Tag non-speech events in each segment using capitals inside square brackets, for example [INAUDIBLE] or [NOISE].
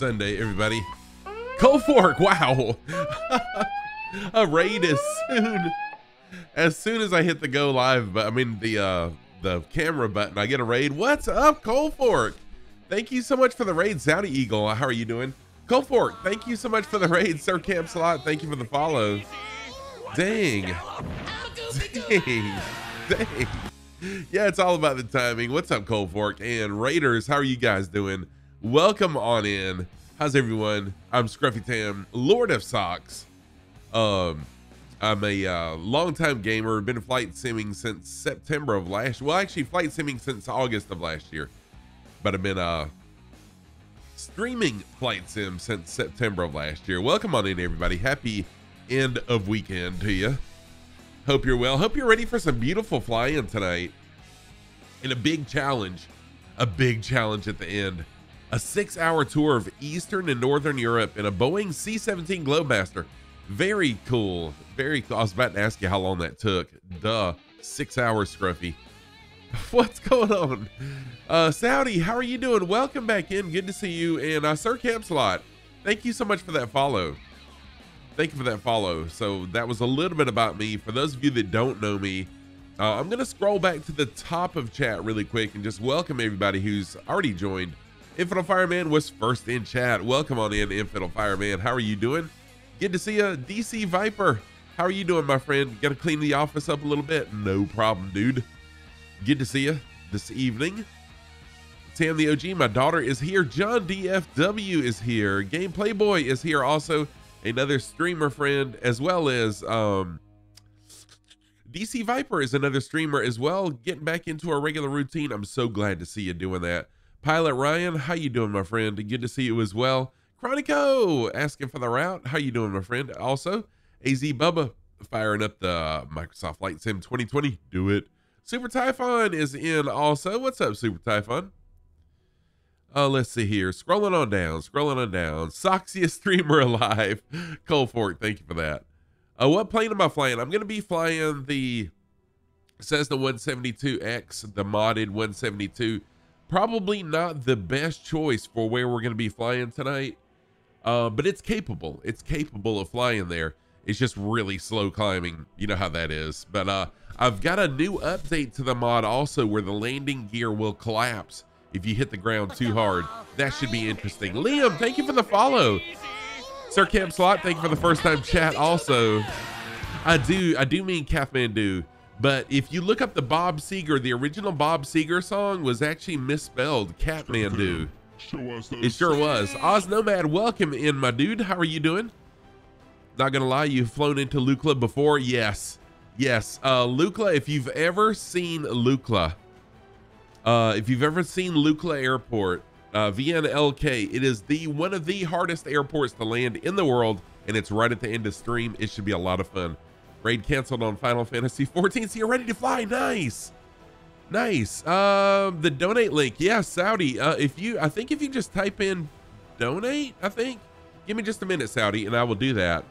Sunday, everybody. Cold Fork, wow. [LAUGHS] a raid as soon as soon as I hit the go live, but I mean the uh the camera button, I get a raid. What's up, Cold Fork? Thank you so much for the raid, Saudi Eagle. How are you doing? Cold Fork, thank you so much for the raid, Sir Camp Slot. Thank you for the follow. Dang. Dang. [LAUGHS] Dang. Yeah, it's all about the timing. What's up, Cold Fork and Raiders? How are you guys doing? Welcome on in. How's everyone? I'm Scruffy Tam, Lord of Socks. Um, I'm a uh, longtime gamer. Been flight simming since September of last. Well, actually, flight simming since August of last year. But I've been uh streaming flight sim since September of last year. Welcome on in, everybody. Happy end of weekend to you. Hope you're well. Hope you're ready for some beautiful flying tonight. And a big challenge, a big challenge at the end. A six hour tour of Eastern and Northern Europe in a Boeing C 17 Globemaster. Very cool. Very cool. I was about to ask you how long that took. Duh. Six hours, Scruffy. [LAUGHS] What's going on? Uh, Saudi, how are you doing? Welcome back in. Good to see you. And uh, Sir Campslot, thank you so much for that follow. Thank you for that follow. So that was a little bit about me. For those of you that don't know me, uh, I'm going to scroll back to the top of chat really quick and just welcome everybody who's already joined. Infidel Fireman was first in chat. Welcome on in, Infidel Fireman. How are you doing? Good to see you. DC Viper, how are you doing, my friend? Got to clean the office up a little bit? No problem, dude. Good to see you this evening. Tam the OG, my daughter is here. John DFW is here. Game Playboy is here also. Another streamer friend, as well as um, DC Viper is another streamer as well. Getting back into our regular routine. I'm so glad to see you doing that. Pilot Ryan, how you doing, my friend? Good to see you as well. Chronico asking for the route. How you doing, my friend? Also, AZ Bubba firing up the Microsoft Flight Sim 2020. Do it. Super Typhon is in also. What's up, Super Typhon? Uh, let's see here. Scrolling on down, scrolling on down. Soxiest streamer [LAUGHS] alive. Cold Fork, thank you for that. Uh, what plane am I flying? I'm going to be flying the says the 172X, the modded 172. Probably not the best choice for where we're going to be flying tonight, uh, but it's capable. It's capable of flying there. It's just really slow climbing. You know how that is. But uh, I've got a new update to the mod also where the landing gear will collapse if you hit the ground too hard. That should be interesting. Liam, thank you for the follow. Sir Camp Slot, thank you for the first time chat also. I do, I do mean Kathmandu. But if you look up the Bob Seger, the original Bob Seger song was actually misspelled Katmandu. It sure was. Oz Nomad, welcome in, my dude. How are you doing? Not gonna lie, you've flown into Lukla before? Yes. Yes. Uh Lukla, if you've ever seen Lukla, uh, if you've ever seen Lukla Airport, uh, VNLK, it is the one of the hardest airports to land in the world, and it's right at the end of stream. It should be a lot of fun. Raid canceled on Final Fantasy 14, so you're ready to fly. Nice. Nice. Um, the donate link. Yeah, Saudi. Uh, if you, I think if you just type in donate, I think. Give me just a minute, Saudi, and I will do that.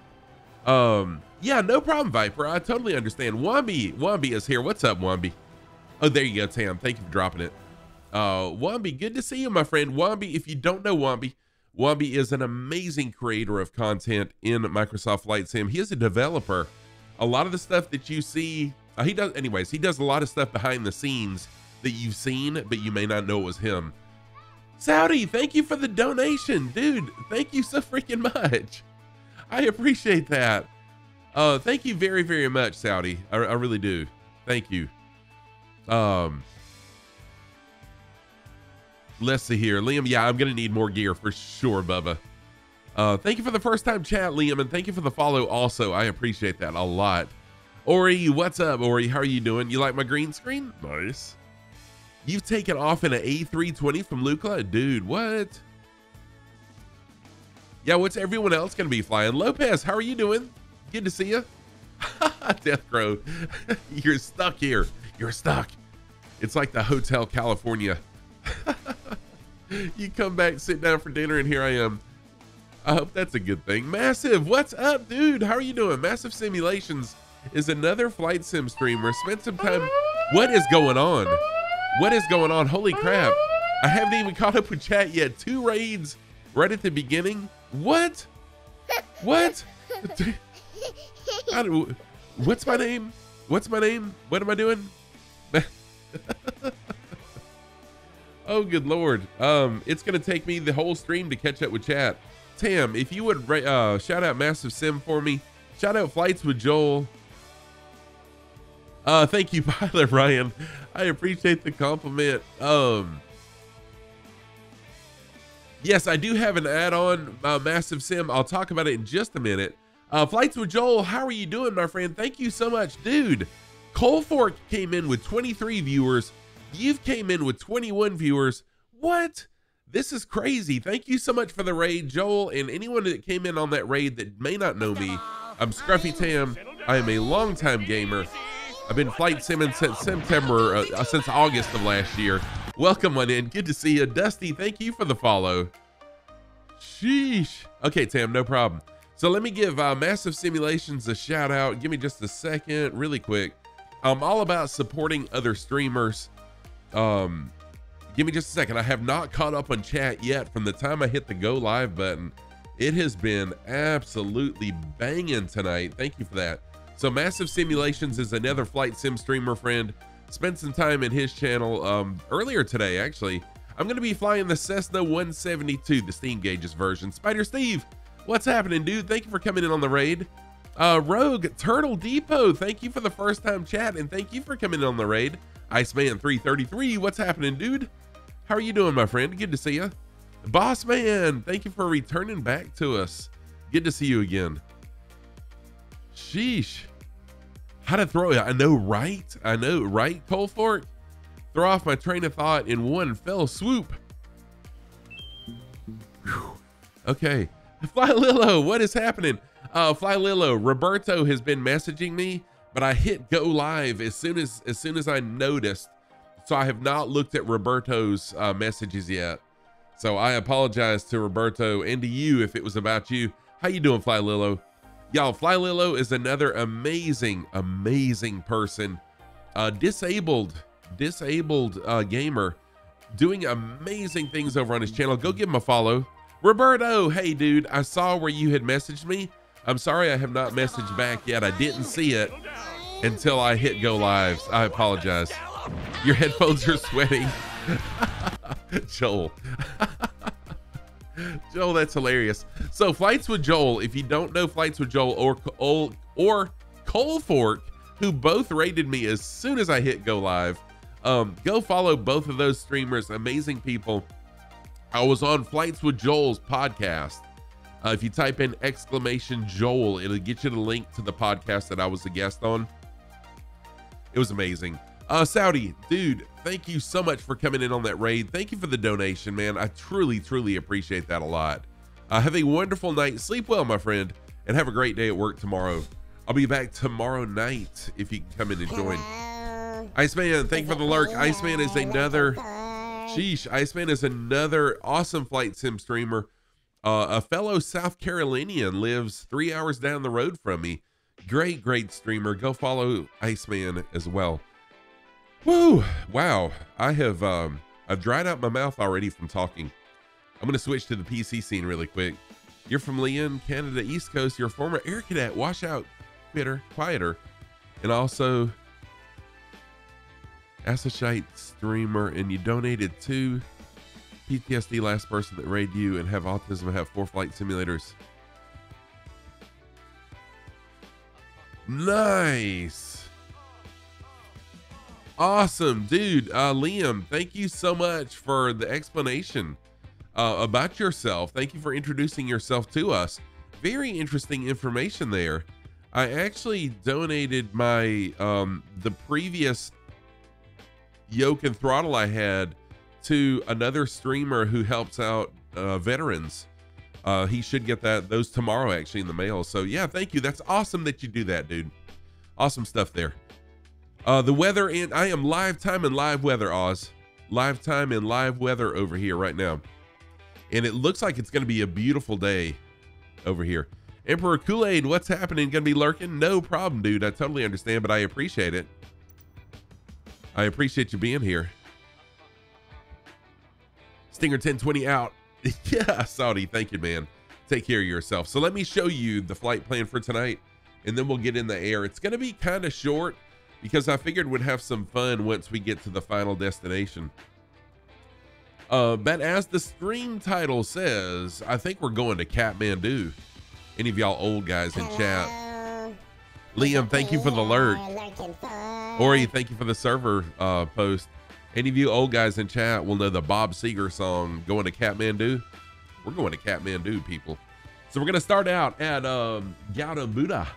Um, yeah, no problem, Viper. I totally understand. Wambi, Wambi is here. What's up, Wambi? Oh, there you go, Tam. Thank you for dropping it. Uh, Wambi, good to see you, my friend. Wambi, if you don't know Wambi, Wambi is an amazing creator of content in Microsoft Flight Sim. He is a developer. A lot of the stuff that you see, uh, he does, anyways, he does a lot of stuff behind the scenes that you've seen, but you may not know it was him. Saudi, thank you for the donation, dude. Thank you so freaking much. I appreciate that. Uh, thank you very, very much, Saudi. I, I really do. Thank you. Um, let's see here. Liam, yeah, I'm to need more gear for sure, Bubba. Uh, thank you for the first time chat, Liam, and thank you for the follow also. I appreciate that a lot. Ori, what's up, Ori? How are you doing? You like my green screen? Nice. You've taken off in an A320 from Lukla? Dude, what? Yeah, what's everyone else going to be flying? Lopez, how are you doing? Good to see you. [LAUGHS] Death Crow, [LAUGHS] you're stuck here. You're stuck. It's like the Hotel California. [LAUGHS] you come back, sit down for dinner, and here I am. I hope that's a good thing. Massive, what's up, dude? How are you doing? Massive Simulations is another flight sim streamer. Spent some time. What is going on? What is going on? Holy crap. I haven't even caught up with chat yet. Two raids right at the beginning. What? What? What's my name? What's my name? What am I doing? [LAUGHS] oh, good lord. Um, it's gonna take me the whole stream to catch up with chat. Tam, if you would uh, shout out Massive Sim for me, shout out Flights with Joel. Uh, thank you, [LAUGHS] Pilot Ryan. I appreciate the compliment. Um, yes, I do have an add-on, uh, Massive Sim. I'll talk about it in just a minute. Uh, Flights with Joel, how are you doing, my friend? Thank you so much, dude. Cold Fork came in with 23 viewers. You've came in with 21 viewers. What? This is crazy. Thank you so much for the raid, Joel, and anyone that came in on that raid that may not know me. I'm Scruffy Tam. I am a longtime gamer. I've been flight simming since September, uh, uh, since August of last year. Welcome on in. Good to see you. Dusty, thank you for the follow. Sheesh. Okay, Tam, no problem. So let me give uh, Massive Simulations a shout out. Give me just a second, really quick. I'm all about supporting other streamers. Um, give me just a second. I have not caught up on chat yet. From the time I hit the go live button, it has been absolutely banging tonight. Thank you for that. So Massive Simulations is another flight sim streamer friend. Spent some time in his channel um, earlier today, actually. I'm going to be flying the Cessna 172, the Steam Gauges version. Spider Steve, what's happening, dude? Thank you for coming in on the raid. Uh, Rogue Turtle Depot, thank you for the first time chat and thank you for coming in on the raid. Iceman 333, what's happening, dude? How are you doing, my friend? Good to see you. Boss Man, thank you for returning back to us. Good to see you again. Sheesh. How to throw it? I know, right? I know, right, Cold Fork? Throw off my train of thought in one fell swoop. Whew. Okay. Fly Lilo, what is happening? Uh, Fly Lilo, Roberto has been messaging me, but I hit go live as soon as as soon as I noticed so I have not looked at Roberto's uh, messages yet. So I apologize to Roberto and to you if it was about you. How you doing, Fly Lilo? Y'all, Fly Lilo is another amazing, amazing person. Uh, disabled, disabled uh, gamer doing amazing things over on his channel. Go give him a follow. Roberto, hey dude, I saw where you had messaged me. I'm sorry I have not messaged back yet. I didn't see it until I hit go lives. I apologize. Your headphones are sweating. Joel. Joel, that's hilarious. So flights with Joel, if you don't know flights with Joel or or, or Cole Fork, who both rated me as soon as I hit go live, um, go follow both of those streamers, amazing people. I was on Flights with Joel's podcast. Uh, if you type in exclamation Joel, it'll get you the link to the podcast that I was a guest on. It was amazing. Uh, Saudi, dude, thank you so much for coming in on that raid. Thank you for the donation, man. I truly, truly appreciate that a lot. Uh, have a wonderful night. Sleep well, my friend, and have a great day at work tomorrow. I'll be back tomorrow night if you can come in and join. Iceman, thank you for the lurk. Iceman is another, sheesh, Iceman is another awesome flight sim streamer. Uh, a fellow South Carolinian lives three hours down the road from me. Great, great streamer. Go follow Iceman as well. Woo! Wow, I have um, I've dried out my mouth already from talking. I'm gonna switch to the PC scene really quick. You're from Leon, Canada, East Coast. You're a former air cadet. Wash out, quitter, quieter, and also Asashite streamer. And you donated to PTSD. Last person that raid you and have autism have four flight simulators. Nice. Awesome, dude. Uh, Liam, thank you so much for the explanation uh, about yourself. Thank you for introducing yourself to us. Very interesting information there. I actually donated my um, the previous yoke and throttle I had to another streamer who helps out uh, veterans. Uh, he should get that those tomorrow actually in the mail. So yeah, thank you. That's awesome that you do that, dude. Awesome stuff there. Uh, the weather and I am live time and live weather, Oz. Live time and live weather over here right now. And it looks like it's going to be a beautiful day over here. Emperor Kool-Aid, what's happening? Going to be lurking? No problem, dude. I totally understand, but I appreciate it. I appreciate you being here. Stinger 1020 out. [LAUGHS] Yeah, Saudi, thank you, man. Take care of yourself. So let me show you the flight plan for tonight, and then we'll get in the air. It's going to be kind of short because I figured we'd have some fun once we get to the final destination. Uh, but as the stream title says, I think we're going to Kathmandu. Any of y'all old guys in chat? Liam, thank you for the lurk. Ori, thank you for the server uh, post. Any of you old guys in chat will know the Bob Seger song, Going to Kathmandu? We're going to Kathmandu, people. So we're going to start out at um, Gautam Buddha.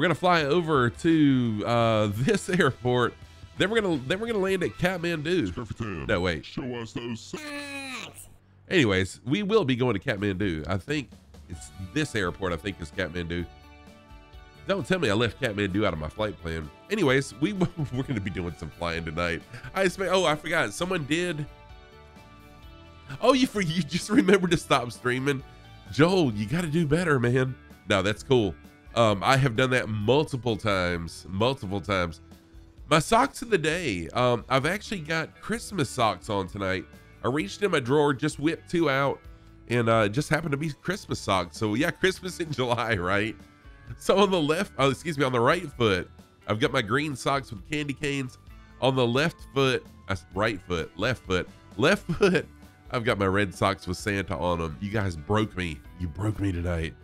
We're going to fly over to uh, [LAUGHS] this airport. Then we're gonna then we're gonna land at Kathmandu. No wait. Show us those. Anyways, we will be going to Kathmandu. I think it's this airport. I think is Kathmandu. Don't tell me I left Kathmandu out of my flight plan. Anyways, we [LAUGHS] we're going to be doing some flying tonight. I expect. Oh, I forgot. Someone did. Oh, you for you just remembered to stop streaming, Joel. You got to do better, man. No, that's cool. Um, I have done that multiple times, multiple times. My socks of the day. Um, I've actually got Christmas socks on tonight. I reached in my drawer, just whipped two out, and uh, just happened to be Christmas socks. So yeah, [LAUGHS] Christmas in July, right? So on the left, oh, excuse me, on the right foot, I've got my green socks with candy canes. On the left foot, right foot, left foot, left [LAUGHS] foot, I've got my red socks with Santa on them. You guys broke me. You broke me tonight.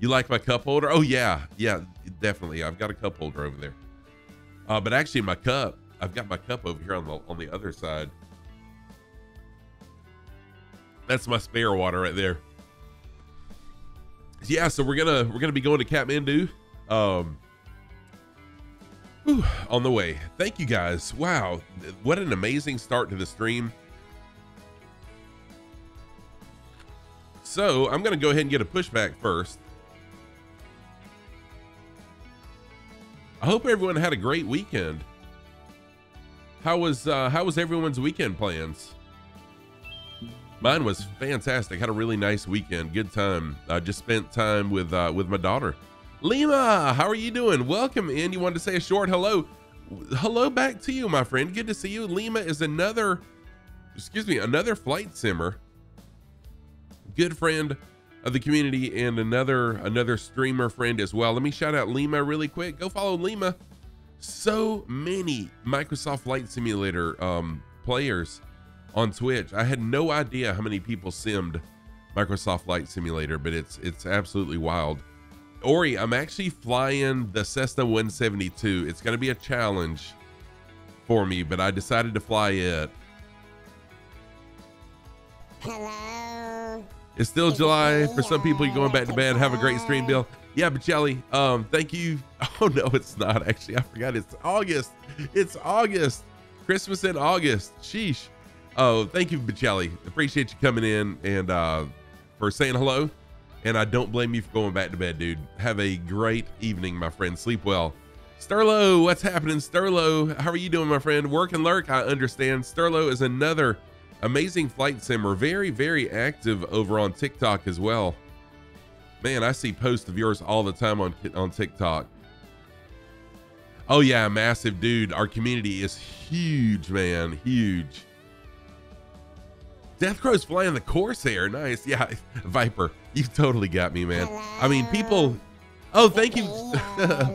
You like my cup holder? Oh yeah, yeah, definitely. I've got a cup holder over there. Uh, but actually, my cup, I've got my cup over here on the on the other side. That's my spare water right there yeah, so we're gonna we're gonna be going to Kathmandu. Um, whew, on the way. Thank you guys. Wow, what an amazing start to the stream. So I'm gonna go ahead and get a pushback first. I hope everyone had a great weekend. How was uh, how was everyone's weekend plans? Mine was fantastic. Had a really nice weekend. Good time. I just spent time with uh, with my daughter. Lima, how are you doing? Welcome in. You wanted to say a short hello. Hello back to you, my friend. Good to see you. Lima is another, excuse me, another flight simmer. Good friend of the community and another another streamer friend as well. Let me shout out Lima really quick. Go follow Lima. So many Microsoft Flight Simulator um, players on Twitch. I had no idea how many people simmed Microsoft Flight Simulator, but it's it's absolutely wild. Ori, I'm actually flying the Cessna 172. It's going to be a challenge for me, but I decided to fly it. Hello. It's still July. For some people, you're going back to bed. Have a great stream, Bill. Yeah, but Jelly, um, thank you. [LAUGHS] Oh no, it's not actually. I forgot. It's August. It's August. Christmas in August. Sheesh. Oh, thank you, Bichelli. Appreciate you coming in and uh, for saying hello. And I don't blame you for going back to bed, dude. Have a great evening, my friend. Sleep well. Sterlo, what's happening? Sterlo, how are you doing, my friend? Work and lurk, I understand. Sterlo is another amazing flight simmer. Very, very active over on TikTok as well. Man, I see posts of yours all the time on on TikTok. Oh yeah, massive dude. Our community is huge, man. Huge. Death Crow's flying the Corsair. Nice. Yeah, [LAUGHS] Viper, you totally got me, man. Hello. I mean, people. Oh, thank you. [LAUGHS]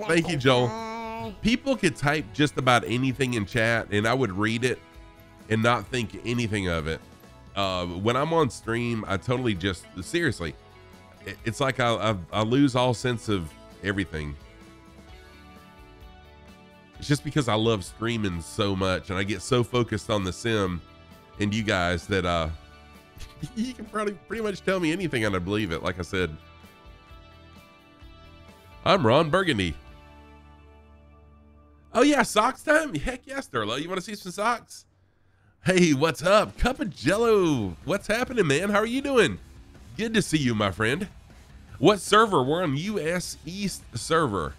thank you, Joel. People could type just about anything in chat and I would read it and not think anything of it. Uh, when I'm on stream, I totally just, seriously, it's like I, I, I lose all sense of everything. It's just because I love streaming so much and I get so focused on the sim and you guys that uh [LAUGHS] you can probably pretty much tell me anything and I believe it. Like I said, I'm Ron Burgundy. Oh yeah, socks time. Heck yes, Thurlow. You want to see some socks? Hey, what's up? Cup of Jello. What's happening, man? How are you doing? Good to see you, my friend. What server? We're on US East server.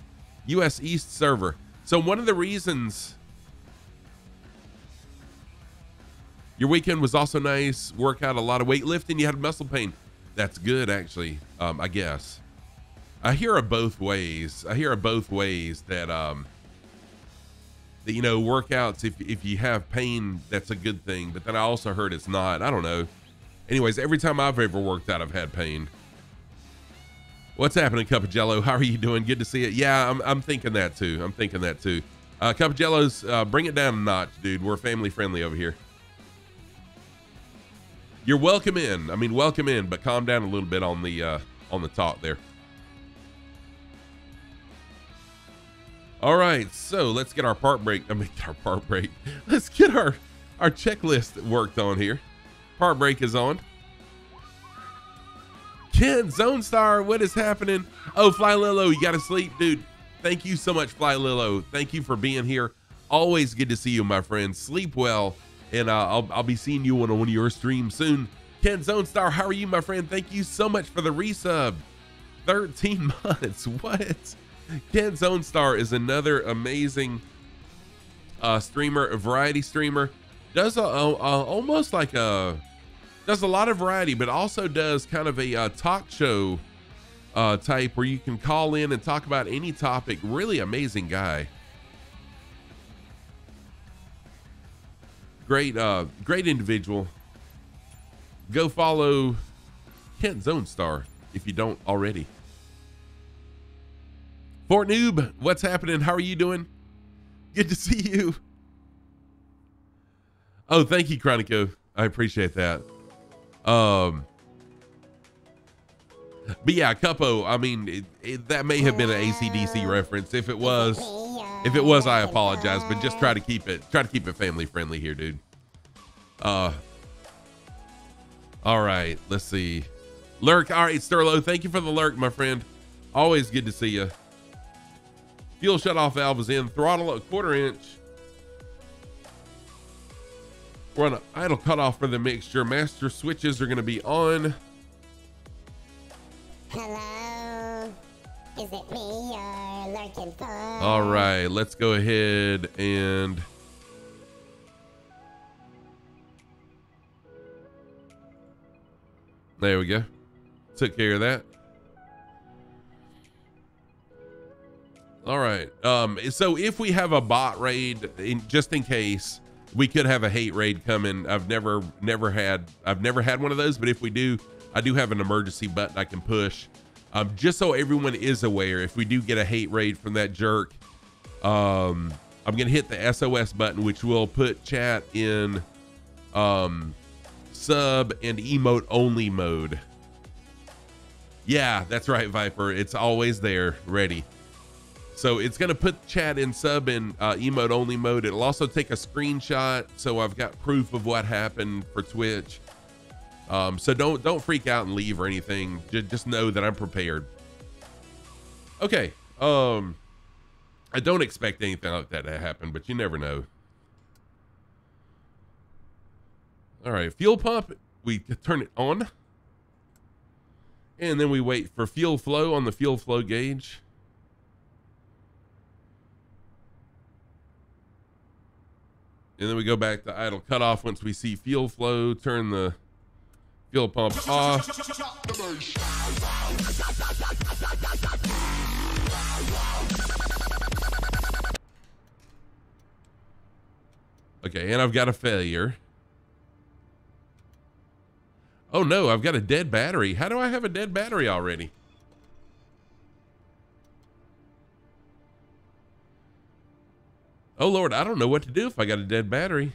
US East server. So one of the reasons Your weekend was also nice. Work out a lot of weightlifting. You had muscle pain. That's good, actually. Um, I guess. I hear it both ways. I hear it both ways that um, you know workouts. If if you have pain, that's a good thing. But then I also heard it's not. I don't know. Anyways, every time I've ever worked out, I've had pain. What's happening, Cup of Jello? How are you doing? Good to see it. Yeah, I'm, I'm thinking that too. I'm thinking that too. Uh, Cup of Jello's, uh, bring it down a notch, dude. We're family friendly over here. You're welcome in. I mean, welcome in, but calm down a little bit on the uh, on the talk there. All right, so let's get our part break. I mean, [LAUGHS] our part break. Let's get our our checklist worked on here. Part break is on. Ken Zone Star, what is happening? Oh, Fly Lilo, you got to sleep, dude. Thank you so much, Fly Lilo. Thank you for being here. Always good to see you, my friend. Sleep well, and uh, I'll, I'll be seeing you on one of your streams soon. Ken Zone Star, how are you, my friend? Thank you so much for the resub. 13 [LAUGHS] months. What? Ken Zone Star is another amazing uh, streamer, a variety streamer. Does a, a, a, almost like a does a lot of variety, but also does kind of a uh, talk show uh, type where you can call in and talk about any topic. Really amazing guy. Great, uh, great individual. Go follow Kent Zone Star if you don't already. Fort Noob, what's happening? How are you doing? Good to see you. Oh, thank you, Chronico. I appreciate that. Um, but yeah, Cupo. I mean, it, it, that may have been an ACDC reference. If it was, if it was, I apologize. But just try to keep it, try to keep it family friendly here, dude. Uh, all right. Let's see. Lurk. All right, Sterlo. Thank you for the lurk, my friend. Always good to see you. Fuel shut off valve is in. Throttle a quarter inch. Run an idle cutoff for the mixture. Master switches are going to be on. Hello? Is it me you're lurking for? All right, let's go ahead and. There we go. Took care of that. All right. Um, so if we have a bot raid, in, just in case, we could have a hate raid coming. I've never, never had, I've never had one of those, but if we do, I do have an emergency button I can push. Um, just so everyone is aware, if we do get a hate raid from that jerk, um, I'm gonna hit the SOS button, which will put chat in um, sub and emote only mode. Yeah, that's right, Viper. It's always there, ready. So it's going to put chat in sub and uh, emote only mode. It'll also take a screenshot, so I've got proof of what happened for Twitch. Um, so don't don't freak out and leave or anything. Just, know that I'm prepared. Okay. Um, I don't expect anything like that to happen, but you never know. All right, fuel pump. We turn it on, and then we wait for fuel flow on the fuel flow gauge. And then we go back to idle cutoff once we see fuel flow, turn the fuel pump off. Okay, and I've got a failure. Oh no, I've got a dead battery. How do I have a dead battery already? Oh Lord, I don't know what to do if I got a dead battery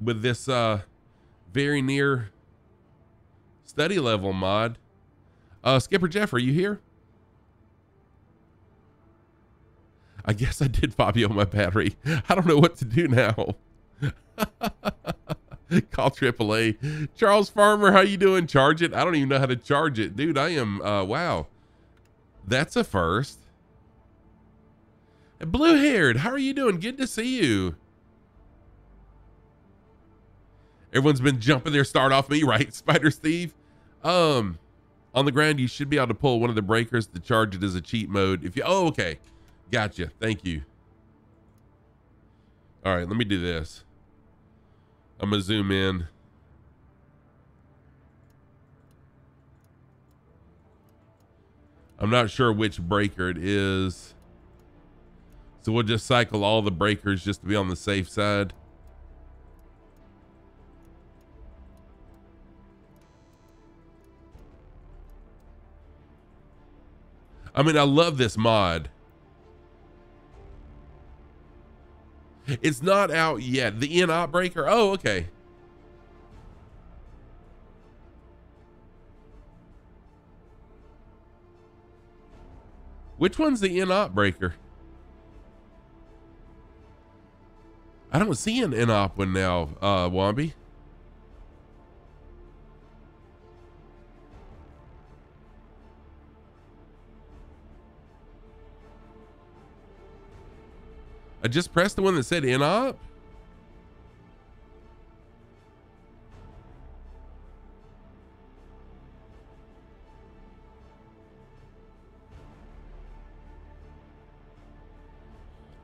with this uh very near study level mod. Uh Skipper Jeff, are you here? I guess I did Fabio my battery. [LAUGHS] I don't know what to do now. [LAUGHS] Call AAA. Charles Farmer, how you doing? Charge it. I don't even know how to charge it. Dude, I am uh wow. That's a first. Blue haired, how are you doing? Good to see you. Everyone's been jumping their start off me, [LAUGHS] right? Spider Steve. Um, on the ground, you should be able to pull one of the breakers to charge it as a cheat mode. If you, oh, okay. Gotcha. Thank you. All right, let me do this. I'm going to zoom in. I'm not sure which breaker it is. So we'll just cycle all the breakers just to be on the safe side. I mean, I love this mod. It's not out yet. The in op breaker. Oh, okay. Which one's the in op breaker? I don't see an in-op one now, uh. I just pressed the one that said in-op.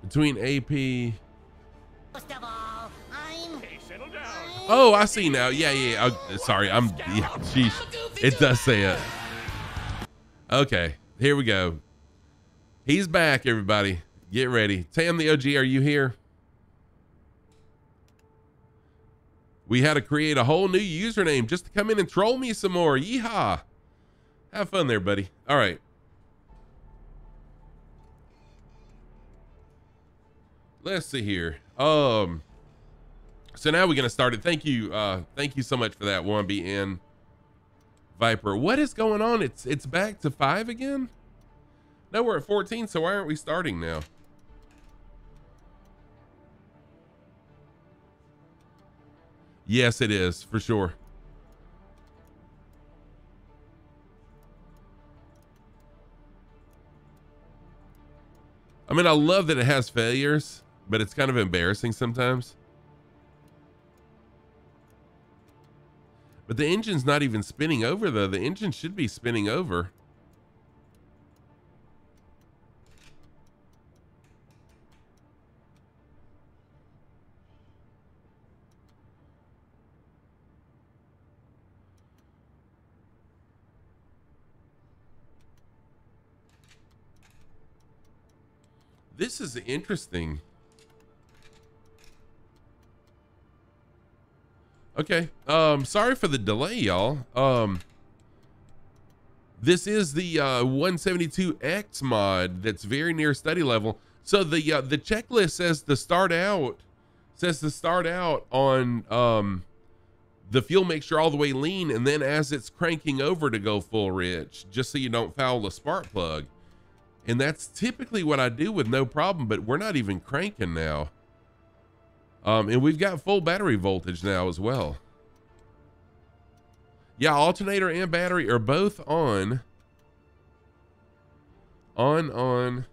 Between AP. First of all, I'm. Oh, I see now. Yeah, yeah. Oh, sorry, I'm. Yeah, sheesh. It does say it. Okay, here we go. He's back, everybody. Get ready. Tam the OG, are you here? We had to create a whole new username just to come in and troll me some more. Yeehaw. Have fun there, buddy. All right. Let's see here. Um so now we're gonna start it. Thank you, uh, thank you so much for that, Womby and Viper. What is going on? It's it's back to five again? No, we're at 14, so why aren't we starting now? Yes, it is, for sure. I mean, I love that it has failures, but it's kind of embarrassing sometimes. But the engine's not even spinning over though. The engine should be spinning over. This is interesting. Okay. Um, sorry for the delay, y'all. Um, this is the uh, 172X mod that's very near study level. So the uh, the checklist says to start out says to start out on um, the fuel mixture all the way lean, and then as it's cranking over to go full rich, just so you don't foul the spark plug. And that's typically what I do with no problem, but we're not even cranking now. Um, and we've got full battery voltage now as well. Yeah, alternator and battery are both on. On, on.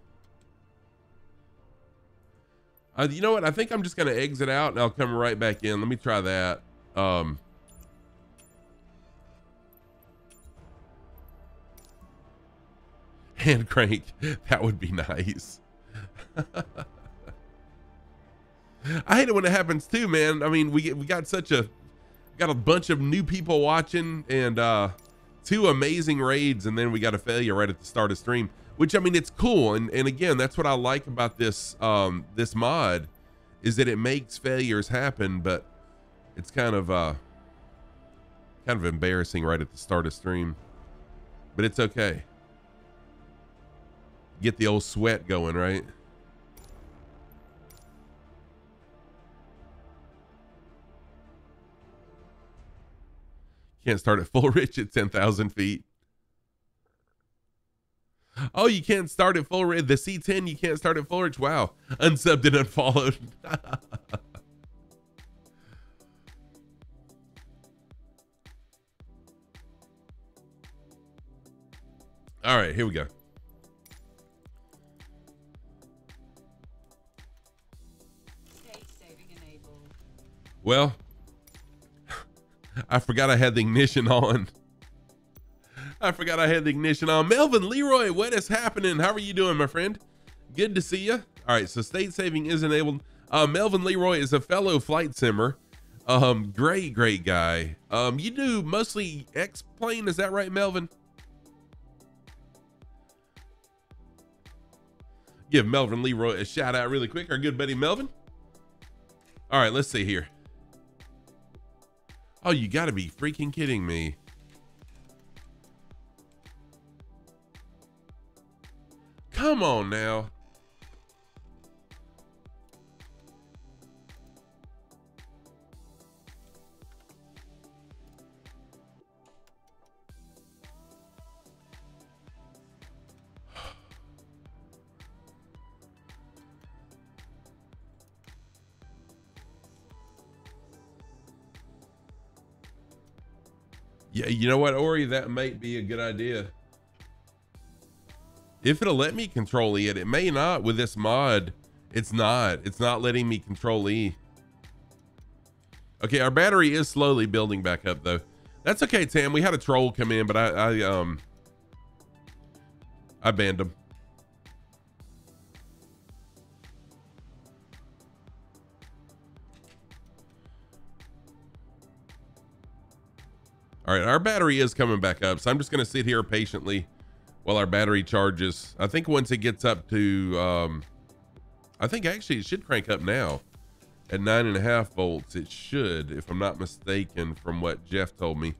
Uh, you know what? I think I'm just going to exit out and I'll come right back in. Let me try that. Um, [LAUGHS] hand crank. [LAUGHS] That would be nice. [LAUGHS] I hate it when it happens too, man. I mean, we we got such a got a bunch of new people watching and uh two amazing raids and then we got a failure right at the start of stream, which I mean it's cool and and again, that's what I like about this um this mod is that it makes failures happen, but it's kind of uh kind of embarrassing right at the start of stream. But it's okay. Get the old sweat going, right? Can't start at full [LAUGHS] rich at 10,000 feet. Oh, you can't start at full rich. The C10, you can't start at full rich. Wow. Unsubbed and unfollowed. [LAUGHS] All right, here we go. Well, [LAUGHS] I forgot I had the ignition on. [LAUGHS] I forgot I had the ignition on. Melvin Leroy, what is happening? How are you doing, my friend? Good to see you. All right, so state saving is enabled. Uh, Melvin Leroy is a fellow flight simmer. Um, great, great guy. Um, you do mostly X plane, is that right, Melvin? Give Melvin Leroy a shout out really quick, our good buddy Melvin. All right, let's see here. Oh, you gotta be freaking kidding me. come on now. Yeah, you know what, Ori? That might be a good idea. If it'll let me control E, it, it may not with this mod. It's not. It's not letting me control E. Okay, our battery is slowly building back up though. That's okay, Tam. We had a troll come in, but I, I um I banned him. All right, our battery is coming back up, so I'm just going to sit here patiently while our battery charges. I think once it gets up to, um, I think actually it should crank up now at nine and a half volts. It should, if I'm not mistaken, from what Jeff told me.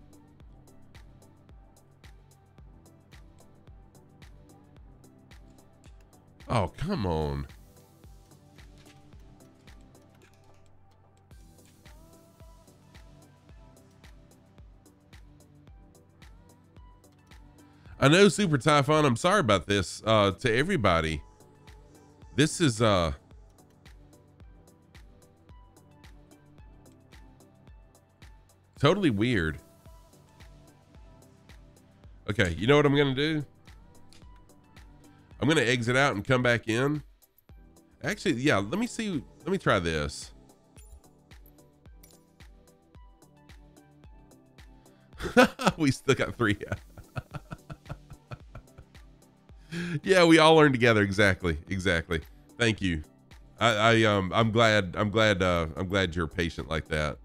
Oh, come on. I know Super Typhon, I'm sorry about this uh to everybody. This is uh totally weird. Okay, you know what I'm gonna do? I'm gonna exit out and come back in. Actually, yeah, let me see. Let me try this. [LAUGHS] we still got three. Yeah, we all learn together. Exactly. Exactly. Thank you. I, I um I'm glad I'm glad uh I'm glad you're patient like that.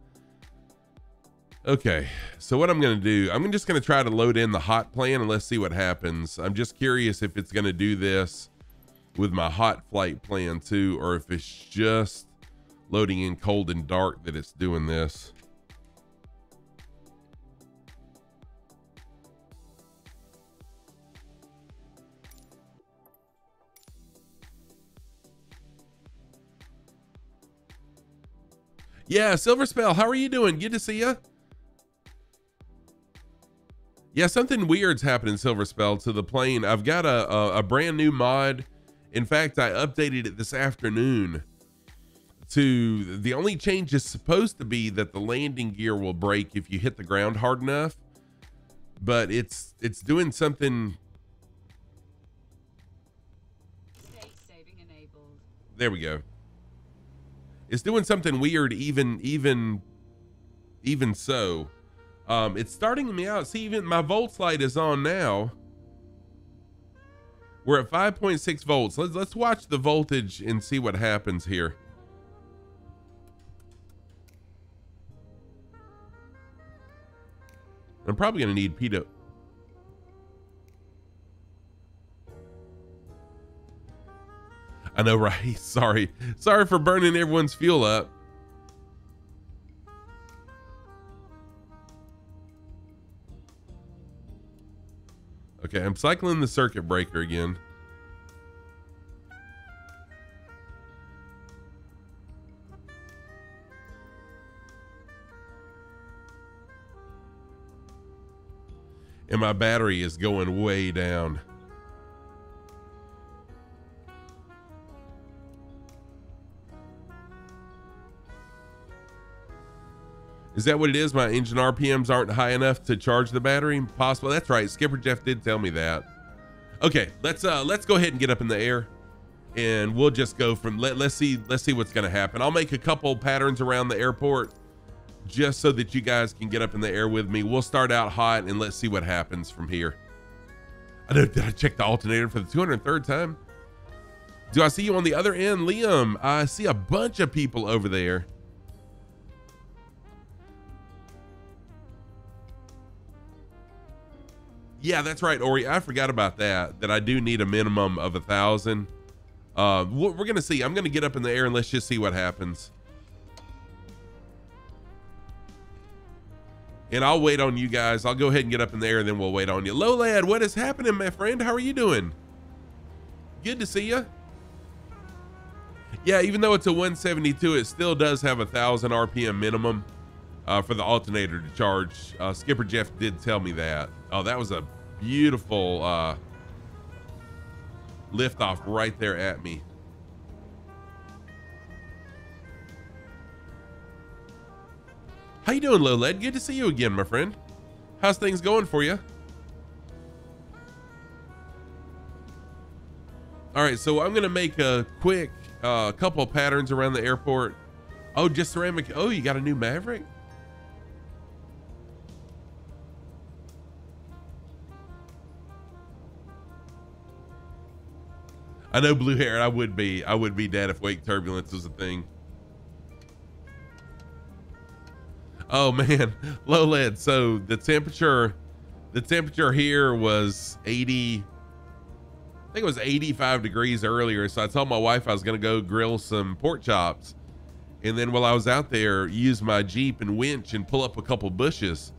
Okay, so what I'm gonna do, I'm just gonna try to load in the hot plan and let's see what happens. I'm just curious if it's gonna do this with my hot flight plan too, or if it's just loading in cold and dark that it's doing this. Yeah, Silver Spell, how are you doing? Good to see you. Yeah, something weird's happened in Silver Spell to the plane. I've got a, a, a brand new mod. In fact, I updated it this afternoon to the only change is supposed to be that the landing gear will break if you hit the ground hard enough. But it's it's doing something. There we go. It's doing something weird even even even so. Um, it's starting me out. See, even my volts light is on now. We're at 5.6 volts. Let's let's watch the voltage and see what happens here. I'm probably gonna need pitot. I know, [LAUGHS] right? Sorry. Sorry for burning everyone's fuel up. Okay, I'm cycling the circuit breaker again. And my battery is going way down. Is that what it is? My engine RPMs aren't high enough to charge the battery? Possible. That's right. Skipper Jeff did tell me that. Okay, let's uh let's go ahead and get up in the air and we'll just go from let, let's see let's see what's gonna happen. I'll make a couple patterns around the airport just so that you guys can get up in the air with me. We'll start out hot and let's see what happens from here. I know did I check the alternator for the 203rd time? Do I see you on the other end, Liam? I see a bunch of people over there. Yeah, that's right, Ori. I forgot about that. That I do need a minimum of a thousand. Uh, we're gonna see. I'm gonna get up in the air and let's just see what happens. And I'll wait on you guys. I'll go ahead and get up in the air and then we'll wait on you. Lolad, what is happening, my friend? How are you doing? good to see you. Yeah, even though it's a 172, it still does have a thousand RPM minimum uh, for the alternator to charge. Uh, Skipper Jeff did tell me that. Oh, that was a beautiful uh, lift off right there at me. How you doing, Low? Good to see you again, my friend. How's things going for you? All right, so I'm gonna make a quick uh, couple patterns around the airport. Oh, just ceramic. Oh, you got a new Maverick? I know blue hair. I would be. I would be dead if wake turbulence was a thing. Oh man, [LAUGHS] low lead. So the temperature, the temperature here was 80. I think it was 85 degrees earlier. So I told my wife I was gonna go grill some pork chops, and then while I was out there, use my jeep and winch and pull up a couple bushes.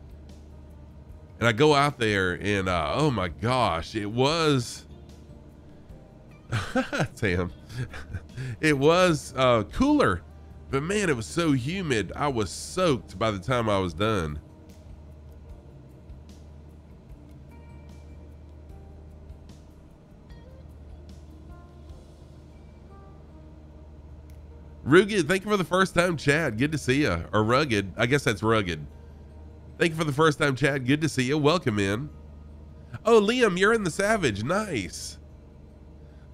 And I go out there, and uh, oh my gosh, it was [LAUGHS] Sam. it was uh, cooler, but man, it was so humid. I was soaked by the time I was done. Rugged, thank you for the first time, Chad. Good to see you. Or rugged, I guess that's rugged. Thank you for the first time, Chad. Good to see you. Welcome in. Oh, Liam, you're in the Savage. Nice.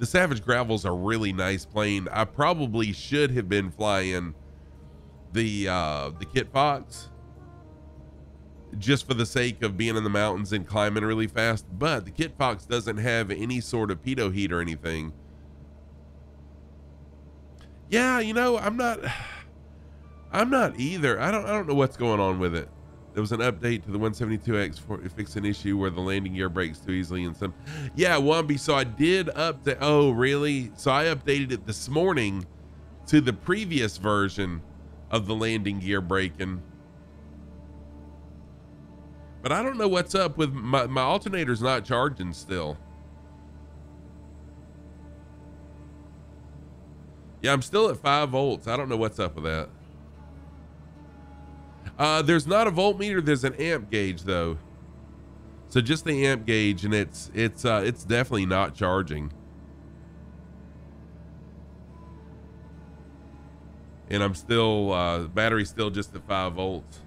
The Savage Gravel's a really nice plane. I probably should have been flying the uh, the Kit Fox just for the sake of being in the mountains and climbing really fast. But the Kit Fox doesn't have any sort of pitot heat or anything. Yeah, you know, I'm not. [SIGHS] I'm not either. I don't. I don't know what's going on with it there was an update to the 172X for fix an issue where the landing gear breaks too easily and some. Yeah, Womby. So I did update. Oh, really? So I updated it this morning to the previous version of the landing gear breaking. But I don't know what's up with my, my alternator's not charging still. Yeah, I'm still at five volts. I don't know what's up with that. Uh, there's not a voltmeter. There's an amp gauge though. So just the amp gauge, and it's it's uh, it's definitely not charging. And I'm still uh, battery still just at five volts.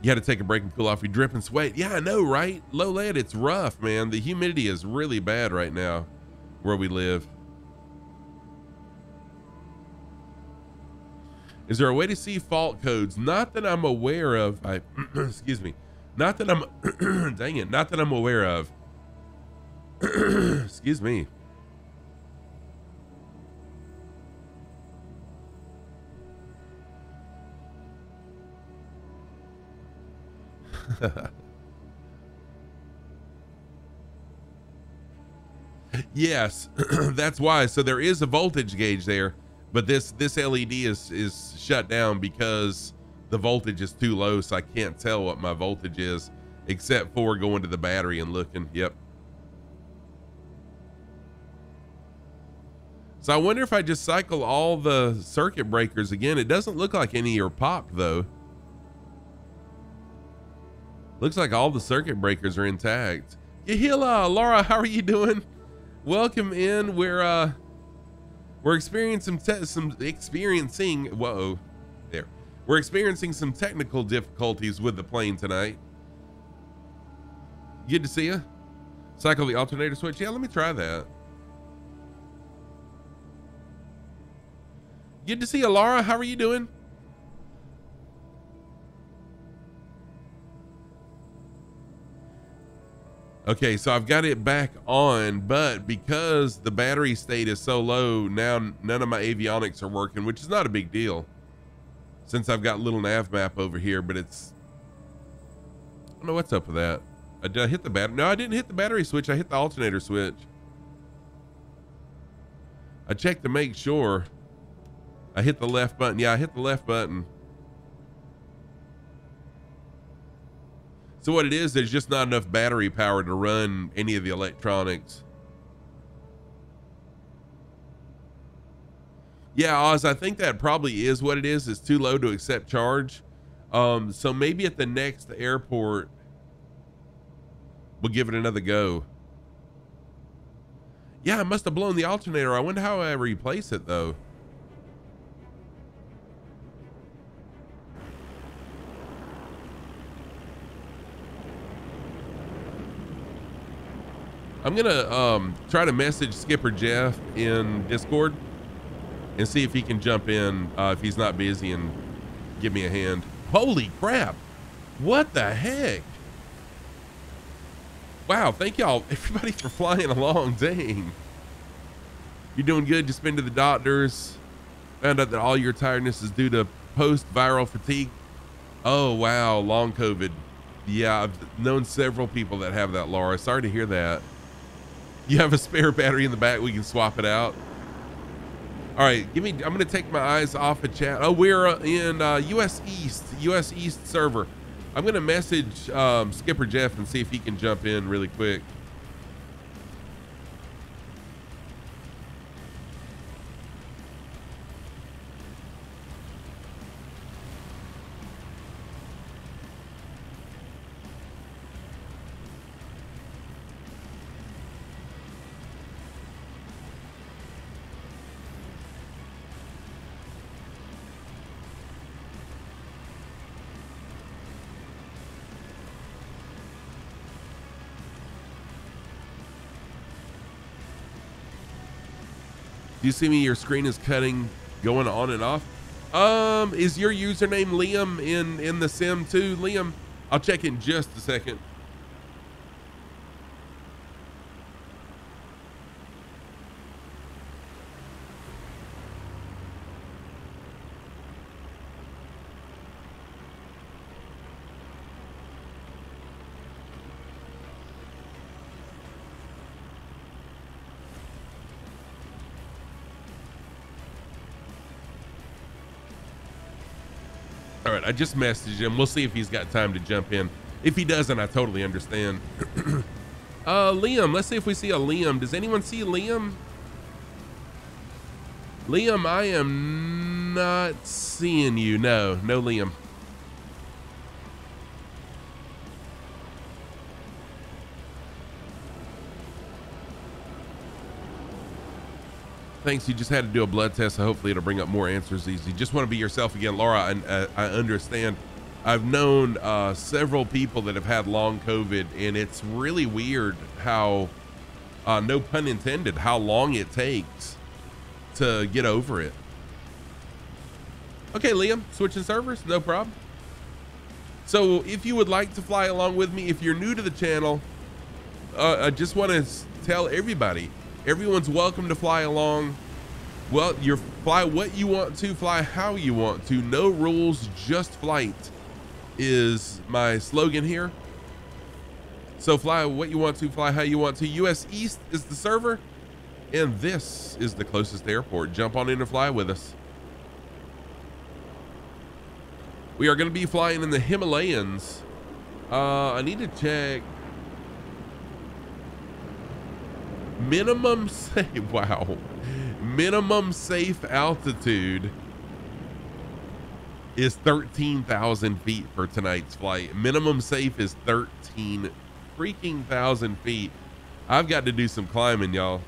You had to take a break and cool off. You drip and sweat. Yeah, I know, right? Low lead, it's rough, man. The humidity is really bad right now where we live. Is there a way to see fault codes? Not that I'm aware of. I [CLEARS THROAT] excuse me. Not that I'm [CLEARS THROAT] dang it. Not that I'm aware of. [CLEARS THROAT] excuse me. [LAUGHS] yes, that's why. So there is a voltage gauge there but this this LED is is shut down because the voltage is too low, so I can't tell what my voltage is except for going to the battery and looking. Yep. So I wonder if I just cycle all the circuit breakers again. It doesn't look like any are popped though. Looks like all the circuit breakers are intact. Yahila, Laura, how are you doing? Welcome in. We're uh we're experiencing some, some experiencing whoa, there. We're experiencing some technical difficulties with the plane tonight. Good to see you. Cycle the alternator switch. Yeah, let me try that. Good to see you, Laura. How are you doing? Okay, so I've got it back on, but because the battery state is so low, now none of my avionics are working, which is not a big deal since I've got little nav map over here, but it's, I don't know what's up with that. I, did I hit the battery? No, I didn't hit the battery switch. I hit the alternator switch. I checked to make sure I hit the left button. Yeah, I hit the left button. So what it is, there's just not enough battery power to run any of the electronics. Yeah, Oz, I think that probably is what it is. It's too low to accept charge. Um, so maybe at the next airport, we'll give it another go. Yeah, I must have blown the alternator. I wonder how I replace it though. I'm gonna um, try to message Skipper Jeff in Discord and see if he can jump in uh, if he's not busy and give me a hand. Holy crap! What the heck? Wow, thank y'all, [LAUGHS] everybody, for flying along. Dang. You're doing good. Just been to the doctors. Found out that all your tiredness is due to post viral fatigue. Oh, wow. Long COVID. Yeah, I've known several people that have that, Laura. Sorry to hear that. You have a spare battery in the back. We can swap it out. All right, give me. I'm gonna take my eyes off of chat. Oh, we're uh, in uh, U.S. East, U.S. East server. I'm gonna message um, Skipper Jeff and see if he can jump in really quick. Do you see me? Your screen is cutting, going on and off. Um, is your username Liam in in the sim too, Liam? I'll check in just a second. I just messaged him. We'll see if he's got time to jump in. If he doesn't, I totally understand. [CLEARS THROAT] uh, Liam, let's see if we see a Liam. Does anyone see Liam? Liam, I am not seeing you. No, no Liam. Thanks. You just had to do a blood test, so hopefully it'll bring up more answers easy. Just want to be yourself again, Laura. And uh, I understand. I've known uh, several people that have had long COVID, and it's really weird how, uh, no pun intended, how long it takes to get over it. Okay, Liam, switching servers, no problem. So if you would like to fly along with me, if you're new to the channel, uh, I just want to tell everybody Everyone's welcome to fly along. Well, you fly what you want to, fly how you want to. No rules, just flight is my slogan here. So fly what you want to, fly how you want to. US East is the server, and this is the closest airport. Jump on in and fly with us. We are going to be flying in the Himalayas. Uh, I need to check minimum [LAUGHS] safe wow minimum safe altitude is 13,000 feet for tonight's flight. Minimum safe is 13 freaking thousand feet. I've got to do some climbing, y'all.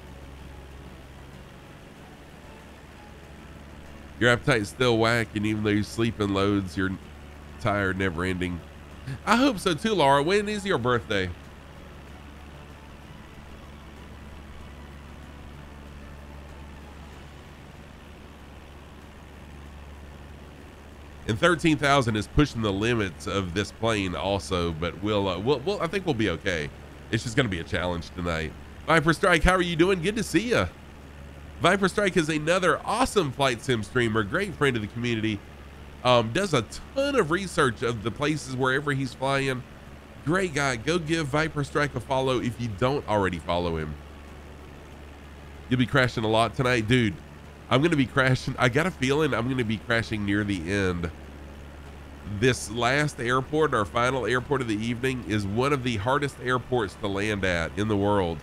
Your appetite's still whack, and even though you're sleeping loads, you're tired, never ending. I hope so too, Laura. When is your birthday? And 13,000 is pushing the limits of this plane also, but we'll, uh, we'll, we'll, I think we'll be okay. It's just going to be a challenge tonight. Viper Strike, how are you doing? Good to see you. Viper Strike is another awesome flight sim streamer, great friend of the community. Um, does a ton of research of the places wherever he's flying. Great guy. Go give Viper Strike a follow if you don't already follow him. You'll be crashing a lot tonight, dude. I'm going to be crashing. I got a feeling I'm going to be crashing near the end. this last airport, our final airport of the evening, is one of the hardest airports to land at in the world.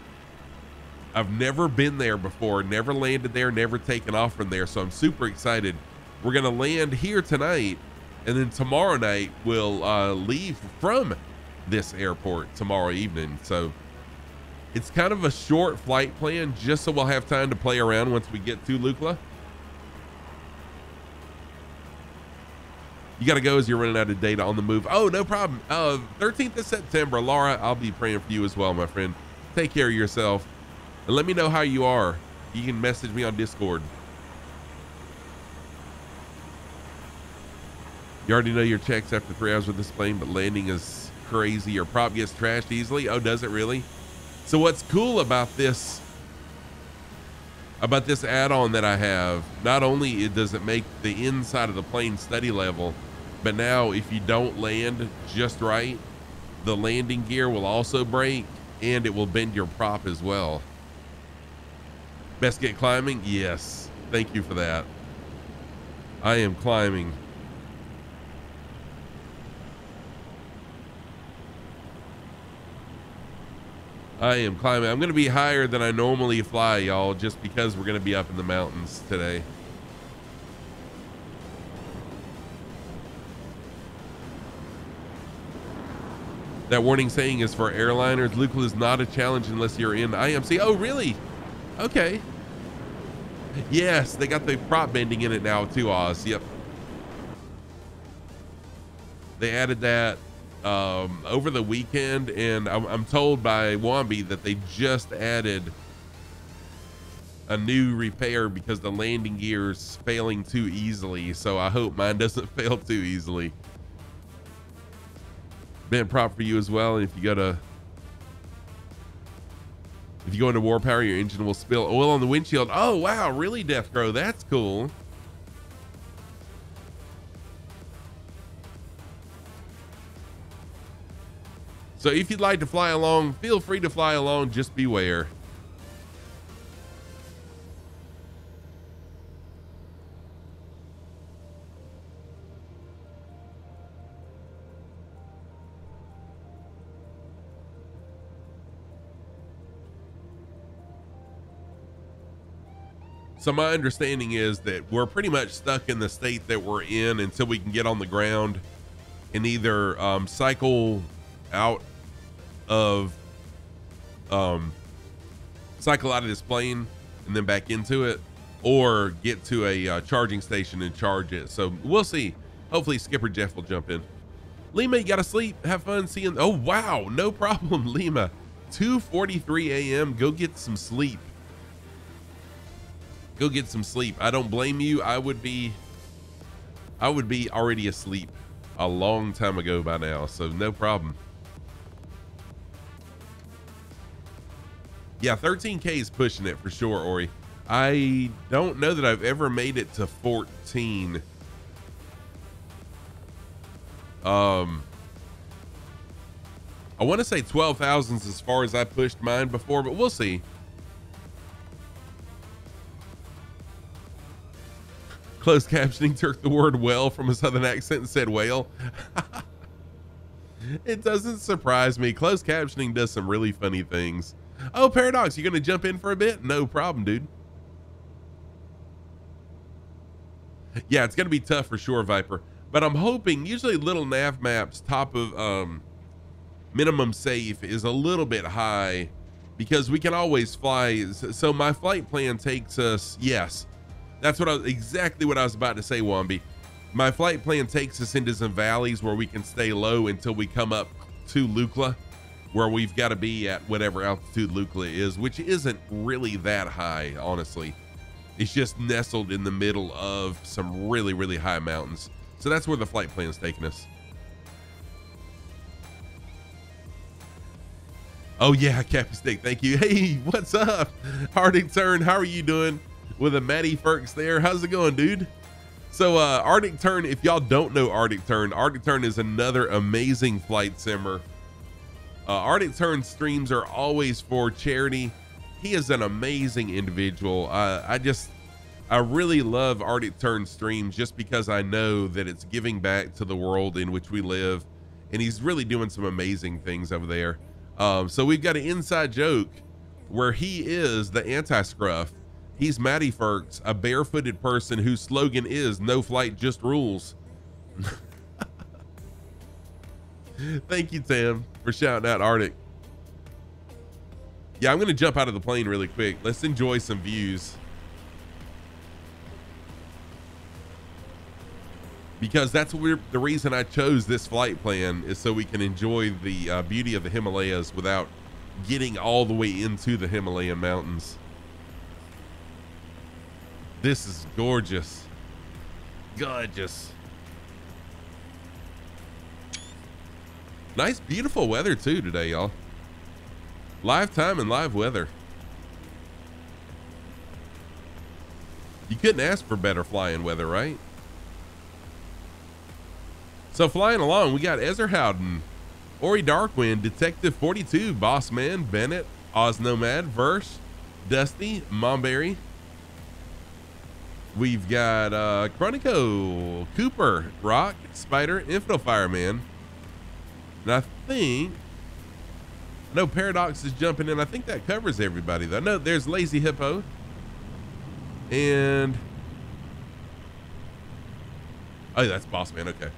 I've never been there before, never landed there, never taken off from there. So I'm super excited. We're going to land here tonight, and then tomorrow night we'll uh, leave from this airport tomorrow evening. So it's kind of a short flight plan just so we'll have time to play around once we get to Lukla. You got to go as you're running out of data on the move. Oh, no problem. Uh, 13th of September, Laura, I'll be praying for you as well, my friend. Take care of yourself. And let me know how you are. You can message me on Discord. You already know your checks after three hours with this plane, but landing is crazy. Your prop gets trashed easily. Oh, does it really? So what's cool about this about this add-on that I have, not only does it make the inside of the plane study level, but now if you don't land just right, the landing gear will also break and it will bend your prop as well. Best get climbing? Yes. Thank you for that. I am climbing. I am climbing. I'm going to be higher than I normally fly, y'all, just because we're going to be up in the mountains today. That warning saying is for airliners. Lukla is not a challenge unless you're in IMC. Oh, really? Okay. Yes, they got the prop bending in it now too, Oz. Yep. They added that um, over the weekend, and I'm, I'm told by Wambi that they just added a new repair because the landing gear is failing too easily. So I hope mine doesn't [LAUGHS] fail too easily. Bent prop for you as well. And if you go to if you go into war power, your engine will spill oil on the windshield. Oh wow, really, Death Crow? That's cool. So if you'd like to fly along, feel free to fly along, just beware. So my understanding is that we're pretty much stuck in the state that we're in until we can get on the ground and either um, cycle out of um, cycle out of this plane and then back into it, or get to a uh, charging station and charge it. So we'll see. Hopefully, Skipper Jeff will jump in. Lima, you gotta sleep. Have fun seeing. Oh wow, no [LAUGHS] problem, Lima. 2:43 a.m. Go get some sleep. Go get some sleep. I don't blame you. I would be. I would be already asleep a long time ago by now. So no problem. Yeah, 13K is pushing it for sure, Ori. I don't know that I've ever made it to 14. Um, I want to say 12,000 as far as I pushed mine before, but we'll see. Closed captioning [LAUGHS] took the word well from a southern accent and said whale. [LAUGHS] it doesn't surprise me. Closed captioning does some really funny things. Oh, Paradox, you going to jump in for a bit? No problem, dude. Yeah, it's going to be tough for sure, Viper. But I'm hoping, usually little nav maps top of um, minimum safe is a little bit high because we can always fly. So my flight plan takes us, yes, that's what I was, exactly what I was about to say, Wombi. My flight plan takes us into some valleys where we can stay low until we come up to Lukla where we've got to be at whatever altitude Lukla is, which isn't really that high, honestly. It's just nestled in the middle of some really, really high mountains. So that's where the flight plan is taking us. Oh yeah, [LAUGHS] Cappy Stick, thank you. Hey, [LAUGHS] what's up? Arctic Turn, how are you doing? With a Matty Ferks there. How's it going, dude? So uh Arctic Turn, if y'all don't know Arctic Turn, Arctic Turn is another amazing flight simmer uh, Turn streams are always for charity. He is an amazing individual. Uh, I just, I really love Arctic Turn streams just because I know that it's giving back to the world in which we live, and he's really doing some amazing things over there. Um, so we've got an inside joke where he is the anti-scruff. He's Matty Ferks, a barefooted person whose slogan is "No flight, just rules." [LAUGHS] Thank you, Tam, for shouting out Arctic. Yeah, I'm going to jump out of the plane really quick. Let's enjoy some views. Because that's the reason I chose this flight plan is so we can enjoy the uh, beauty of the Himalayas without getting all the way into the Himalayan mountains. This is gorgeous. Gorgeous. Nice, beautiful weather too today, y'all. Live time and live weather. You couldn't ask for better flying weather, right? So flying along, we got Ezra Howden, Ori Darkwind, Detective 42, Boss Man, Bennett, Oz Nomad, Verse, Dusty, Momberry. We've got uh Chronico, Cooper, Rock, Spider, Info Fireman. And I think I know Paradox is jumping in. I think that covers everybody though. No, there's Lazy Hippo. And Oh, that's Boss Man. Okay.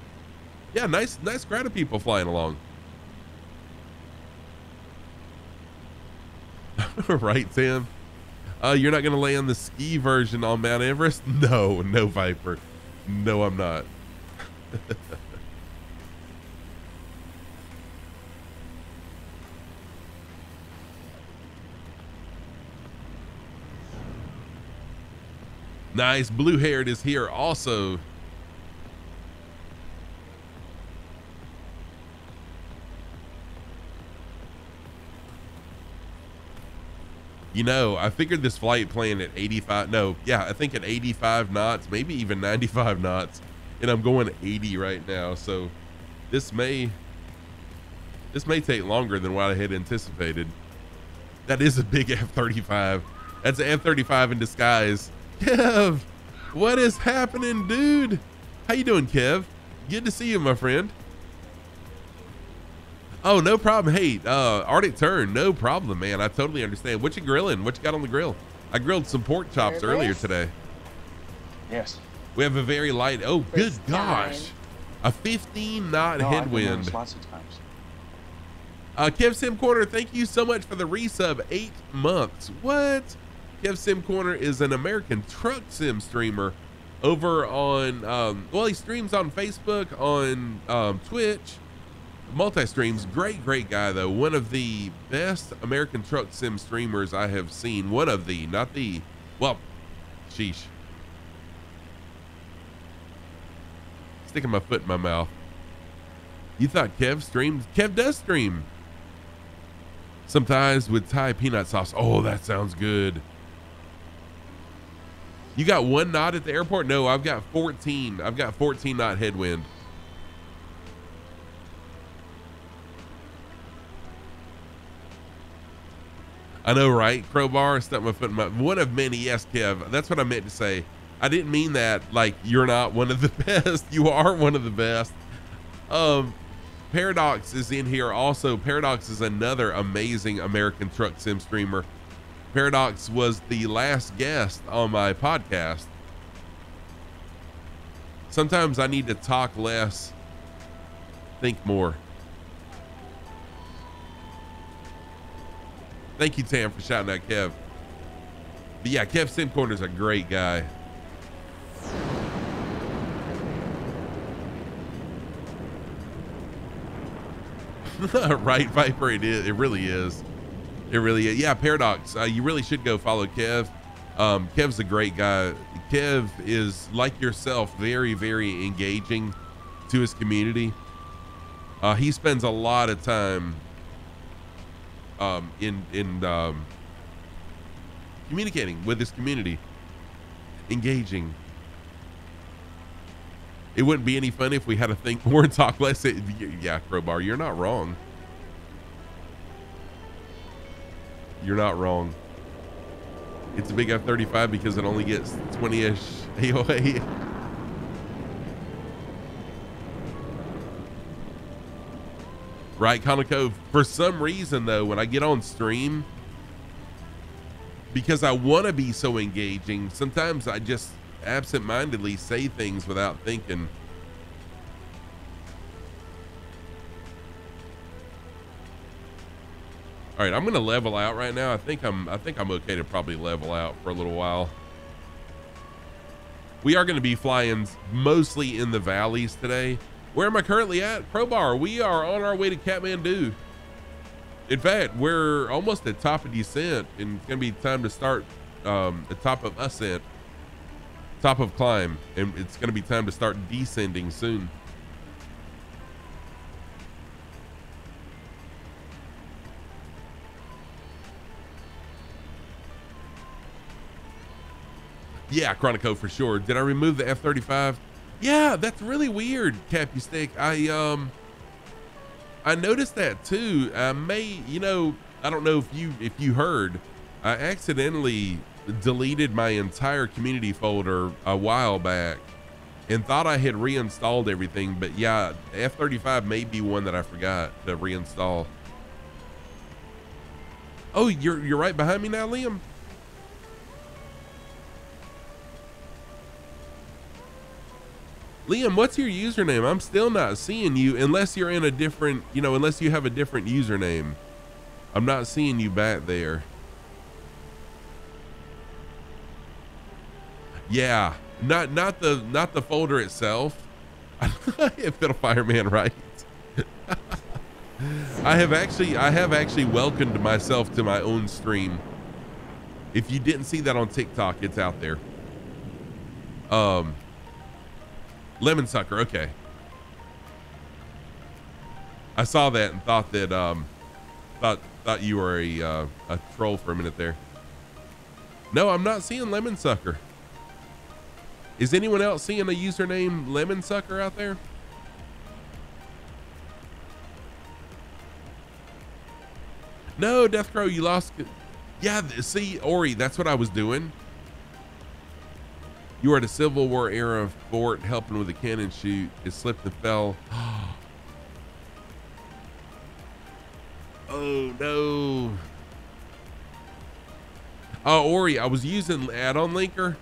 Yeah, nice, nice crowd of people flying along. [LAUGHS] right, Sam? Uh, you're not going to on the ski version on Mount Everest? [LAUGHS] No, no, Viper. No, I'm not. [LAUGHS] nice. Blue haired is here also. You know, I figured this flight plan at 85. No, yeah, I think at 85 knots, maybe even 95 knots, and I'm going 80 right now. So this may this may take longer than what I had anticipated. That is a big [LAUGHS] F-35. That's an F-35 in disguise. Kev, what is happening, dude? How you doing, Kev? Good to see you, my friend. Oh, no problem. Hey, uh, Arctic Turn, no problem, man. I totally understand. What you grilling? What you got on the grill? I grilled some pork chops earlier today. Yes. We have a very light. Oh, good gosh, a 15 knot No, I've been headwind. lots of times. Uh, Kev Sim Corner, thank you so much for the resub. Eight months. What? Kev Sim Corner is an American truck sim streamer over on, um, well, he streams on Facebook, on um, Twitch, multi streams. Great, great guy, though. One of the best American truck sim streamers I have seen. One of the, not the, well, sheesh. Sticking my foot in my mouth. You thought Kev streams? Kev does stream. Sometimes with Thai peanut sauce. Oh, that sounds good. You got one knot at the airport? No, I've got 14. I've got 14 knot headwind. I know, right? Crowbar, stuck my foot in my one of many. Yes, Kev. That's what I meant to say. I didn't mean that like you're not one of the [LAUGHS] best. You are one of the best. Um, Paradox is in here also. Paradox is another amazing American truck sim streamer. Paradox was the last guest on my podcast. Sometimes I need to talk less, think more. Thank you, Tam, for shouting out Kev. But yeah, Kev Sim Corner's a great guy. [LAUGHS] right, Viper. It is. It really is. It really is. Yeah, Paradox. Uh, you really should go follow Kev. Um, Kev's a great guy. Kev is like yourself, very, very engaging to his community. Uh, he spends a lot of time um, in in um, communicating with his community, engaging. It wouldn't be any fun if we had to think [LAUGHS] more and talk less. Yeah, Crowbar, you're not wrong. You're not wrong. It's a big F-35 because it only gets 20-ish AOA. [LAUGHS] Right, Conoco. For some reason, though, when I get on stream, because I want to be so engaging, sometimes I just absent-mindedly say things without thinking. All right, I'm gonna level out right now. I think I'm I think I'm okay to probably level out for a little while. We are gonna be flying mostly in the valleys today. Where am I currently at? Crowbar, we are on our way to Kathmandu. In fact, we're almost at top of descent and it's gonna be time to start um, the top of ascent, top of climb, and it's gonna be time to start descending soon. Yeah, Chronico for sure. Did I remove the F-35? Yeah, that's really weird, Cappy Stick. I um I noticed that too. I may, you know, I don't know if you if you heard, I accidentally deleted my entire community folder a while back and thought I had reinstalled everything, but yeah, F-35 may be one that I forgot to reinstall. Oh, you're you're right behind me now, Liam. Liam, what's your username? I'm still not seeing you unless you're in a different, you know, unless you have a different username. I'm not seeing you back there. Yeah, not not the not the folder itself. [LAUGHS] Fiddle Fireman, right? [LAUGHS] I have actually I have actually welcomed myself to my own stream. If you didn't see that on TikTok, it's out there. Um Lemon sucker. Okay. I saw that and thought that um thought thought you were a uh, a troll for a minute there. No, I'm not seeing lemon sucker. Is anyone else seeing a username lemon sucker out there? No, Death Crow, you lost. Yeah, see, Ori, that's what I was doing. You are at a Civil War era fort helping with a cannon shoot. It slipped and fell. [GASPS] oh no. Oh, Ori, I was using add-on linker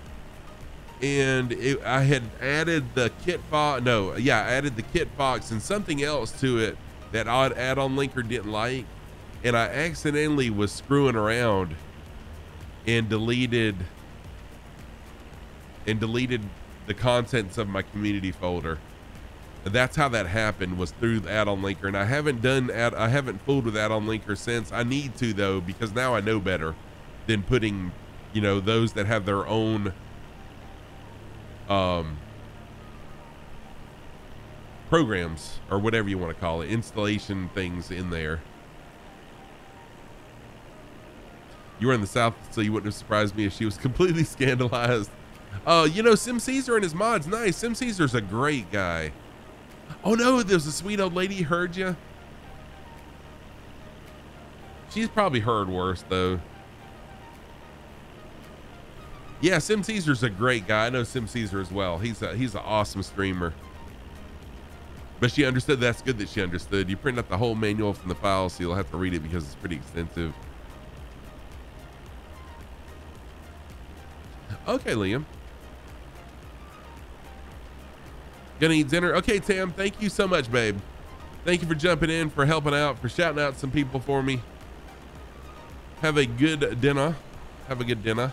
and it, I had added the Kitfox. No, yeah, I added the Kitfox and something else to it that odd add-on linker didn't like. And I accidentally was screwing around and deleted and deleted the contents of my community folder. That's how that happened was through the add-on linker. And I haven't done add, I haven't fooled with add-on linker since. I need to though, because now I know better than putting, you know, those that have their own um programs or whatever you want to call it, installation things in there. You were in the South, so you wouldn't have surprised me if she was [LAUGHS] completely scandalized uh, you know, Sim Caesar and his mods, nice. Sim Caesar's a great guy. Oh no, there's a sweet old lady heard you. She's probably heard worse though. Yeah, Sim Caesar's a great guy. I know Sim Caesar as well. He's a he's an awesome streamer. But she understood. That's good that she understood. You print out the whole manual from the file, so you'll have to read it because it's pretty extensive. Okay, Liam. Gonna eat dinner. Okay, Tam, thank you so much, babe. Thank you for jumping in, for helping out, for shouting out some people for me. Have a good dinner. Have a good dinner.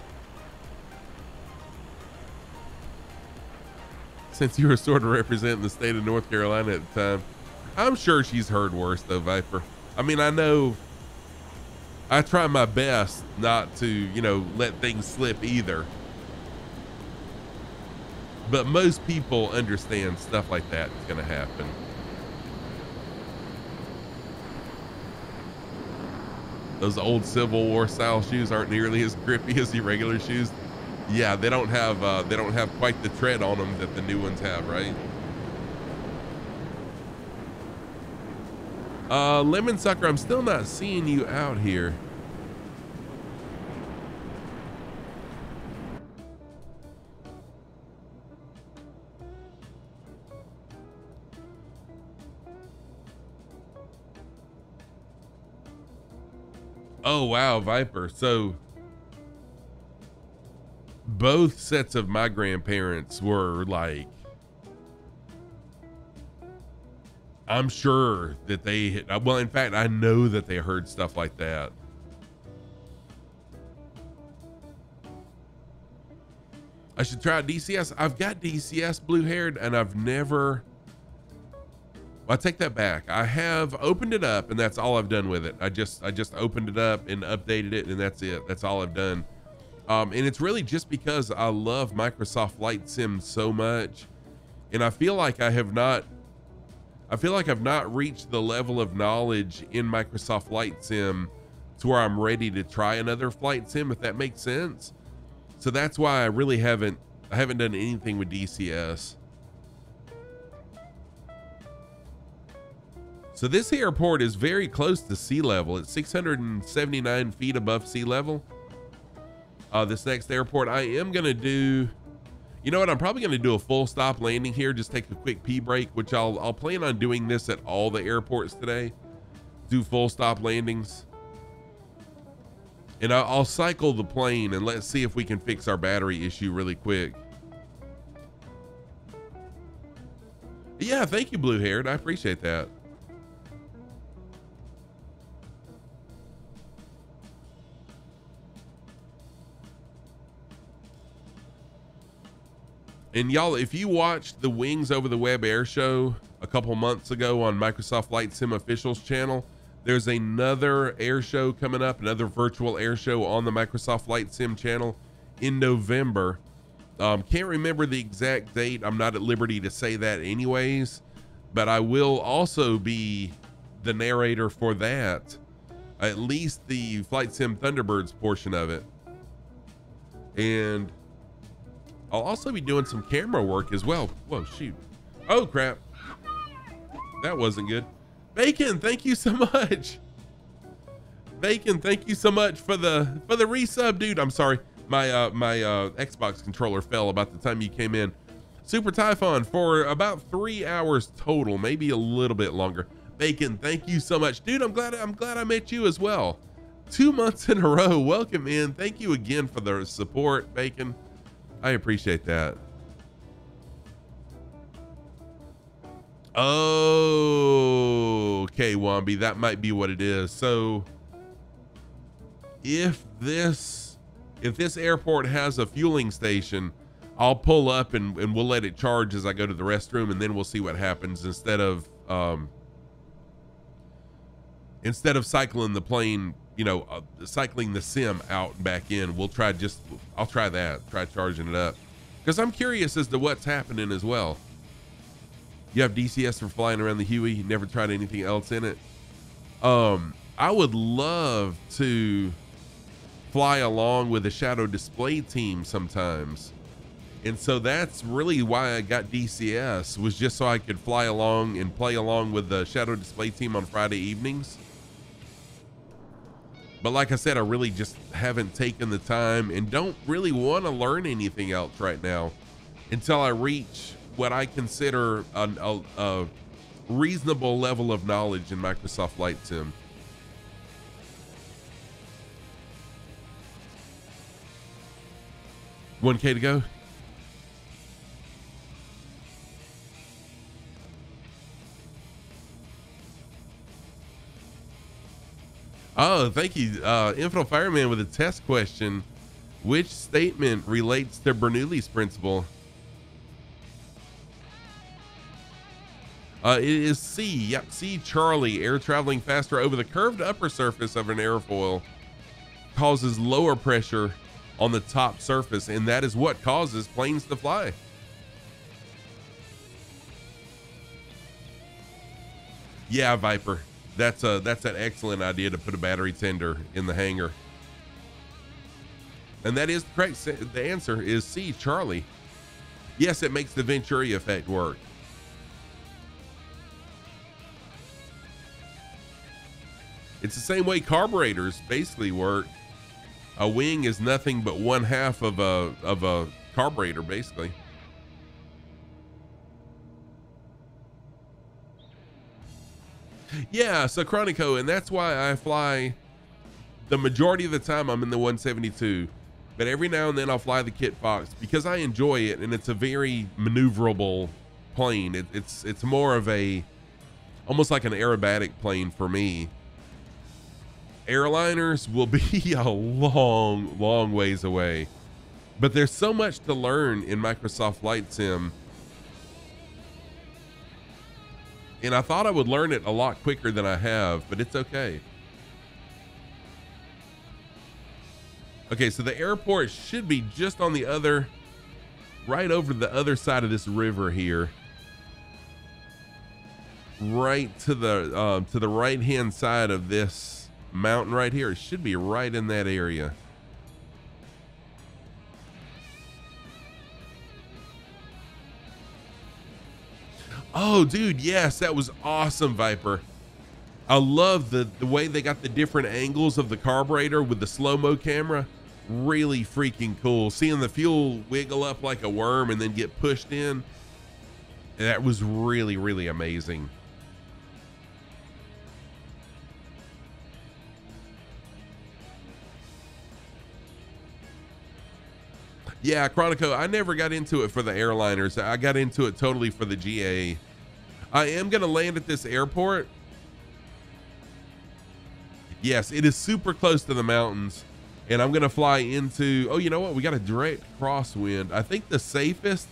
Since you were sort of representing the state of North Carolina at the time, I'm sure she's heard worse though, Viper. I mean, I know I try my best not to, you know, let things slip either but most people understand stuff like that is going to happen. Those old Civil War style shoes aren't nearly as grippy as the regular shoes. Yeah, they don't have uh, they don't have quite the tread on them that the new ones have, right? Uh, Lemon Sucker, I'm still not seeing you out here. Oh wow, Viper. So both sets of my grandparents were like I'm sure that they uh, well in fact I know that they heard stuff like that. I should try DCS. I've got DCS blue haired and I've never well, I take that back. I have opened it up and that's all I've done with it. I just I just opened it up and updated it and that's it. That's all I've done. Um, and it's really just because I love Microsoft Flight Sim so much. And I feel like I have not I feel like I've not reached the level of knowledge in Microsoft Flight Sim to where I'm ready to try another flight sim, if that makes sense. So that's why I really haven't I haven't done anything with DCS. So this airport is very close to sea level. It's 679 feet above sea level. Uh, this next airport, I am gonna do. You know what? I'm probably gonna do a full stop landing here. Just take a quick pee break, which I'll I'll plan on doing this at all the airports today. Do full stop landings, and I'll, I'll cycle the plane and let's see if we can fix our battery issue really quick. Yeah, thank you, blue haired. I appreciate that. And y'all, if you watched the Wings Over the Web air show a couple months ago on Microsoft Flight Sim Officials channel, there's another air show coming up, another virtual air show on the Microsoft Flight Sim channel in November. Um, can't remember the exact date. I'm not at liberty to say that, anyways, but I will also be the narrator for that, at least the Flight Sim Thunderbirds portion of it. And I'll also be doing some camera work as well. Whoa, shoot. Oh, crap. That wasn't good. Bacon, thank you so [LAUGHS] much. Bacon, thank you so much for the for the resub, dude. I'm sorry. My uh my uh Xbox controller fell about the time you came in. Super Typhon for about three hours total, maybe a little bit longer. Bacon, thank you so much. Dude, I'm glad I'm glad I met you as well. Two months in a row. Welcome in. Thank you again for the support, Bacon. I appreciate that. Oh, okay, Wombi, that might be what it is. So if this if this airport has a fueling station, I'll pull up and, and we'll let it charge as I go to the restroom and then we'll see what happens instead of um instead of cycling the plane you know, uh, cycling the sim out and back in. We'll try just, I'll try that, try charging it up. Because I'm curious as to what's happening as well. You have DCS for flying around the Huey. You never tried anything else in it. Um, I would love to fly along with the shadow display team sometimes. And so that's really why I got DCS was just so I could fly along and play along with the shadow display team on Friday evenings. But like I said, I really just haven't taken the time and don't really want to learn anything else right now until I reach what I consider a, a, a reasonable level of knowledge in Microsoft Flight Sim. One K to go. Oh, thank you. Uh, Info Fireman with a test question. Which statement relates to Bernoulli's principle? Uh, it is C. Yep, C. Charlie. Air traveling faster over the curved upper surface of an airfoil causes lower pressure on the top surface, and that is what causes planes to fly. Yeah, Viper that's a that's an excellent idea to put a battery tender in the hangar. And that is correct. The answer is C, Charlie. Yes, it makes the Venturi effect work. It's the same way carburetors basically work. A wing is nothing but one half of a of a carburetor, basically. Yeah, so Chronico, and that's why I fly the majority of the time I'm in the 172, but every now and then I'll fly the Kit Fox because I enjoy it and it's a very maneuverable plane. It, it's it's more of a almost like an aerobatic plane for me. Airliners will [LAUGHS] be a long, long ways away. But there's so much to learn in Microsoft Flight Sim. And I thought I would learn it a lot quicker than I have, but it's okay. Okay, so the airport should be just on the other, right over the other side of this river here. Right to the uh, to the right hand side of this mountain right here. It should be right in that area. Oh, dude, yes, that was awesome, Viper. I love the the way they got the different angles of the carburetor with the slow-mo camera really freaking cool. Seeing the fuel wiggle up like a worm and then get pushed in. That was really, really amazing. Yeah, Chronico, I never got into it for the airliners. I got into it totally for the GA. I am going to land at this airport. Yes, it is super close to the mountains and I'm gonna fly into. Oh, you know what? We got a direct crosswind. I think the safest,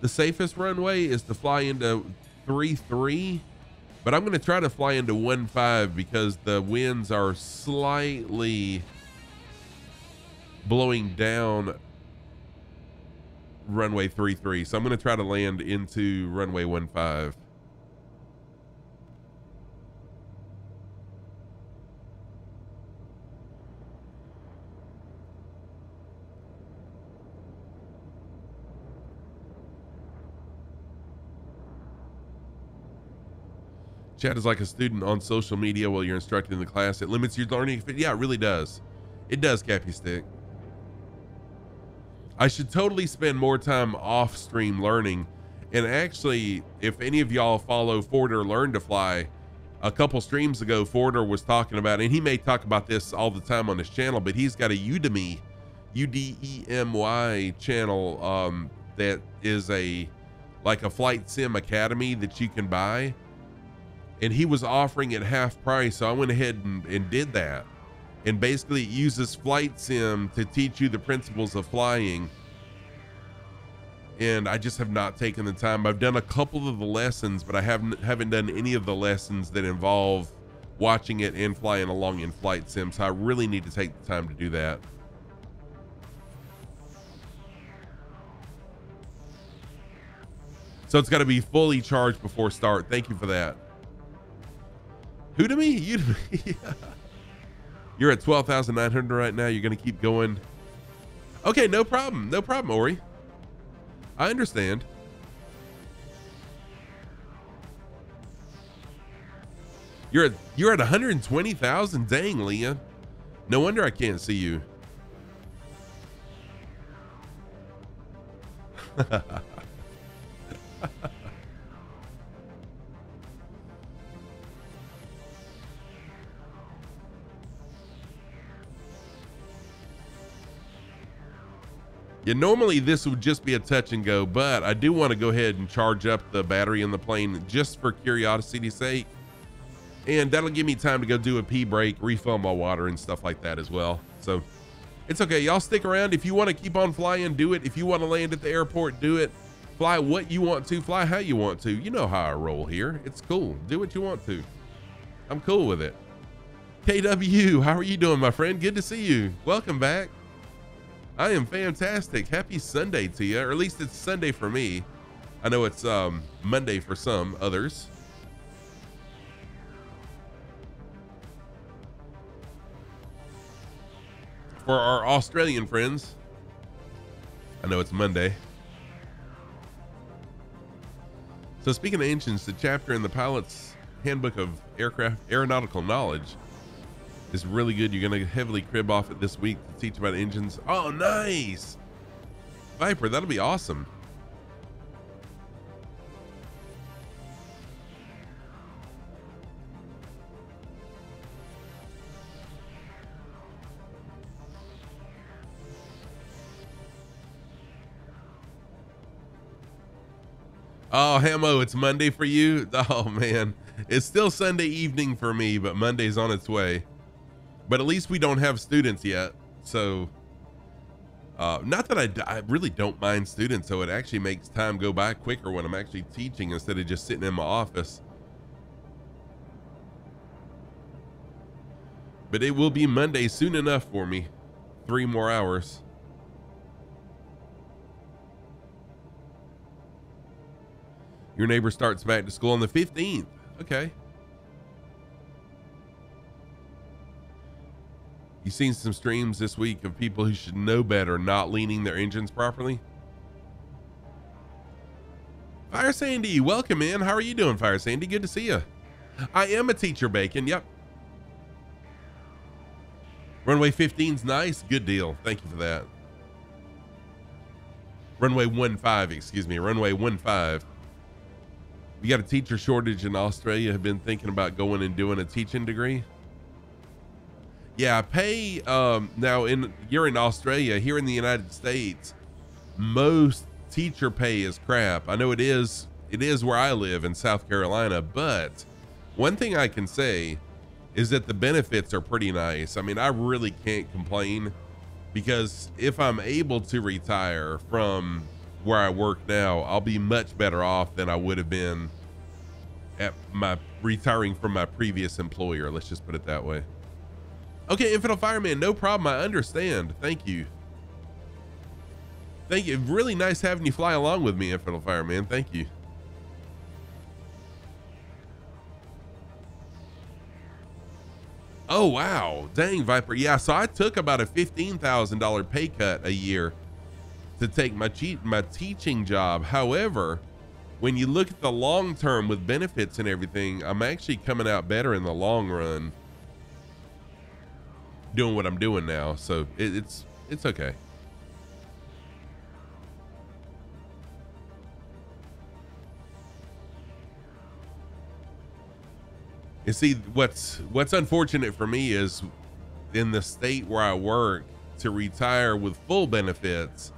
the safest runway is to fly into three three, but I'm gonna try to fly into one five because the winds are slightly blowing down runway three three. So I'm gonna try to land into runway one five. Chat is like a student on social media while you're instructing in the class. It limits your learning. Yeah, it really does. It does, Cappy Stick. I should totally spend more time off stream learning. And actually, if any of y'all follow Forder Learn to Fly, a couple streams ago, Forder was talking about, and he may talk about this all the time on his channel, but he's got a Udemy, U D E M Y channel um, that is a like a flight sim academy that you can buy and he was offering it half price. So I went ahead and, and did that. And basically, it uses Flight Sim to teach you the principles of flying. And I just have not taken the time. I've done a couple of the lessons, but I haven't haven't done any of the lessons that involve watching it and flying along in Flight Sim. So I really need to take the time to do that. So it's got to be fully charged before start. Thank you for that. Who to me? You to me. [LAUGHS] You're at 12,900 right now. You're going to keep going. Okay, no problem. No problem, Ori. I understand. You're at you're at 120,000. Dang, Leah. No wonder I can't see you. [LAUGHS] Yeah, normally this would just be a touch and go, but I do want to go ahead and charge up the battery in the plane just for curiosity's sake. And that'll give me time to go do a pee break, refill my water and stuff like that as well. So it's okay. Y'all stick around. If you want to keep on flying, do it. If you want to land at the airport, do it. Fly what you want to, fly how you want to. You know how I roll here. It's cool. Do what you want to. I'm cool with it. KW, how are you doing, my friend? Good to see you. Welcome back. I am fantastic. Happy Sunday to you, or at least it's Sunday for me. I know it's um, Monday for some others. For our Australian friends, I know it's Monday. So speaking of engines, the chapter in the pilot's handbook of aircraft aeronautical knowledge is really good. You're gonna heavily crib off it this week to teach about engines. Oh, nice. Viper, that'll be awesome. Oh, Hamo, it's Monday for you. [LAUGHS] Oh man, it's still Sunday evening for me, but Monday's on its way. But at least we don't have students yet, so uh, not that I, I really don't mind students, so it actually makes time go by quicker when I'm actually teaching instead of just sitting in my office. But it will be Monday soon enough for me. Three more hours. Your neighbor starts back to school on the 15th. Okay. You seen some streams this week of people who should know better not leaning their engines properly? Fire Sandy, welcome in. How are you doing, Fire Sandy? Good to see you. I am a teacher, Bacon. Yep. Runway 15's nice. Good deal. Thank you for that. Runway 15, excuse me. Runway 15. You got a teacher shortage in Australia. Have been thinking about going and doing a teaching degree. Yeah, pay um, now in you're in Australia. Here in the United States, most teacher pay is crap. I know it is. It is where I live in South Carolina, but one thing I can say is that the benefits are pretty nice. I mean, I really can't complain because if I'm able to retire from where I work now, I'll be much better off than I would have been at my retiring from my previous employer. Let's just put it that way. Okay, Infidel Fireman, no problem. I understand. Thank you. Thank you. Really nice having you fly along with me, Infidel Fireman. Thank you. Oh, wow. Dang, Viper. Yeah, so I took about a $15,000 pay cut a year to take my my teaching job. However, when you look at the long term with benefits and everything, I'm actually coming out better in the long run doing what I'm doing now. So it, it's it's okay. You see, what's what's unfortunate for me is in the state where I work to retire with full benefits,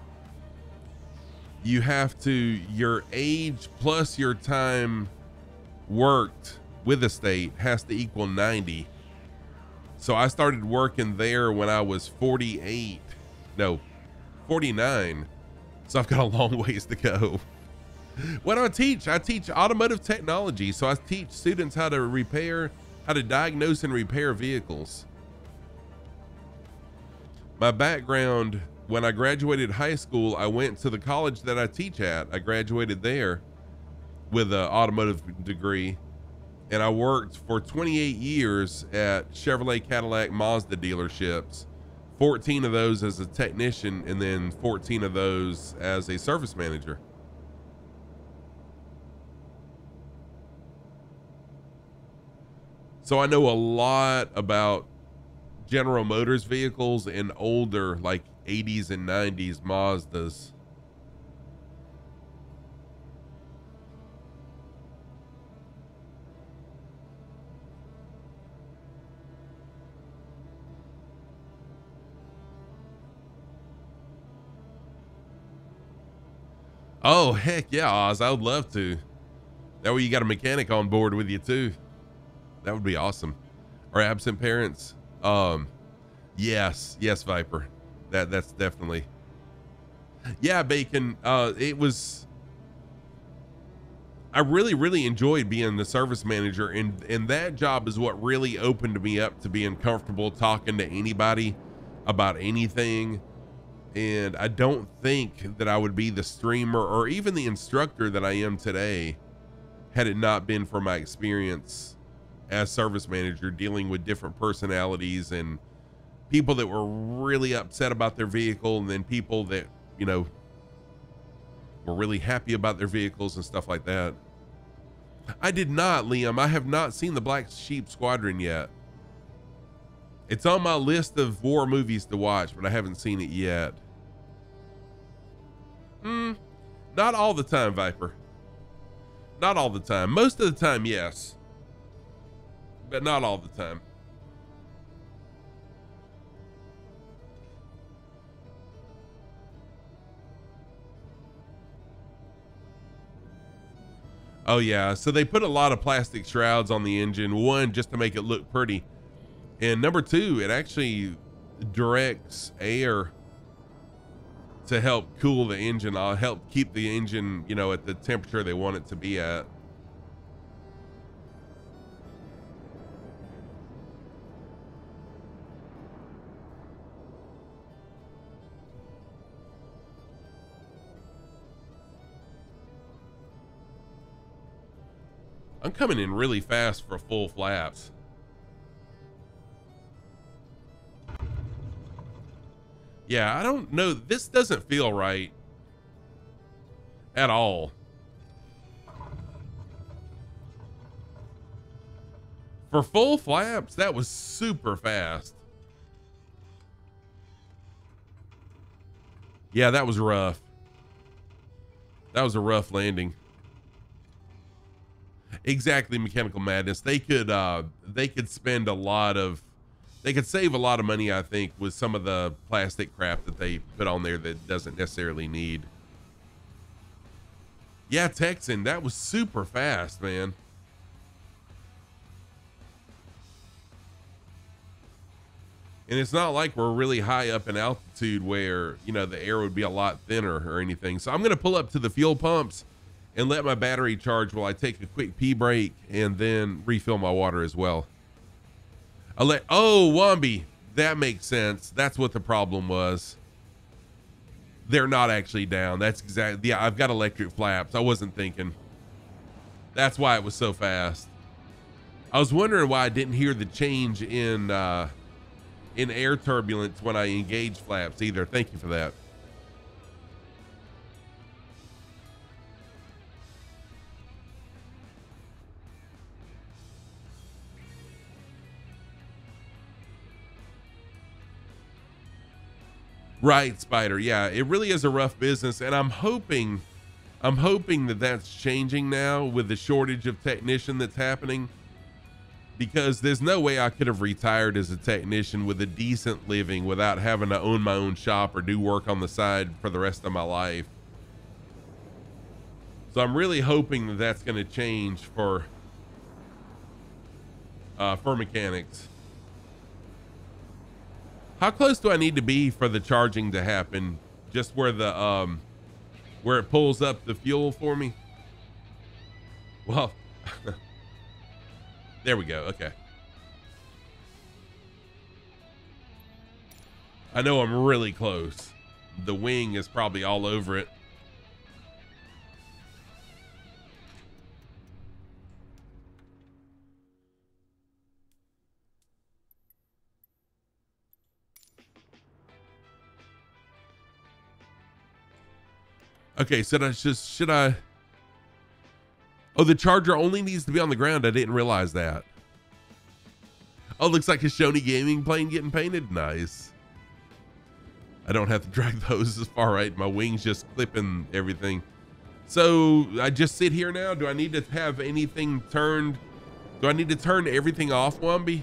you have to your age plus your time worked with the state has to equal 90 so I started working there when I was 48, no, 49. So I've got a long [LAUGHS] ways to go. What do I teach? I teach automotive technology. So I teach students how to repair, how to diagnose and repair vehicles. My background, when I graduated high school, I went to the college that I teach at. I graduated there with an automotive degree and I worked for 28 years at Chevrolet, Cadillac, Mazda dealerships. 14 of those as a technician, and then 14 of those as a service manager. So I know a lot about General Motors vehicles and older, like 80s and 90s Mazdas. Oh, heck yeah, Oz. I would love to. That way you got a mechanic on board with you too. That would be awesome. Or absent parents. Um, yes, yes, Viper. That that's definitely. Yeah, Bacon. Uh, it was. I really, really enjoyed being the service manager, and and that job is what really opened me up to being comfortable talking to anybody about anything and I don't think that I would be the streamer or even the instructor that I am today had it not been for my experience as service manager dealing with different personalities and people that were really upset about their vehicle and then people that, you know, were really happy about their vehicles and stuff like that. I did not, Liam. I have not seen the Black Sheep Squadron yet. It's on my list of war movies to watch, but I haven't seen it yet. Mm, not all the time, Viper. Not all the time. Most of the time, yes. But not all the time. Oh yeah, so they put a lot of plastic shrouds on the engine. One, just to make it look pretty, and number two, it actually directs air to help cool the engine. I'll help keep the engine, you know, at the temperature they want it to be at. I'm coming in really fast for full flaps. Yeah, I don't know. This doesn't feel right at all. For full flaps, that was super fast. Yeah, that was rough. That was a rough landing exactly mechanical madness they could uh they could spend a lot of they could save a lot of money i think with some of the plastic crap that they put on there that doesn't necessarily need. Yeah texan that was super fast man. And it's not like we're really high up in altitude where you know the air would be a lot thinner or anything. So i'm going to pull up to the fuel pumps and let my battery charge while I take a quick pee break and then refill my water as well. I let oh Wombi, that makes sense. That's what the problem was. They're not actually down. That's exactly yeah. I've got electric flaps. I wasn't thinking. That's why it was so fast. I was wondering why I didn't hear the change in uh, in air turbulence when I engaged flaps either. Thank you for that. Right, Spider. Yeah, it really is a rough business, and I'm hoping, I'm hoping that that's changing now with the shortage of technician that's happening. Because there's no way I could have retired as a technician with a decent living without having to own my own shop or do work on the side for the rest of my life. So I'm really hoping that that's going to change for uh, for mechanics. How close do I need to be for the charging to happen? Just where the um where it pulls up the fuel for me? Well, [LAUGHS] there we go. Okay. I know I'm really close. The wing is probably all over it. Okay, so I just should I? Oh, the charger only needs to be on the ground. I didn't realize that. Oh, looks like a Shoney Gaming plane getting painted. Nice. I don't have to [LAUGHS] drag the hoses far right. My wings just clipping everything. So I just sit here now. Do I need to have anything turned? Do I need to turn everything off, Wumby?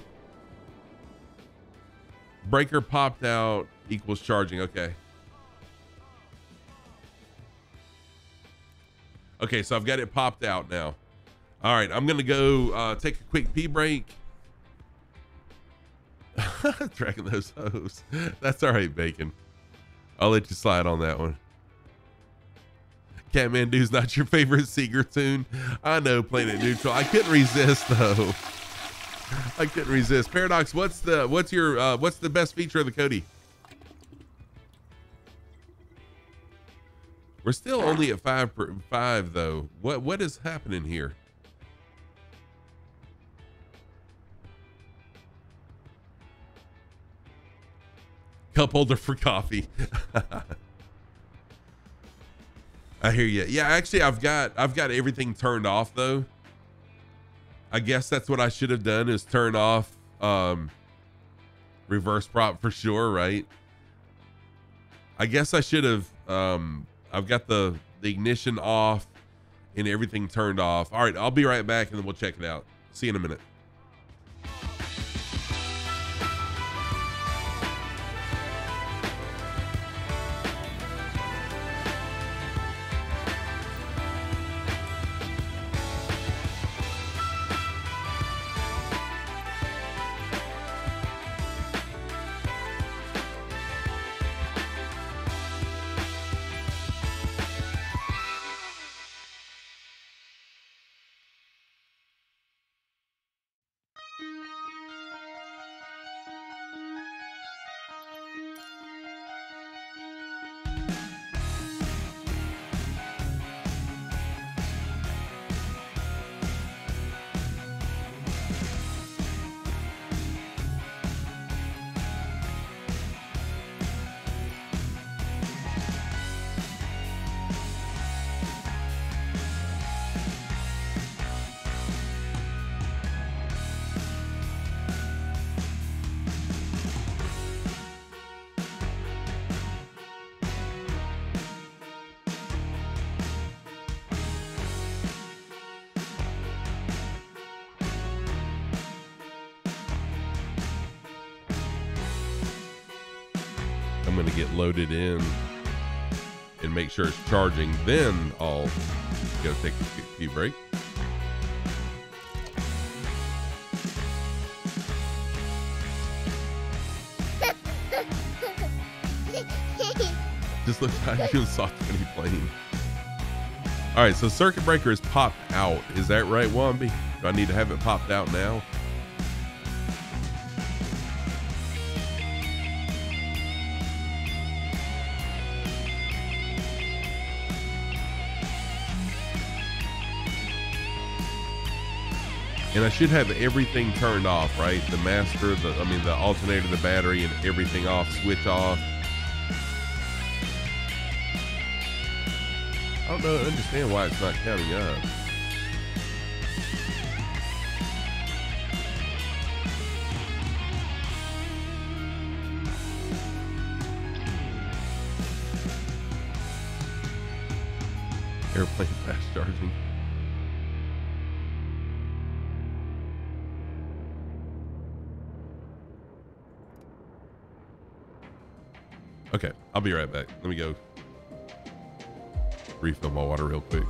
Breaker popped out equals charging. Okay. Okay, so I've got it popped out now. All right, I'm gonna go uh, take a quick pee break. [LAUGHS] Dragging those hose. That's all right, Bacon. I'll let you slide on that one. Katmandu's not your favorite Seger tune. I know, Planet Neutral. I couldn't resist though. I couldn't resist. Paradox, what's the what's your uh, what's the best feature of the Kodi? We're still only at five per, five though. What what is happening here? Cup holder for coffee. [LAUGHS] I hear you. Yeah, actually, I've got I've got everything turned off though. I guess that's what I should have done is turn off um, reverse prop for sure, right? I guess I should have um, I've got the, the ignition off and everything turned off. All right, I'll be right back and then we'll check it out. See you in a minute. Get loaded in and make sure it's charging. Then I'll go take a pee break. [LAUGHS] Just looks like you saw 20 plane. All right, so circuit breaker is popped out. Is that right, Womby? Do I need to have it popped out now? And I should have everything turned off, right? The master, the I mean the alternator, the battery, and everything off, switch off. I don't know, understand why it's not counting up. Be right back. Let me go refill my water real quick.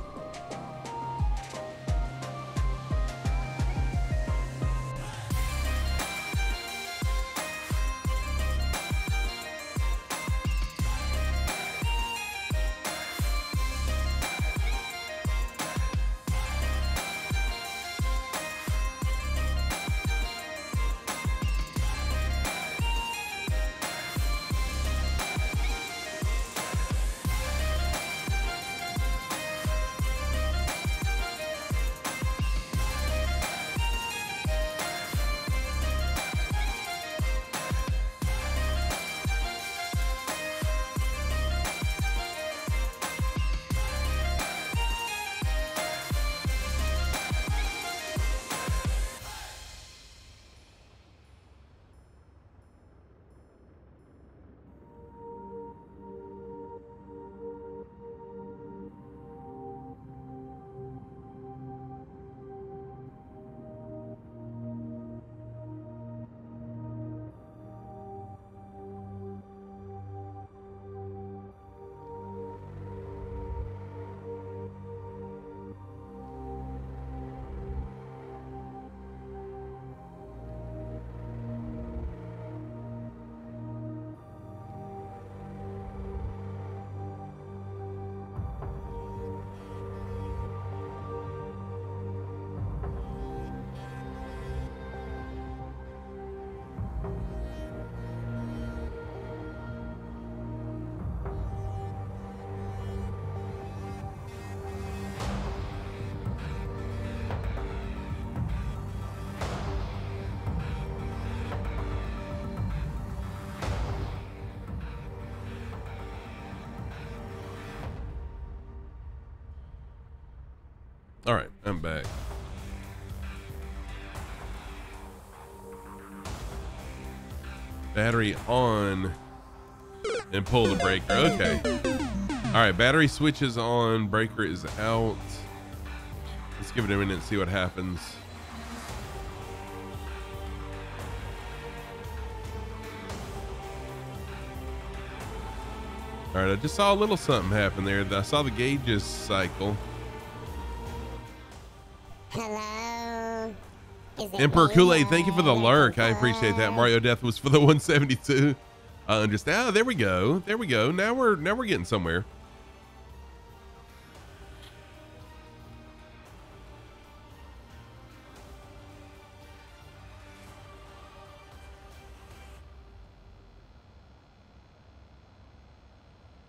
Battery on and pull the breaker. Okay. All right, battery switches on, breaker is out. Let's give it a minute and see what happens. All right, I just saw a little something happen there. I saw the gauges cycle. Emperor me, Kool Aid, thank you for the lurk. I appreciate that. Mario Death was for the 172. I understand. Oh, there we go. There we go. Now we're now we're getting somewhere.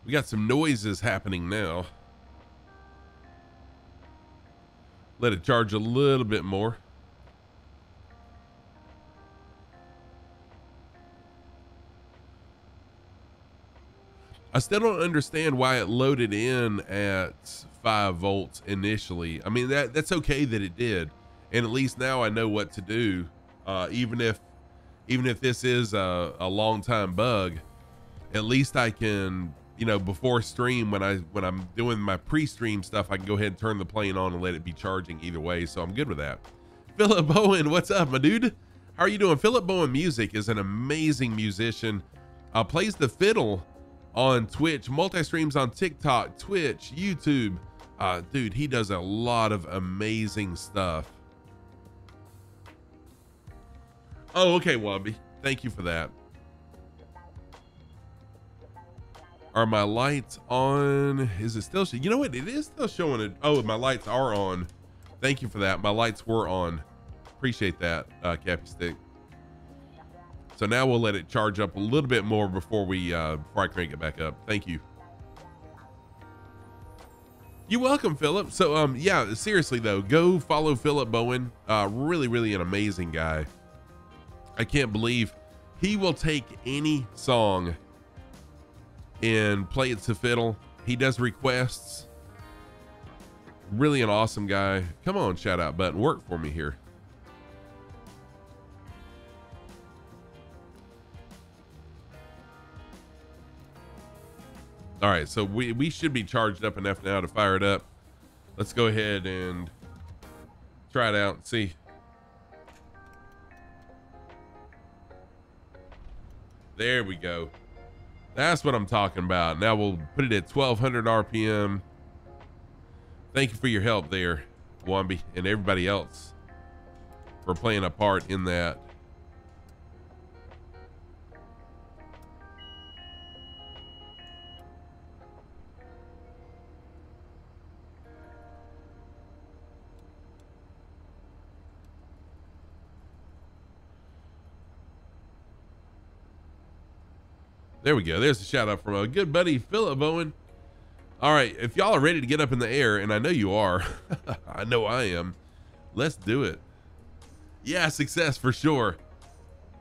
We got some noises happening now. Let it charge a little bit more. I still don't understand why it loaded in at five volts initially. I mean that that's okay that it did, and at least now I know what to do. Uh, even if even if this is a, a long time bug, at least I can you know before stream when I when I'm doing my pre-stream stuff, I can go ahead and turn the plane on and let it be charging either way. So I'm good with that. Philip [LAUGHS] Bowen, what's up, my dude? How are you doing? Philip Bowen Music is an amazing musician. Uh, plays the fiddle on Twitch, multi streams on TikTok, Twitch, YouTube. Uh, dude, he does a lot of amazing stuff. Oh, okay, Wobby. Thank you for that. Are my lights on? Is it still? You know what? It is still showing it. Oh, my lights are on. Thank you for that. My lights were on. Appreciate that, uh, Cappy Stick. So now we'll let it charge up a little bit more before we uh, before I crank it back up. Thank you. You're welcome, Philip. So um yeah, seriously though, go follow Philip Bowen. Uh, really, really an amazing guy. I can't believe he will take any song and play it to fiddle. He does requests. Really an awesome guy. Come on, shout out button. Work for me here. All right, so we, we should be charged up enough now to fire it up. Let's go ahead and try it out and see. There we go. That's what I'm talking about. Now we'll put it at 1200 RPM. Thank you for your help there, Wombi, and everybody else for playing a part in that. There we go. There's a shout out from a good buddy, Philip Bowen. All right. If y'all are ready to get up in the air, and I know you are, [LAUGHS] I know I am, let's do it. Yeah, success for sure.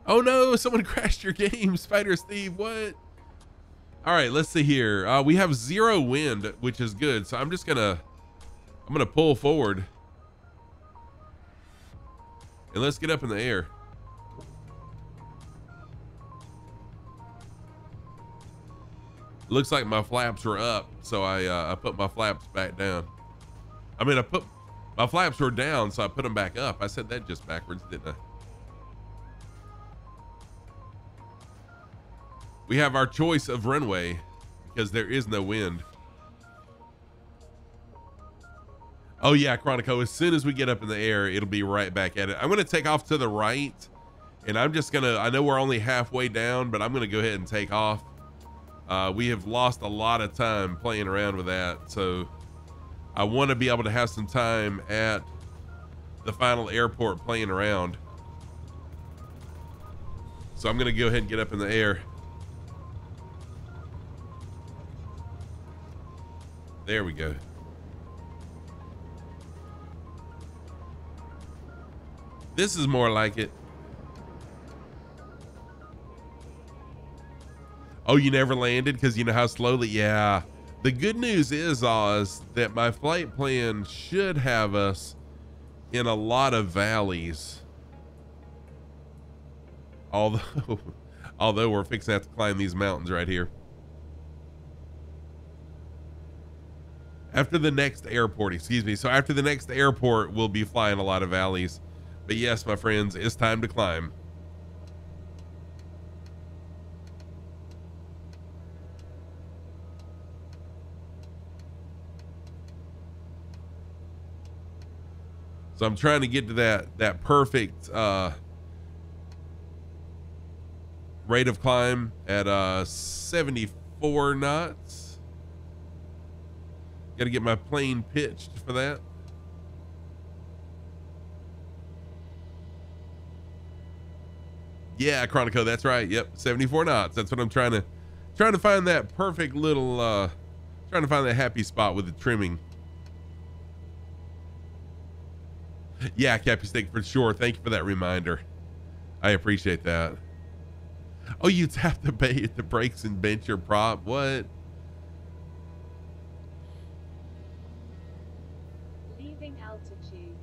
Oh no, someone [LAUGHS] crashed your game, Spider Steve. What? All right, let's see here. Uh, we have zero wind, which is good. So I'm just gonna, I'm gonna pull forward, and let's get up in the air. Looks like my flaps were up, so I uh, I put my flaps back down. I mean, I put my flaps were down, so I put them back up. I said that just backwards, didn't I? We have our choice of runway because there is no wind. Oh yeah, Chronico, as soon as we get up in the air, it'll be right back at it. I'm gonna take off to the right and I'm just gonna, I know we're only halfway down, but I'm gonna go ahead and take off uh, we have lost a lot of time playing around with that. So I want to be able to have some time at the final airport playing around. So I'm going to go ahead and get up in the air. There we go. This is more like it. Oh, you never landed because you know how slowly? Yeah. The good news is, Oz, that my flight plan should have us in a lot of valleys. Although, [LAUGHS] although we're fixing to have to climb these mountains right here. After the next airport, excuse me. So after the next airport, we'll be flying a lot of valleys. But yes, my friends, it's time to climb. So I'm trying to get to that that perfect uh, rate of climb at uh, 74 knots. Got to get my plane pitched for that. Yeah, Chronico, that's right. Yep, 74 knots. That's what I'm trying to trying to find that perfect little uh trying to find that happy spot with the trimming. Yeah, Cappy Steak for sure. Thank you for that reminder. I appreciate that. Oh, you tap the bay the brakes and bench your prop. What? Leaving altitude.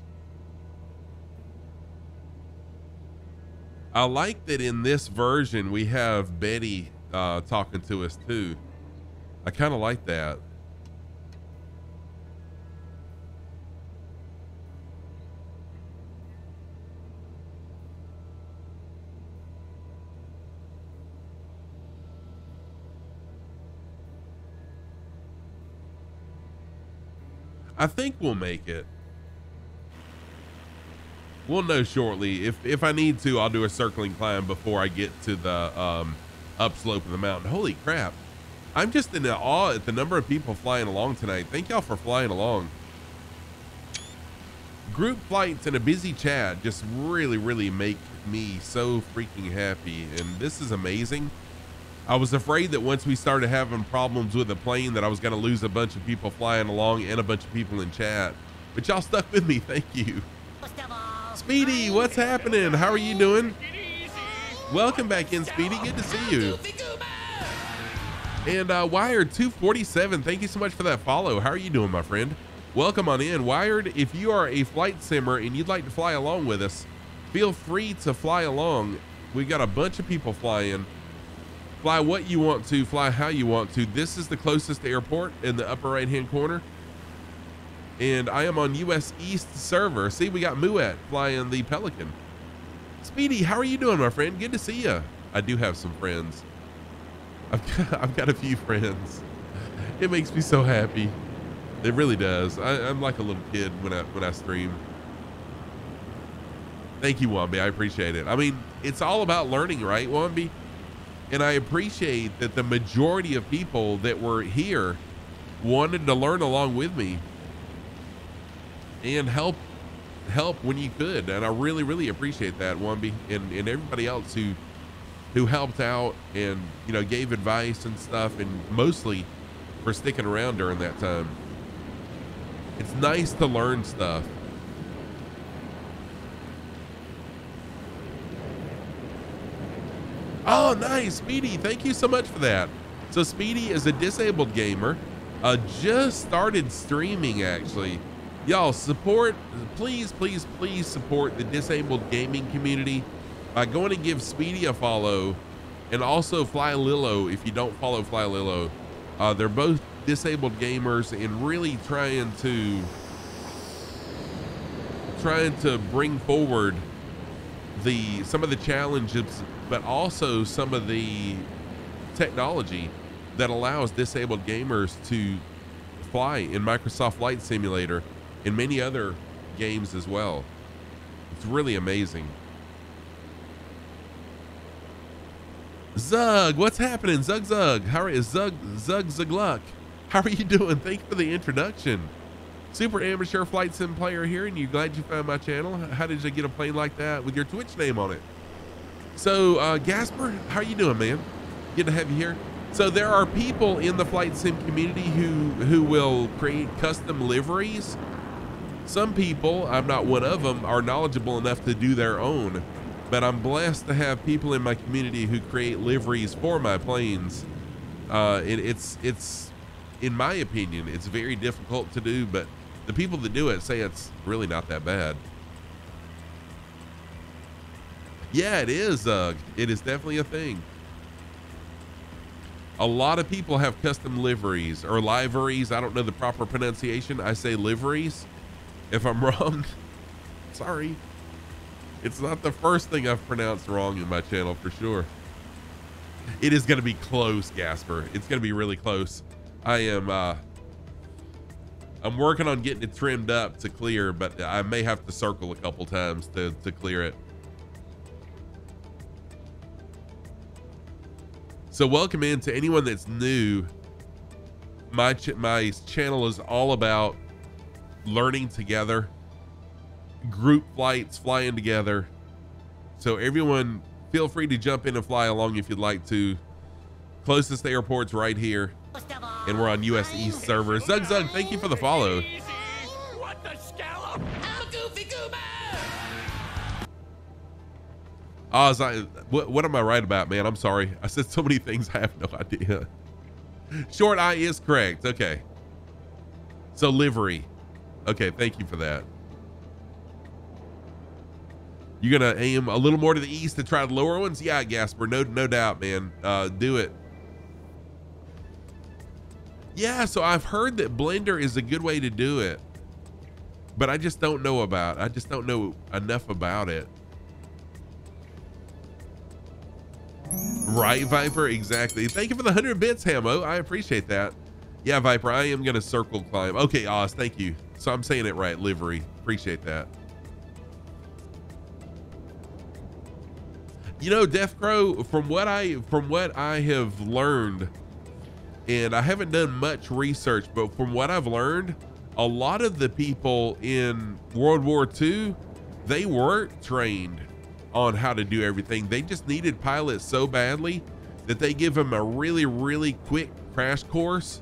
I like that in this version we have Betty uh, talking to us too. I kind of like that. I think we'll make it. We'll know shortly. If if I need to, I'll do a circling climb before I get to the um, upslope of the mountain. Holy crap. I'm just in awe at the number of people flying along tonight. Thank y'all for flying along. Group flights and a busy chat just really, really make me so freaking happy. And this is amazing. I was afraid that once we started having problems with the plane that I was going to lose a bunch of people flying along and a bunch of people in chat. But y'all stuck with me. Thank you. Speedy, what's happening? How are you doing? Welcome back in, Speedy. Good to see you. And uh, Wired 247, thank you so much for that follow. How are you doing, my friend? Welcome on in. Wired, if you are a flight simmer and you'd like to fly along with us, feel free to fly along. We got a bunch of people flying. Fly what you want to, fly how you want to. This is the closest airport in the upper right hand corner. And I am on US East server. See, we got Muet flying the Pelican. Speedy, how are you doing, my friend? Good to see you. I do have some friends. I've [LAUGHS] got, I've got a few friends. It makes me so happy. It really does. I, I'm like a little kid when I when I stream. Thank you, Wambi. I appreciate it. I mean, it's all about learning, right, Wambi? And I appreciate that the majority of people that were here wanted to learn along with me and help help when you could. And I really, really appreciate that, Wambi, and, and everybody else who who helped out and you know gave advice and stuff, and mostly for sticking around during that time. It's nice to learn stuff. Oh, nice, Speedy. Thank you so much for that. So Speedy is a disabled gamer. Uh, just started streaming actually. Y'all support, please, please, please support the disabled gaming community by going to give Speedy a follow and also Fly Lilo if you don't follow Fly Lilo. Uh, they're both disabled gamers and really trying to trying to bring forward the some of the challenges but also some of the technology that allows disabled gamers to fly in Microsoft Flight Simulator and many other games as well. It's really amazing. Zug, what's happening? Zug Zug. How are you? Zug Zug Zugluck. How are you doing? [LAUGHS] Thank you for the introduction. Super amateur flight sim player here, and you glad you found my channel? How did you get a plane like that with your Twitch name on it? So, uh, Gasper, how are you doing, man? Good to have you here. So there are people in the flight sim community who who will create custom liveries. Some people, I'm not one of them, are knowledgeable enough to do their own, but I'm blessed to have people in my community who create liveries for my planes. Uh, it, it's it's, in my opinion, it's very difficult to do, but the people that do it say it's really not that bad. Yeah, it is. It is definitely a thing. A lot of people have custom liveries or liveries. I don't know the proper pronunciation. I say liveries. If I'm [LAUGHS] wrong, sorry. It's not the first thing I've pronounced wrong in my channel for sure. It is going to be close, Gasper. It's going to be really close. I am, uh, I'm working on getting it trimmed up to clear, but I may have to circle a couple times to, to clear it. So welcome in to anyone that's new. My ch my channel is all about learning together, group flights, flying together. So everyone, feel free to jump in and fly along if you'd like to. Closest airport's right here, and we're on US East server. Zug Zug, thank you for the follow. Oh, what, what am I right about, man? I'm sorry. I said so many things I have no [LAUGHS] idea. Short I is correct. Okay. So livery. Okay, thank you for that. You're gonna aim a little more to the east to try the lower ones? Yeah, Gasper. No, no doubt, man. Uh, do it. Yeah, so I've heard that Blender is a good way to do it, but I just don't know about. I just don't know enough about it. Right, Viper? Exactly. Thank you for the 100 bits, Hamo. I appreciate that. Yeah, Viper, I am going to circle climb. Okay, Oz, thank you. So I'm saying it right, livery. Appreciate that. You know, Death Crow, from what I from what I have learned, and I haven't done much research, but from what I've learned, a lot of the people in World War II, they weren't trained on how to do everything. They just needed pilots so badly that they give them a really, really quick crash course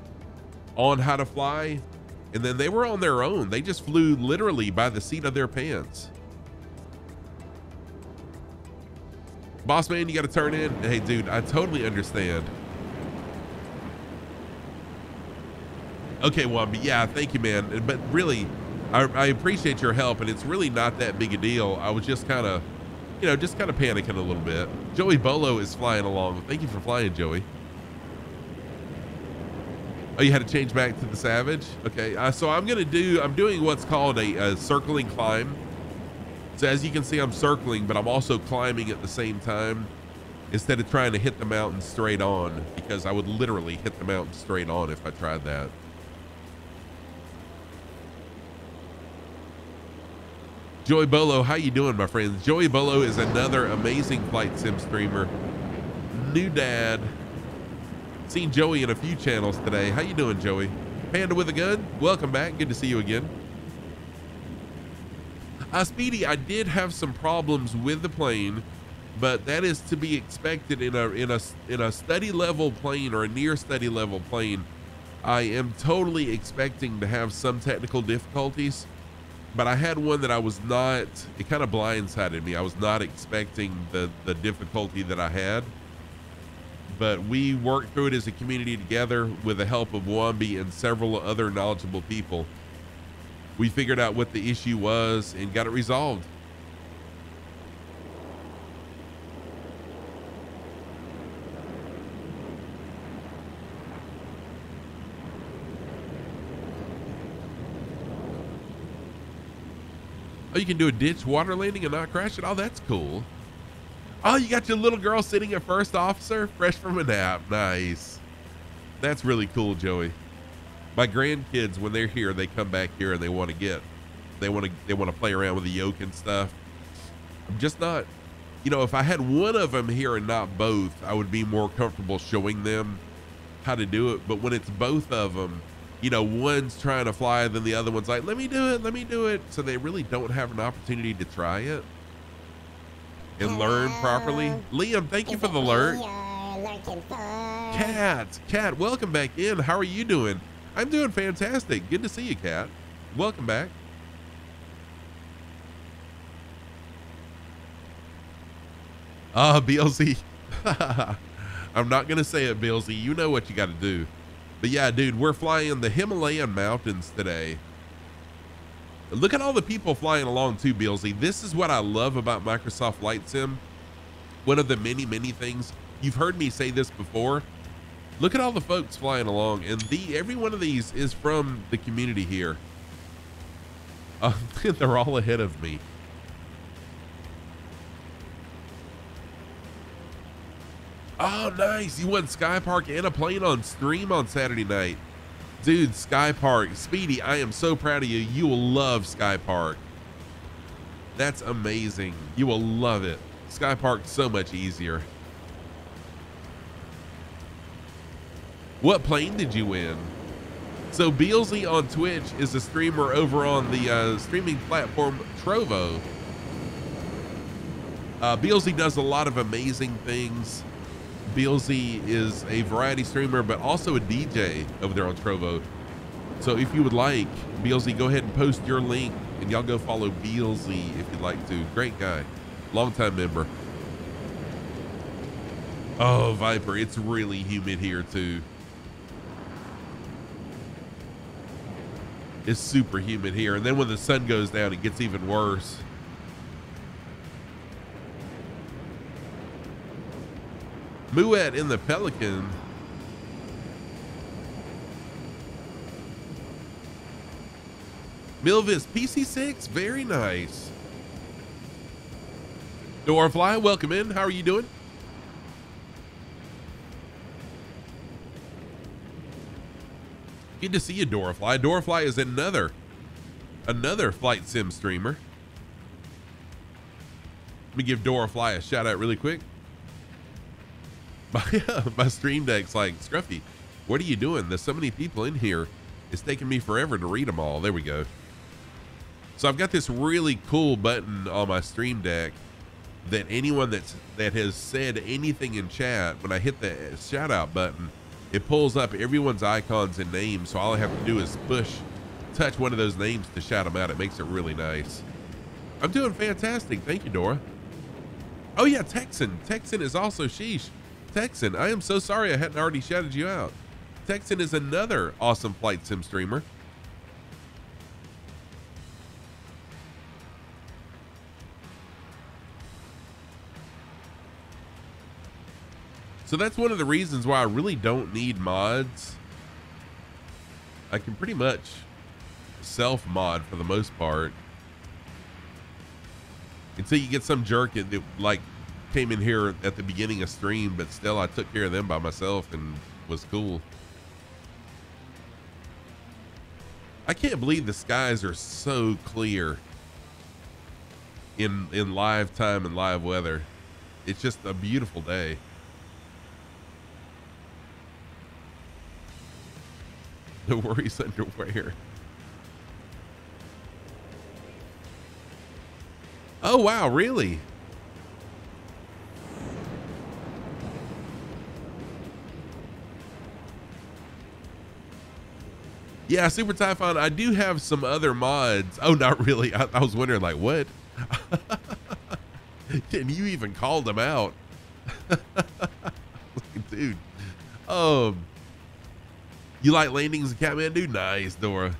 on how to fly. And then they were on their own. They just flew literally by the seat of their pants. Boss man, you got to turn in. Hey, dude, I totally understand. Okay, Wambi. Yeah, thank you, man. But really, I, I appreciate your help, and it's really not that big a deal. I was just kind of, you know, just kind of panicking a little bit. Joey Bolo is flying along. Thank you for flying, Joey. Oh, you had to change back to the Savage? Okay, uh, so I'm gonna do, I'm doing what's called a, a circling climb. So as you can see, I'm circling, but I'm also climbing at the same time instead of trying to hit the mountain straight on because I would literally hit the mountain straight on if I tried that. Joey Bolo, how you doing, my friends? Joey Bolo is another amazing flight sim streamer. New dad. Seen Joey in a few channels today. How you doing, Joey? Panda with a gun. Welcome back. Good to see you again. Uh, Speedy, I did have some problems with the plane, but that is to be expected in a in a in a study level plane or a near study level plane. I am totally expecting to have some technical difficulties but I had one that I was not, it kind of blindsided me. I was not expecting the, the difficulty that I had. But we worked through it as a community together with the help of Wambi and several other knowledgeable people. We figured out what the issue was and got it resolved. Oh, you can do a ditch water landing and not crash it? Oh, that's cool. Oh, you got your little girl sitting at first officer, fresh from a nap. Nice. That's really cool, Joey. My grandkids, when they're here, they come back here and they want to get, they want to, they want to play around with the yoke and stuff. I'm just not, you know, if I had one of them here and not both, I would be more comfortable showing them how to do it. But when it's both of them, you know, one's trying to fly, then the other one's like, let me do it, let me do it. So they really don't have an opportunity to try it and learn properly. Liam, thank you for the alert. you're lurking for? Cat, Cat, welcome back in. How are you doing? I'm doing fantastic. Good to see you, Cat. Welcome back. Ah, BLZ. [LAUGHS] I'm not going to say it, BLZ. You know what you got to do. But yeah, dude, we're flying the Himalayan mountains today. Look at all the people flying along too, BLZ. This is what I love about Microsoft Flight Sim. One of the many, many things you've heard me say this before. Look at all the folks flying along, and the every one of these is from the community here. Uh, [LAUGHS] they're all ahead of me. Oh, nice! You won Sky Park and a plane on stream on Saturday night. Dude, Sky Park. Speedy, I am so proud of you. You will love Sky Park. That's amazing. You will love it. Sky Park's so much easier. What plane did you win? So Beelzy on Twitch is a streamer over on the uh, streaming platform Trovo. Uh, Beelzy does a lot of amazing things. Beelzy is a variety streamer, but also a DJ over there on Trovo. So if you would like, Beelzy, go ahead and post your link and y'all go follow Beelzy if you'd like to. Great guy, longtime member. Oh, Viper, it's really humid here too. It's super humid here. And then when the sun goes down, it gets even worse. Muet in the Pelican. Milviz PC6, very nice. Doorfly, welcome in. How are you doing? Good to see you, Dorafly. Dorafly is another another flight sim streamer. Let me give Dora Fly a shout out really quick. [LAUGHS] My, [LAUGHS] my stream deck's like, Scruffy, what are you doing? There's so many people in here. It's taking me forever to read them all. There we go. So I've got this really cool button on my stream deck that anyone that's that has said anything in chat, when I hit the shout out button, it pulls up everyone's icons and names. So all I have to do is push, touch one of those names to shout them out. It makes it really nice. I'm doing fantastic. Thank you, Dora. Oh yeah, Texan. Texan is also sheesh. Texan, I am so sorry I hadn't already shouted you out. Texan is another awesome flight sim streamer. So that's one of the reasons why I really don't need mods. I can pretty much self mod for the most part. Until you get some jerk that like came in here at the beginning of stream, but still I took care of them by myself and was cool. I can't believe the skies are so clear in in live time and live weather. It's just a beautiful day. [LAUGHS] No worries underwear. Oh wow, really? Yeah, Super Typhon, I do have some other mods. Oh, not really. I, I was wondering, like, what? [LAUGHS] Can you even call them out? [LAUGHS] Dude. Um, you like landings in Kathmandu? Nice, Dora.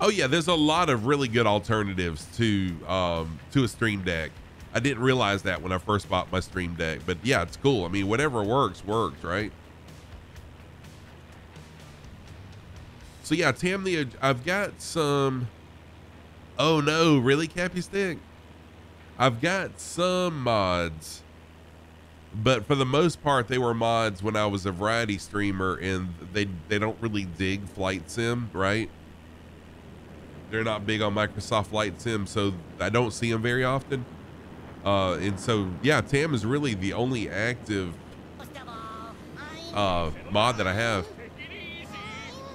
Oh yeah, there's a lot of really good alternatives to um, to a Stream Deck. I didn't realize that when I first bought my Stream Deck, but yeah, it's cool. I mean, whatever works, works, right? So yeah, Tam the I've got some. Oh no, really, Cappy Stick? I've got some mods, but for the most part, they were mods when I was a variety streamer, and they they don't really dig flight sim, right? They're not big on Microsoft Flight Sim, so I don't see them very often. Uh, and so, yeah, Tam is really the only active uh, mod that I have.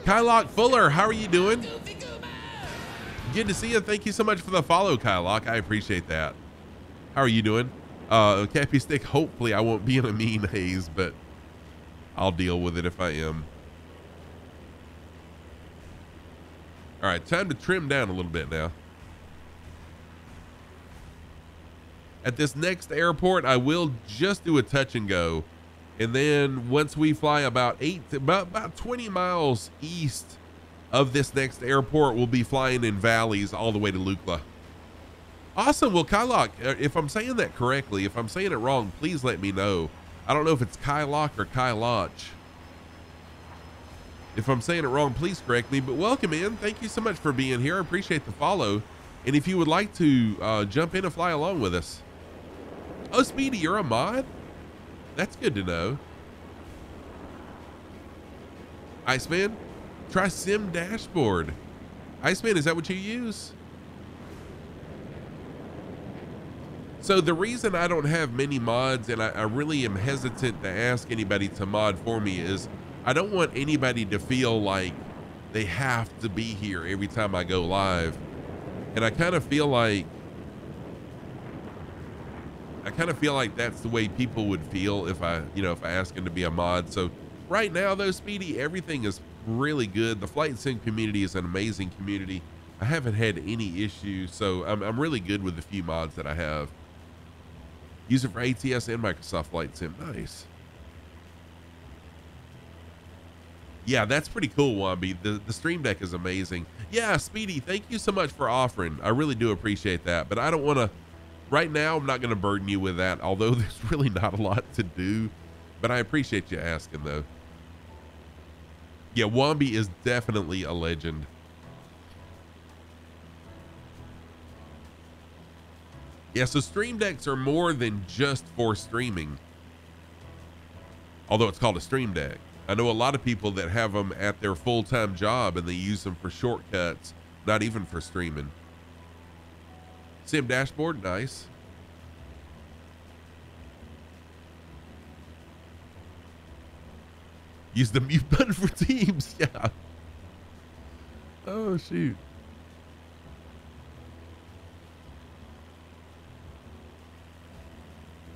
Kylock Fuller, how are you doing? Good to see you. Thank you so much for the follow, Kylock. I appreciate that. How are you doing? Uh, Cappy Stick, hopefully I won't be in a mean haze, but I'll deal with it if I am. All right, time to trim down a little bit now. At this next airport, I will just do a touch and go. And then once we fly about eight, about, about 20 miles east of this next airport, we'll be flying in valleys all the way to Lukla. Awesome. Well, Kylock, uh, if I'm saying that correctly, if I'm saying it wrong, please let me know. I don't know if it's Kylock or Kyloch. If I'm saying it wrong, please correct me. But welcome in. Thank you so much for being here. I appreciate the follow. And if you would like to uh, jump in and fly along with us. Oh, Speedy, you're a mod? That's good to know. Iceman, try Sim Dashboard. Iceman, is that what you use? So the reason I don't have many mods and I, I really am hesitant to ask anybody to mod for me is I don't want anybody to feel like they have to be here every time I go live. And I kind of feel like I kind of feel like that's the way people would feel if I, you know, if I ask them to be a mod. So right now though, Speedy, everything is really good. The flight sim community is an amazing community. I haven't had any issues, so I'm, I'm really good with the few mods that I have. Use it for ATS and Microsoft Flight Sim. Nice. Yeah, that's pretty cool, Wambi. The, the Stream Deck is amazing. Yeah, Speedy, thank you so much for offering. I really do appreciate that. But I don't want to, right now, I'm not going to burden you with that, although [LAUGHS] there's really not a lot to do. But I appreciate you asking, though. Yeah, Wambi is definitely a legend. Yeah, so Stream Decks are more than just for streaming. Although it's called a Stream Deck. I know a lot of people that have them at their full time job and they use them for shortcuts, not even for streaming. Sim dashboard, nice. Use the mute [LAUGHS] button for teams. [LAUGHS] Yeah. Oh, shoot.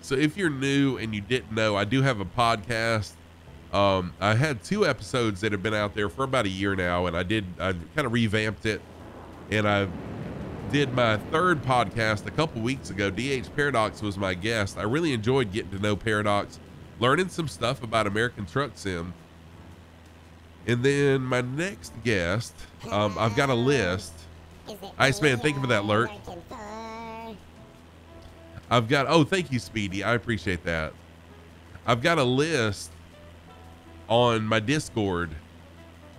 So if you're new and you didn't know, I do have a podcast. Um, I had two episodes that have been out there for about a year now, and I did I kind of revamped it, and I did my third podcast a couple weeks ago. DH Paradox was my guest. I really enjoyed getting to know Paradox, learning some stuff about American Truck Sim. And then my next guest, um, I've got a list. Is it Iceman, thank you for that, Lurk. I've got oh thank you Speedy I appreciate that. I've got a list on my Discord.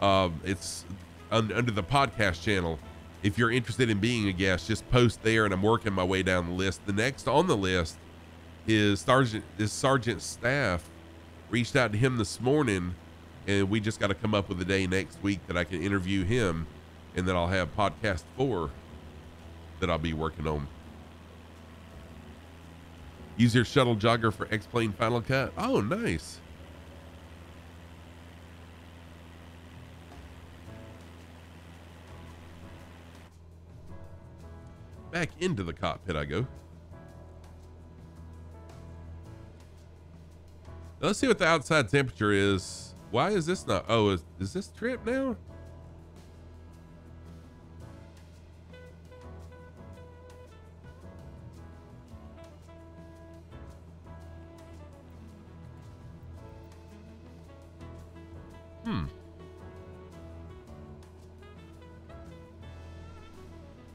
Um, it's un- under the podcast channel. If you're interested in being a guest, just post there, and I'm working my way down the list. The next on the list is Sergeant is Sergeant Staff. Reached out to him this morning, and we just got to come up with a day next week that I can interview him, and then I'll have podcast four that I'll be working on. Use your shuttle jogger for X Plane Final Cut. Oh, nice. Back into the cockpit I go. Now, Let's see what the outside temperature is. Why is this not? Oh, is, is this trip now? Hmm.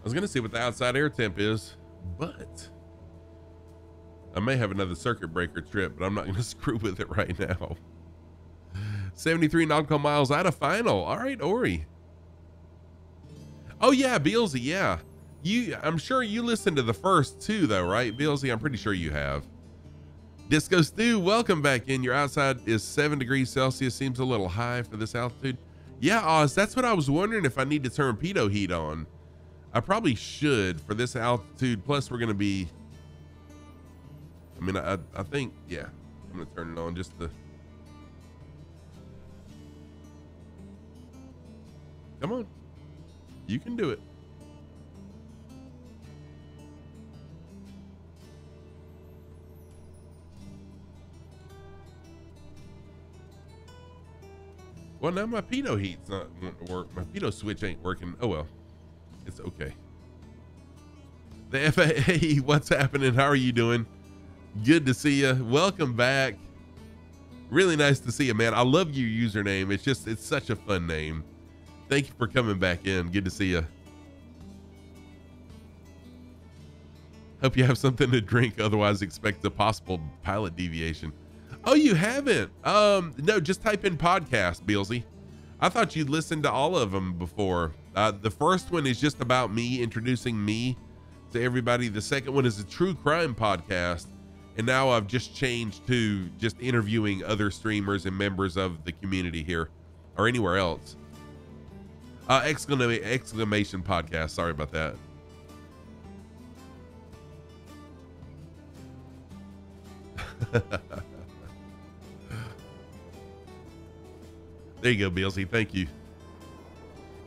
Was gonna see what the outside air temp is, but I may have another circuit breaker trip, but I'm not gonna [LAUGHS] screw with it right now. 73 nautical miles out of final. All right, Ori. Oh yeah, Beelzy, yeah. You I'm sure you listened to the first two though, right? Beelzy, I'm pretty sure you have. Disco Stew, welcome back in. Your outside is seven degrees Celsius. Seems a little high for this altitude. Yeah, Oz, that's what I was wondering if I need to turn pitot heat on. I probably should for this altitude. Plus, we're gonna be. I mean, I I think yeah, I'm gonna turn it on just to. Come on, you can do it. Well, now my pitot heat's not to work. My pitot switch ain't working. Oh well, it's okay. The FAA, [LAUGHS] what's happening? How are you doing? Good to see you. Welcome back. Really nice to see you, man. I love your username. It's just, it's such a fun name. Thank you for coming back in. Good to see you. Hope you have something to drink. Otherwise, expect a possible pilot deviation. Oh, you haven't? Um, no, just type in podcast, Beelzy. I thought you'd listened to all of them before. Uh, the first one is just about me introducing me to everybody. The second one is a true crime podcast. And now I've just changed to just interviewing other streamers and members of the community here or anywhere else. Uh, exclamation, exclamation podcast. Sorry about that. [LAUGHS] There you go, Beelzy. Thank you.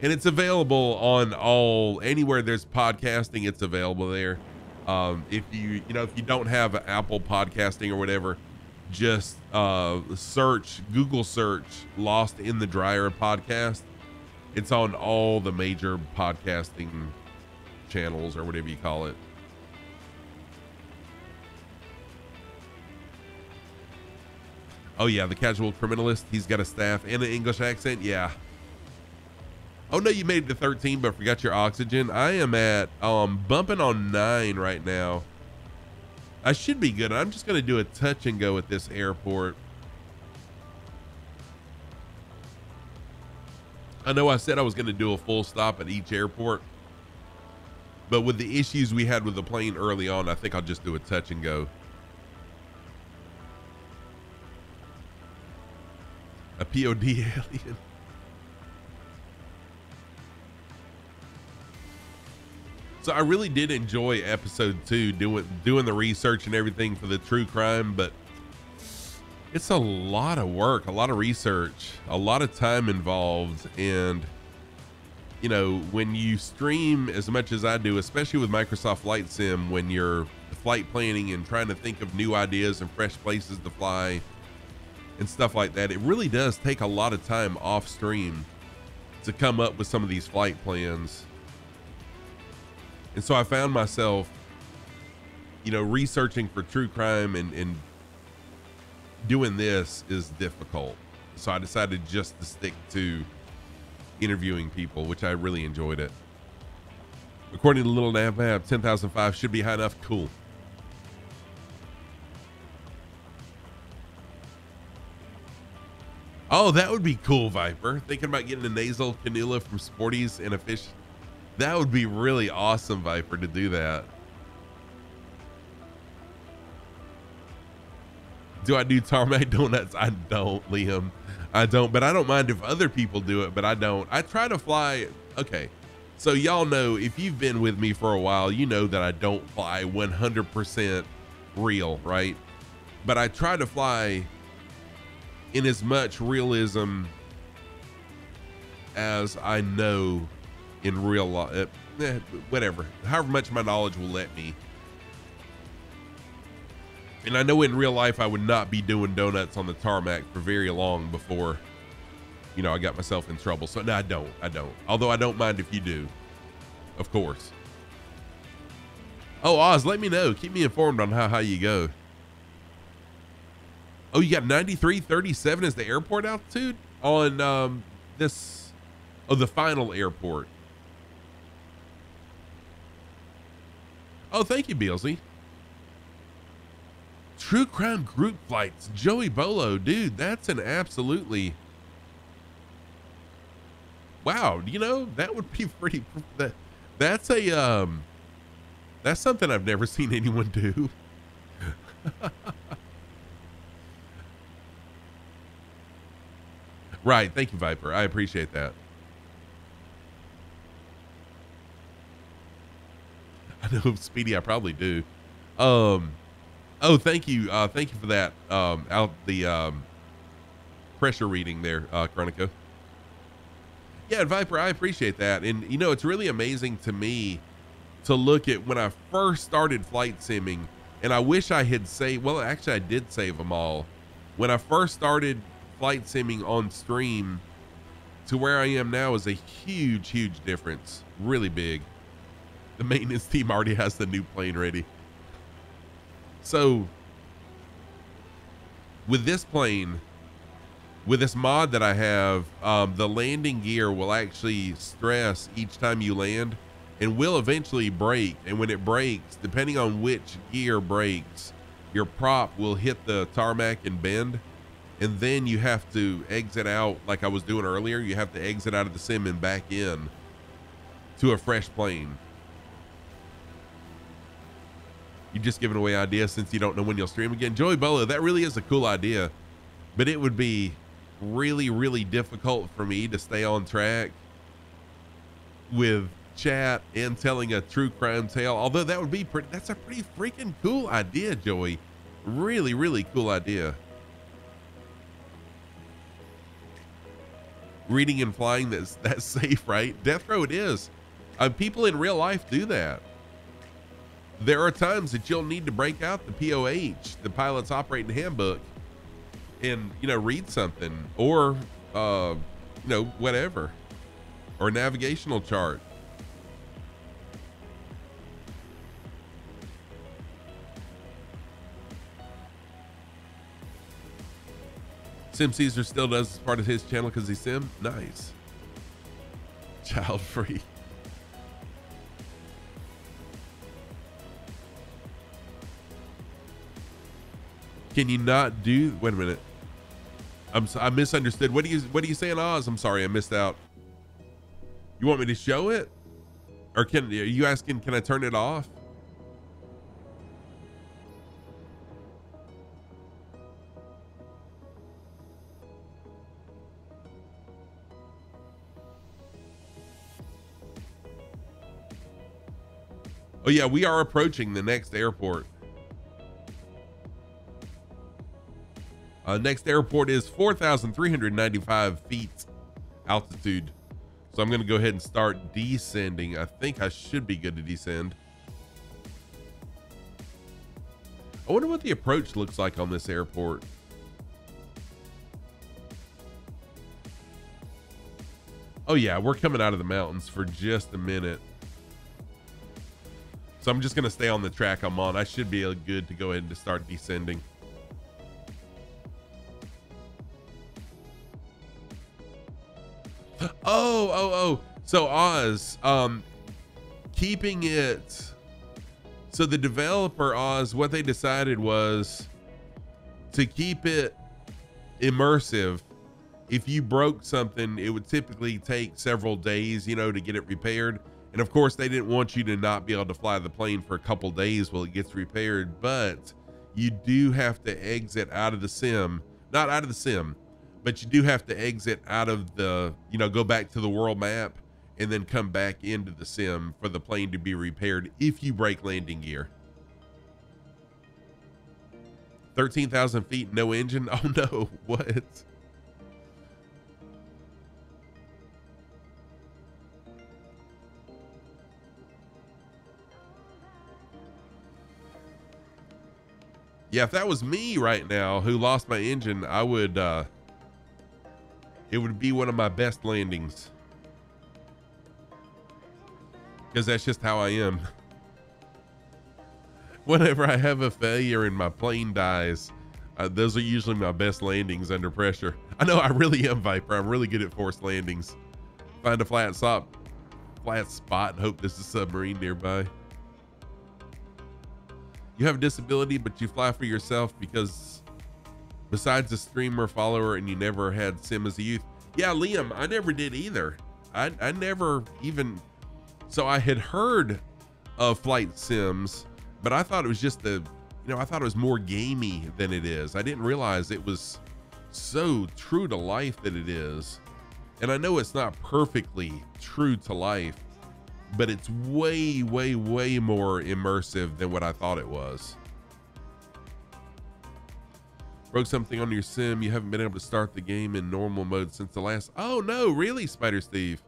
And it's available on all anywhere there's podcasting. It's available there. Um, if you you know if you don't have Apple podcasting or whatever, just uh, search Google search "Lost in the Dryer" podcast. It's on all the major podcasting channels or whatever you call it. Oh yeah, the casual criminalist. He's got a staff and an English accent. Yeah. Oh no, you made it to 13, but forgot your oxygen. I am at um bumping on nine right now. I should be good. I'm just gonna do a touch and go at this airport. I know I said I was gonna do a full stop at each airport, but with the issues we had with the plane early on, I think I'll just do a touch and go. A POD [LAUGHS] alien. So I really did enjoy episode two, doing doing the research and everything for the true crime, but it's a lot of work, a lot of research, a lot of time involved, and you know when you stream as much as I do, especially with Microsoft Flight Sim, when you're flight planning and trying to think of new ideas and fresh places to fly and stuff like that, it really does take a lot of time off stream to come up with some of these flight plans. And so I found myself, you know, researching for true crime and, and doing this is difficult. So I decided just to stick to interviewing people, which I really enjoyed it. According to Little Navmap, 10,005 should be high enough. Cool. Oh, that would be cool, Viper. Thinking about getting a nasal cannula from Sporty's and a fish. That would be really awesome, Viper, to do that. Do I do tarmac [LAUGHS] donuts? I don't, Liam. I don't, but I don't mind if other people do it, but I don't. I try to fly. Okay. So y'all know if you've been with me for a while, you know that I don't fly 100% real, right? But I try to fly in as much realism as I know in real life. Eh, whatever, however much my knowledge will let me. And I know in real life I would not be doing donuts on the tarmac for very long before, you know, I got myself in trouble. So no, I don't. I don't. Although I don't mind if you do, of course. Oh, Oz, let me know. Keep me informed on how high you go. Oh, you got 9337 as the airport altitude on um, this, oh, the final airport. Oh, thank you, Beelzy. True crime group flights, Joey Bolo, dude, that's an absolutely wow. You know that would be [LAUGHS] pretty. That that's a um, that's something I've never [LAUGHS] seen anyone do. [LAUGHS] right, thank you, Viper. I appreciate that. [LAUGHS] I know, Speedy. I probably do. Um, Oh, thank you. Uh, thank you for that. Um, out the um, pressure reading there, uh, Chronico. Yeah, Viper, I appreciate that. And, you know, it's really amazing to me to look at when I first started flight simming, and I wish I had saved, well, actually, I did save them all. When I first started flight simming on stream to where I am now is a huge, huge difference. Really big. The maintenance team already has the new plane ready. So with this plane, with this mod that I have, um, the landing gear will actually stress each time you land and will eventually break. And when it breaks, depending on which gear breaks, your prop will hit the tarmac and bend. And then you have to exit out like I was doing earlier. You have to exit out of the sim and back in to a fresh plane. You're just giving away ideas since you don't know when you'll stream again. Joey Bolo, that really is a cool idea, but it would be really, really difficult for me to stay on track with chat and telling a true crime tale. Although that would be pretty, that's a pretty freaking cool idea, Joey. Really, really cool idea. Reading and flying that's that's [LAUGHS] safe, right? Death row it is. Uh, people in real life do that there are times that you'll need to break out the POH, the pilot's operating handbook, and you know read something or uh, you know whatever, or navigational chart. Sim Caesar still does part of his channel because he's Sim. Nice. Child free. Can you not do? Wait a minute. I'm I misunderstood. What do you What do you say in Oz? I'm sorry, I missed out. You want me to show it, or can are you asking? Can I turn it off? Oh yeah, we are approaching the next airport. Uh, next airport is 4,395 feet altitude. So I'm going to go ahead and start descending. I think I should be good to descend. I wonder what the approach looks like on this airport. Oh yeah, we're coming out of the mountains for just a minute. So I'm just going to stay on the track I'm on. I should be good to go ahead and start descending. So Oz, um, keeping it. So the developer Oz, what they decided was to keep it immersive. If you broke something, it would typically take several days, you know, to get it repaired. And of course, they didn't want you to not be able to fly the plane for a couple days while it gets repaired. But you do have to exit out of the sim, not out of the sim, but you do have to exit out of the, you know, go back to the world map and then come back into the sim for the plane to be repaired if you break landing gear. 13,000 feet, no engine. [LAUGHS] Oh no, what? Yeah, if that was me right now who lost my engine, I would, uh, it would be one of my best landings. Because that's just how I am. [LAUGHS] Whenever I have a failure and my plane dies, uh, those are usually my best landings under pressure. I know I really am Viper. I'm really good at forced landings. Find a flat spot, flat spot and hope there's a submarine nearby. You have a disability, but you fly for yourself because besides a streamer follower and you never had sim as a youth. Yeah, Liam, I never did either. I, I never even, so I had heard of flight sims, but I thought it was just the, you know, I thought it was more gamey than it is. I didn't realize it was so true to life that it is. And I know it's not perfectly true to life, but it's way, way, way more immersive than what I thought it was. Broke something on your sim. You haven't been able to start the game in normal mode since the last. Oh no, really, Spider Steve?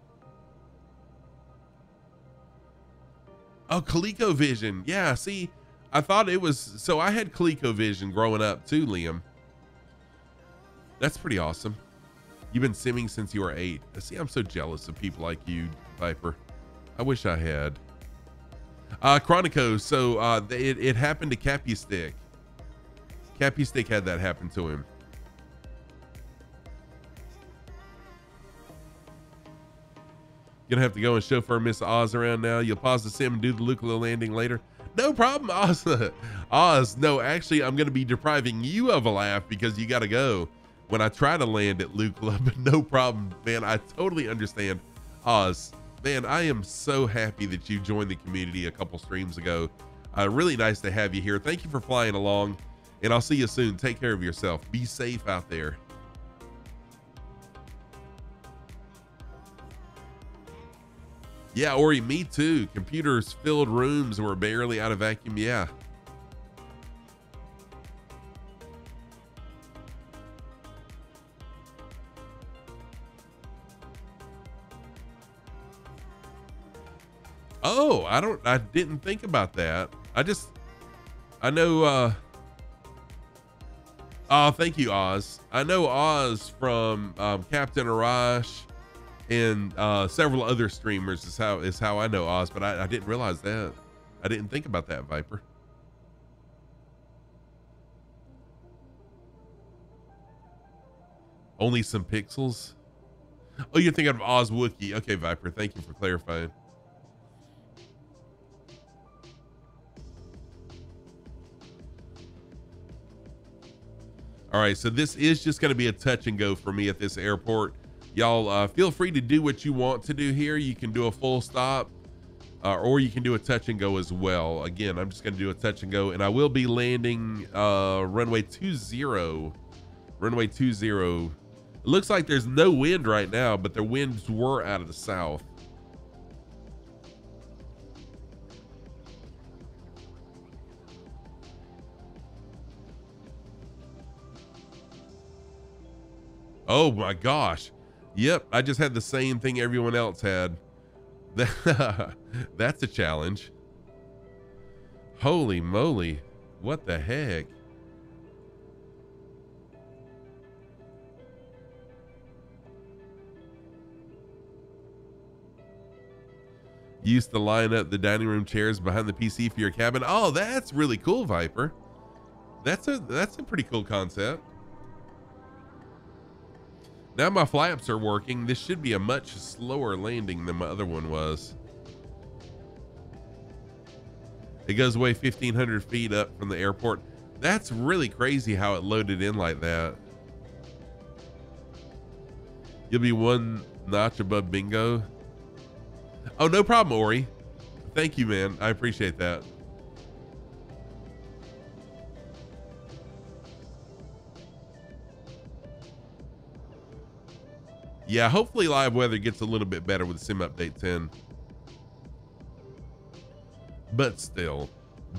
Oh, ColecoVision. Yeah, see, I thought it was. So I had ColecoVision growing up too, Liam. That's pretty awesome. You've been simming since you were eight. See, I'm so jealous of people like you, Viper. I wish I had. Uh, Chronico, so uh, it, it happened to Cappy Stick. Cappy Stick had that happen to him. Gonna have to go and chauffeur Miss Oz around now. You'll pause the sim and do the Lukla landing later. No problem, [LAUGHS] Oz. Oz, no, actually, I'm gonna be depriving you of a laugh because you gotta go when I try to land at Lukla, [LAUGHS] but no problem, man. I totally understand. Oz, man, I am so happy that you joined the community a couple streams ago. Uh, really nice to have you here. Thank you for flying along, and I'll see you soon. Take care of yourself. Be safe out there. Yeah, Ori, me too. Computers filled rooms were barely out of vacuum. Yeah. Oh, I don't I didn't think about that. I just I know uh Oh, thank you, Oz. I know Oz from um, Captain Arash and uh, several other streamers is how is how I know Oz, but I, I didn't realize that. I didn't think about that, Viper. Only some pixels. Oh, you're thinking of Oz Wookie. Okay, Viper. Thank you for clarifying. All right, so this is just going to be a touch and go for me at this airport y'all uh, feel free to do what you want to do here. You can do a full stop uh, or you can do a touch and go as well. Again, I'm just going to do a touch and go and I will be landing uh, runway 20, runway 20. It looks like there's no wind right now, but the winds were out of the south. Oh my gosh. Yep, I just had the same thing everyone else had. [LAUGHS] That's a challenge. Holy moly. What the heck? Used to line up the dining room chairs behind the PC for your cabin. Oh, that's really cool, Viper. That's a that's a pretty cool concept. Now my flaps are working. This should be a much slower landing than my other one was. It goes away 1,500 feet up from the airport. That's really crazy how it loaded in like that. You'll be one notch above bingo. Oh, no problem, Ori. Thank you, man. I appreciate that. Yeah, hopefully live weather gets a little bit better with Sim Update 10. But still,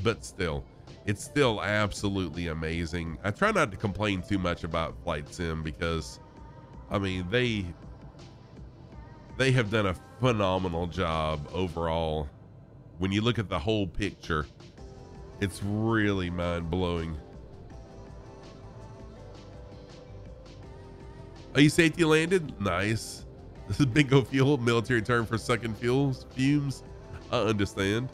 but still, it's still absolutely amazing. I try not to complain too much about Flight Sim because, I mean, they they have done a phenomenal job overall. When you look at the whole picture, it's really mind blowing. Are you safety landed? Nice. [LAUGHS] This is bingo fuel, military term for sucking fuels, fumes. I understand.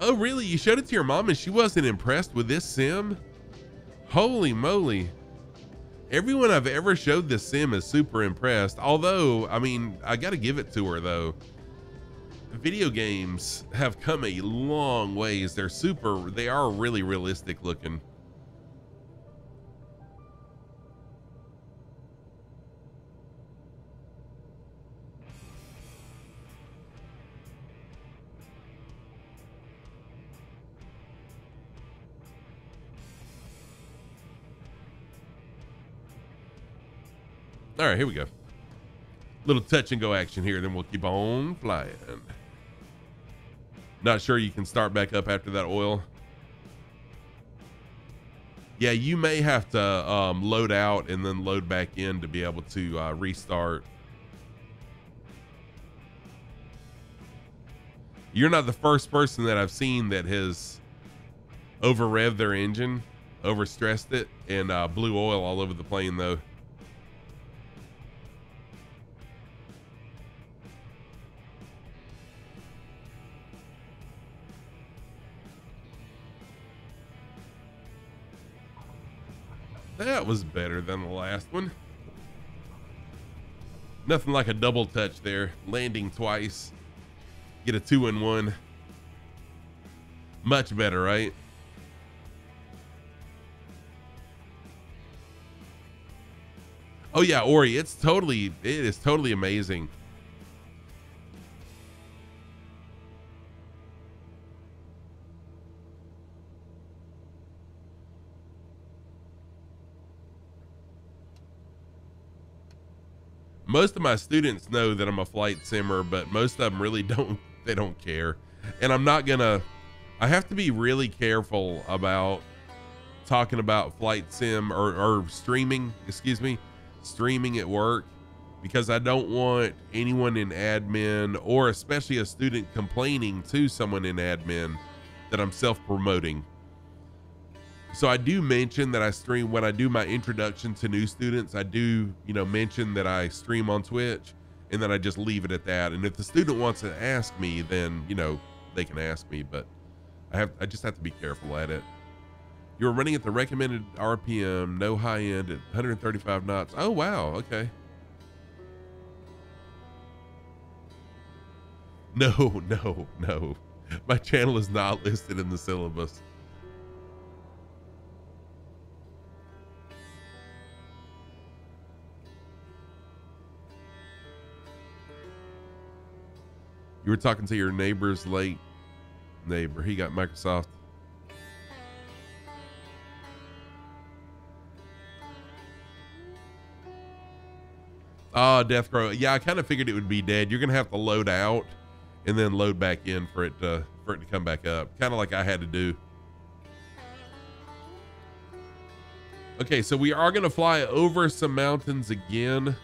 Oh, really? You showed it to your mom and she wasn't impressed with this sim? Holy moly. Everyone I've ever showed this sim is super impressed. Although, I mean, I got to give it to her though. Video games have come a long ways. They're super, they are really realistic looking. All right, here we go. Little touch and go action here, then we'll keep on flying. Not sure you can start back up after that oil. Yeah, you may have to um, load out and then load back in to be able to uh, restart. You're not the first person that I've seen that has over revved their engine, overstressed it, and uh, blew oil all over the plane, though. That was better than the last one. Nothing like a double touch there. Landing twice. Get a two in one. Much better, right? Oh yeah, Ori, it's totally, it is totally amazing. Most of my students know that I'm a flight simmer, but most of them really [LAUGHS] don't. They don't care, and I'm not gonna. I have to be really careful about talking about flight sim or, or streaming. Excuse me, streaming at work because I don't want anyone in admin or especially a student complaining to someone in admin that I'm self promoting so I do mention that I stream when I do my introduction to new students. I do, you know, mention that I stream on Twitch, and then I just leave it at that. And if the student wants to ask me, then you know they can ask me. But I have, I just have to be careful at it. You're running at the recommended RPM, no high end at 135 knots. Oh wow, okay. [LAUGHS] No, no, no. My channel is not [LAUGHS] listed in the syllabus. You were talking to your neighbor's late neighbor. He got Microsoft. Oh, Death Crow. Yeah, I kind of figured it would be dead. You're gonna have to load out and then load back in for it to for it to come back up. Kind of like I had to do. Okay, so we are gonna fly over some mountains again.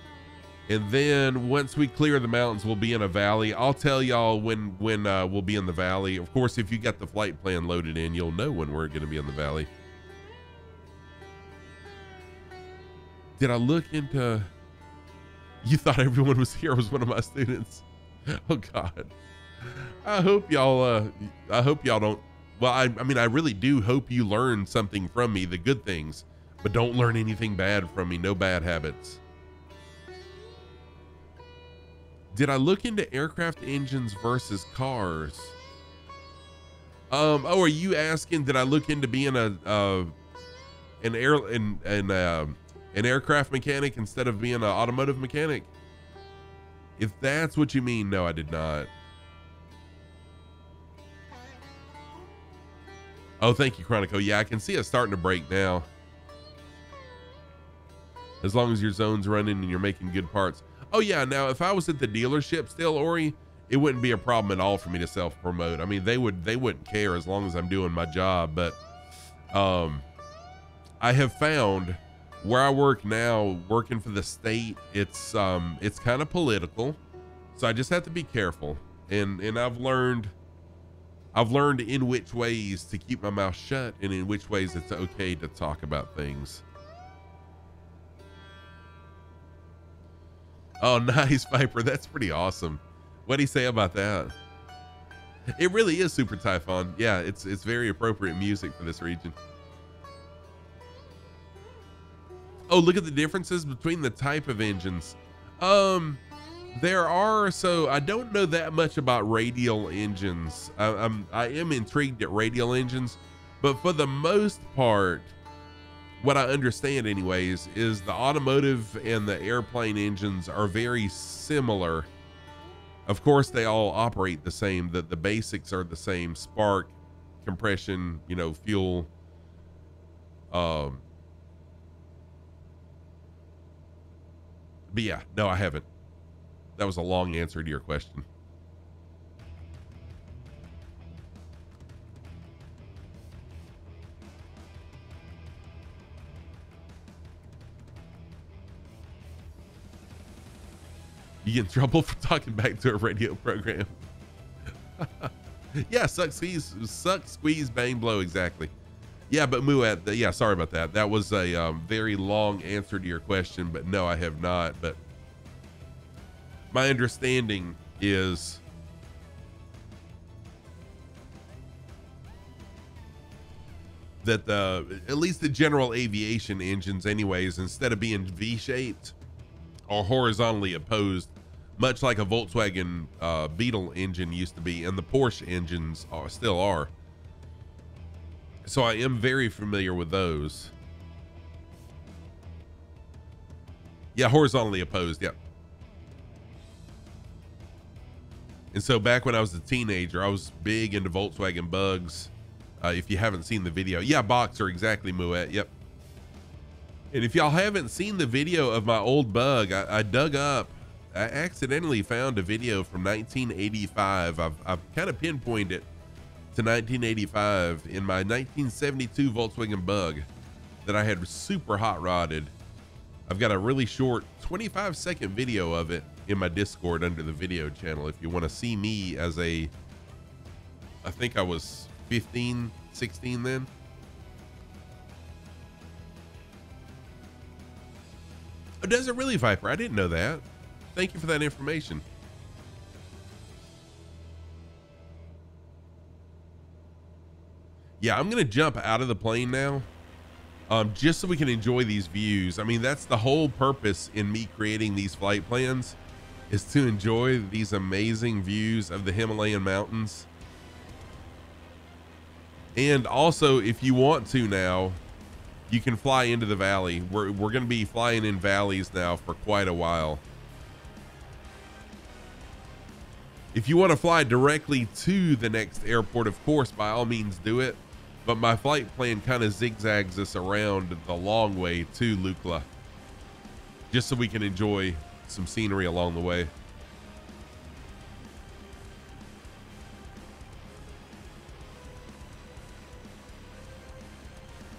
And then once we clear the mountains, we'll be in a valley. I'll tell y'all when when uh, we'll be in the valley. Of course, if you got the flight plan loaded in, you'll know when we're going to be in the valley. Did I look into? You thought everyone was here was one of my students. [LAUGHS] Oh God. I hope y'all. Uh, I hope y'all don't. Well, I, I mean, I really do hope you learn something from me, the good things, but don't learn anything bad from me. No bad habits. Did I look into aircraft engines versus cars? Um. Oh, are you asking? Did I look into being a uh, an air an an uh, an aircraft mechanic instead of being an automotive mechanic? If that's what you mean, no, I did not. Oh, thank you, Chronico. Yeah, I can see it starting to break now. As long as your zone's running and you're making good parts. Oh yeah, now if I was at the dealership still, Ori, it wouldn't be a problem at all for me to self promote. I mean, they would they wouldn't care as long as I'm doing my job. But um, I have found where I work now, working for the state, it's um it's kind of political, so I just have to be careful. And and I've learned. I've learned in which ways to keep my mouth shut and in which ways it's okay to talk about things. Oh, [LAUGHS] nice, Viper. That's pretty awesome. What do you say about that? It really is Super Typhon. Yeah, it's it's very appropriate music for this region. Oh, look at the differences between the type of engines. Um, there are so I don't know that much about radial engines. I, I'm I am intrigued at radial engines, but for the most part, what I understand, anyways, is the automotive and the airplane engines are very similar. Of course, they all operate the same. That the basics are the same: spark, compression, you know, fuel. Um. But yeah, no, I haven't. That was a long answer to your question. You get in trouble for talking back to a radio program. [LAUGHS] yeah, suck, squeeze, suck, squeeze, bang, blow, exactly. Yeah, but Muat, yeah, sorry about that. That was a um, very long answer to your question, but no, I have not. But my understanding is that the at least the general aviation engines, anyways, instead of being V-shaped, are horizontally opposed, much like a Volkswagen uh, Beetle engine used to be, and the Porsche engines are, still are. So I am very familiar with those. Yeah, horizontally opposed. Yep. And so back when I was a teenager, I was big into Volkswagen Bugs. Uh, if you haven't seen the video, yeah, Boxer, exactly, Moet. Yep. And if y'all haven't seen the video of my old bug, I, I, dug up, I accidentally found a video from 1985. I've, I've kind of pinpointed it to 1985 in my 1972 Volkswagen bug that I had super hot rodded. I've got a really short 25 second video of it in my Discord under the video channel. If you want to see me as a, I think I was 15, 16 then. Oh, does it really, Viper? I didn't know that. Thank you for that information. Yeah, I'm going to jump out of the plane now. Um, just so we can enjoy these views. I mean, that's the whole purpose in me creating these flight plans is to enjoy these amazing views of the Himalayan mountains. And also, if you want to now, you can fly into the valley. We're, we're going to be flying in valleys now for quite a while. If you want to fly directly to the next airport, of course, by all means do it. But my flight plan kind of zigzags us around the long way to Lukla. Just so we can enjoy some scenery along the way.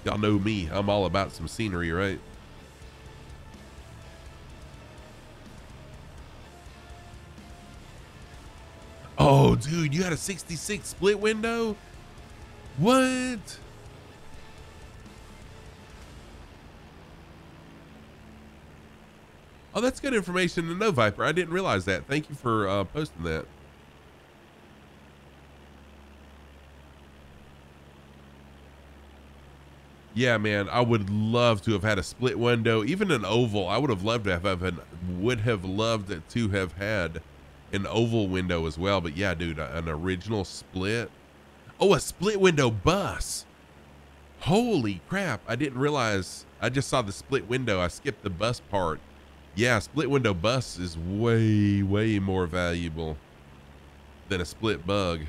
Y'all know me. I'm all about some scenery, right? Oh, dude, you had a 66 split window? What? Oh, that's good information to know, Viper. I didn't realize that. Thank you for uh, posting that. Yeah, man, I would love to have had a split window, even an oval. I would have loved to have, have would have loved to have had an oval window as well. But yeah, dude, an original split. Oh, a split window bus. Holy crap! I didn't realize. I just saw the split window. I skipped the bus part. Yeah, split window bus is way, way more valuable than a split bug.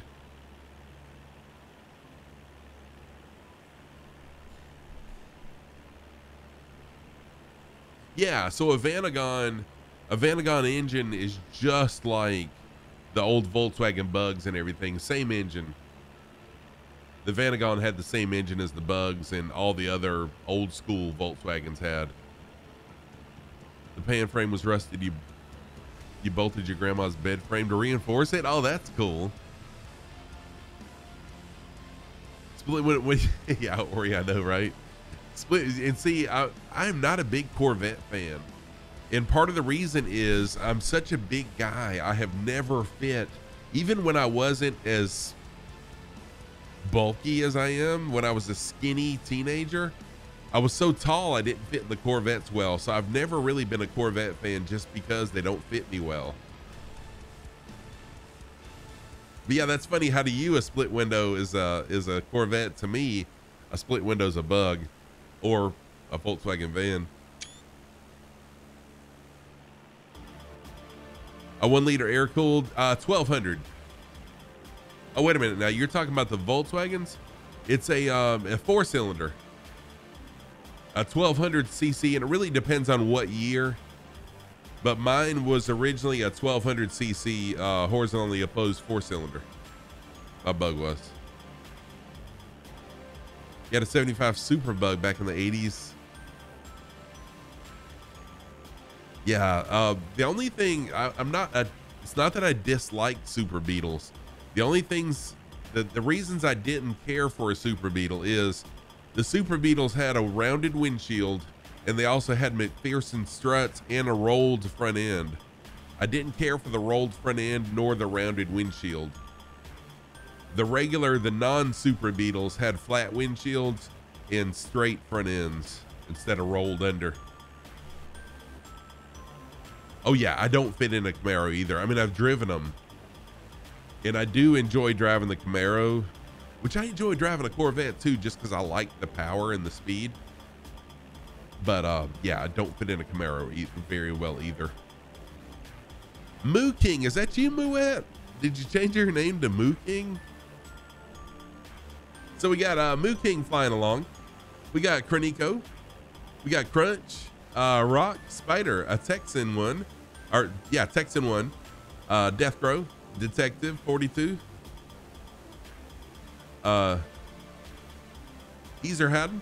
Yeah, so a Vanagon, a Vanagon engine is just like the old Volkswagen Bugs and everything. Same engine. The Vanagon had the same engine as the Bugs and all the other old school Volkswagens had. The pan frame was rusted. You you bolted your grandma's bed frame to reinforce it. Oh, that's cool. Split when, when [LAUGHS] yeah, Ori, I know, right? Split and see, I I'm not a big Corvette fan, and part of the reason is I'm such a big guy. I have never fit, even when I wasn't as bulky as I am when I was a skinny teenager. I was so tall I didn't fit in the Corvettes well, so I've never really been a Corvette fan just because they don't fit me well. But yeah, that's funny. How to you a split window is a is a Corvette to me, a split window is a bug, or a Volkswagen van. A one liter air cooled, uh, twelve hundred. Oh wait a minute, now you're talking about the Volkswagens? It's a um, a four cylinder. A 1200 cc and it really depends on what year but mine was originally a 1200 cc uh, horizontally opposed four cylinder. My bug was. You had a 75 super bug back in the 80s yeah uh, the only thing I, i'm not a, it's not that i dislike super beetles the only things the, the reasons i didn't care for a super beetle is the Super Beetles had a rounded windshield and they also had MacPherson struts and a rolled front end. I didn't care for the rolled front end nor the rounded windshield. The regular, the non Super Beetles had flat windshields and straight front ends instead of rolled under. Oh, yeah, I don't fit in a Camaro either. I mean, I've driven them and I do enjoy driving the Camaro which I enjoy driving a Corvette too, just because I like the power and the speed. But uh, yeah, I don't fit in a Camaro e very well either. Moo King, is that you, Mooette? Did you change your name to Moo King? So we got uh, Moo King flying along. We got Cronico. We got Crunch, uh, Rock, Spider, a Texan one. Or, yeah, Texan one. Uh, Death Crow, Detective 42, uh, Ezerhad.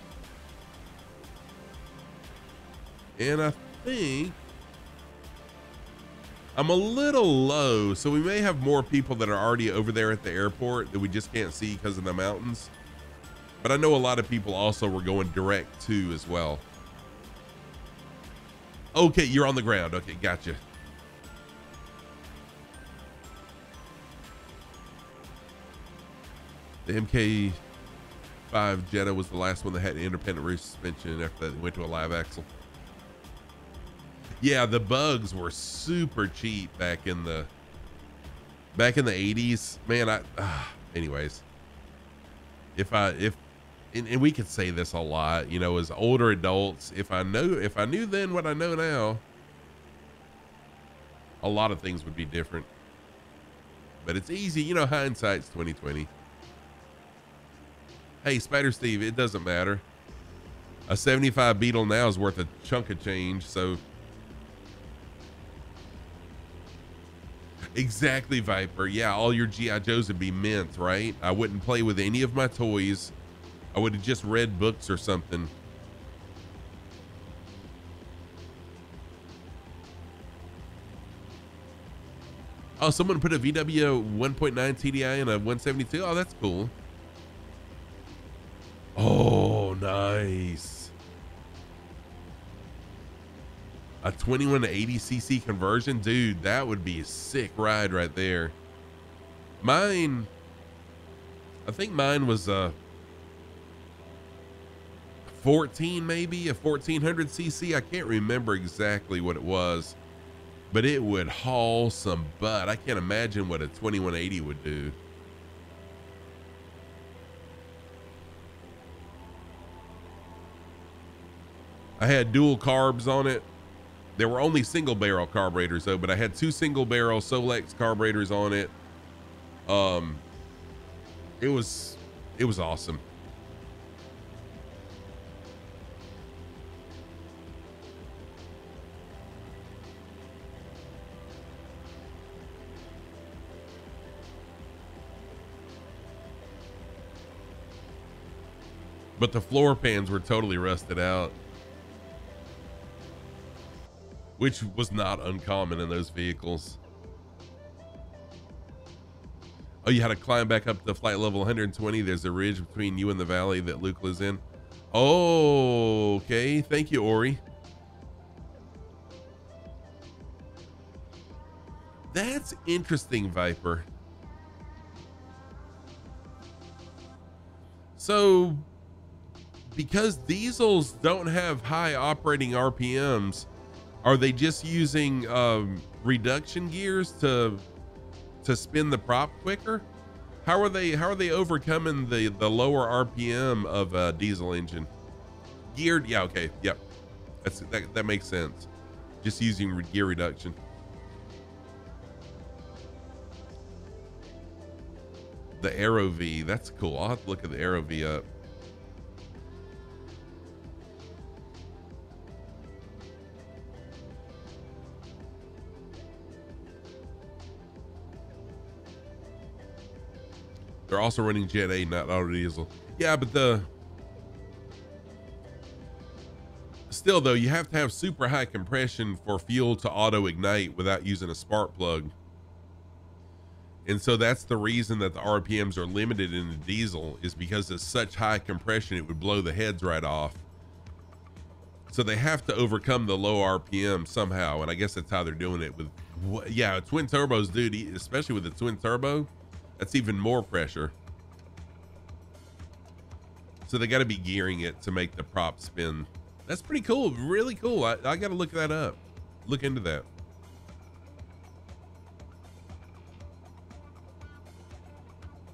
And I think I'm a little low, so we may have more people that are already over there at the airport that we just can't see because of the mountains. But I know a lot of people also were going direct to as well. Okay, you're on the ground. Okay, gotcha. The MK5 Jetta was the last one that had an independent rear suspension after that went to a live axle. Yeah, the bugs were super cheap back in the back in the 80s. Man, I uh, [SIGHS] anyways. If I if and, and we could say this a lot, you know, as older adults, if I know if I knew then what I know now, a lot of things would be different. But it's easy, you know, hindsight's 2020. Hey, Spider Steve, it doesn't matter. A 75 Beetle now is worth a chunk of change, so [LAUGHS] Exactly, Viper. Yeah, all your GI Joes would be mint, right? I wouldn't play with any of my toys. I would have just read books or something. Oh, someone put a VW 1.9 TDI and a 172. Oh, that's cool. Oh, nice. A 21 to 80 cc conversion, dude, that would be a sick ride right there. Mine, I think mine was a 14, maybe a 1400 cc. I can't remember exactly what it was, but it would haul some butt. I can't imagine what a 2180 would do. I had dual carbs on it. There were only single barrel carburetors though, but I had two single barrel Solex carburetors on it. Um, it was, it was awesome. But the floor pans were totally rusted out. Which was not uncommon in those vehicles. Oh, you had to climb back up to flight level 120. There's a ridge between you and the valley that Lukla's in. Oh, okay. Thank you, Ori. That's interesting, Viper. So, because diesels don't have high operating RPMs, are they just using um, reduction gears to to spin the prop quicker? How are they how are they overcoming the the lower RPM of a diesel engine? Geared, yeah, okay, yep. That's that that makes sense. Just using re- gear reduction. The Aero V, that's cool. I'll have to look at the Aero V up. They're also running Jet A, not auto diesel. Yeah, but the still though, you have to have super high compression for fuel to auto ignite without using a spark plug. And so that's the reason that the RPMs are limited in the diesel is because it's such high compression it would blow the heads right off. So they have to overcome the low RPM somehow, and I guess that's how they're doing it with yeah, twin turbos, dude, especially with the twin turbo that's even more pressure. So they got to be gearing it to make the prop spin. That's pretty cool. Really cool. I, I got to look that up. Look into that.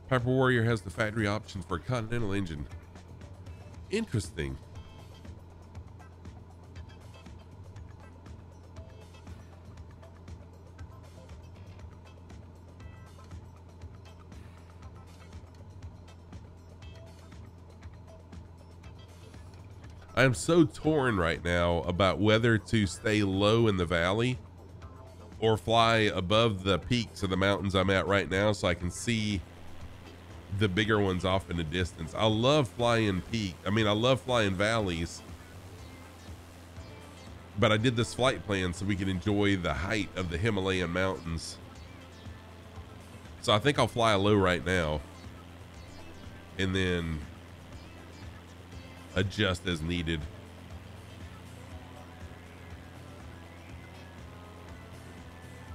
Piper Warrior has the factory option for a Continental engine. Interesting. I am so torn right now about whether to stay low in the valley or fly above the peaks of the mountains I'm at right now so I can see the bigger ones off in the distance. I love flying peak. I mean, I love flying valleys. But I did this flight plan so we can enjoy the height of the Himalayan mountains. So I think I'll fly low right now. And then adjust as needed.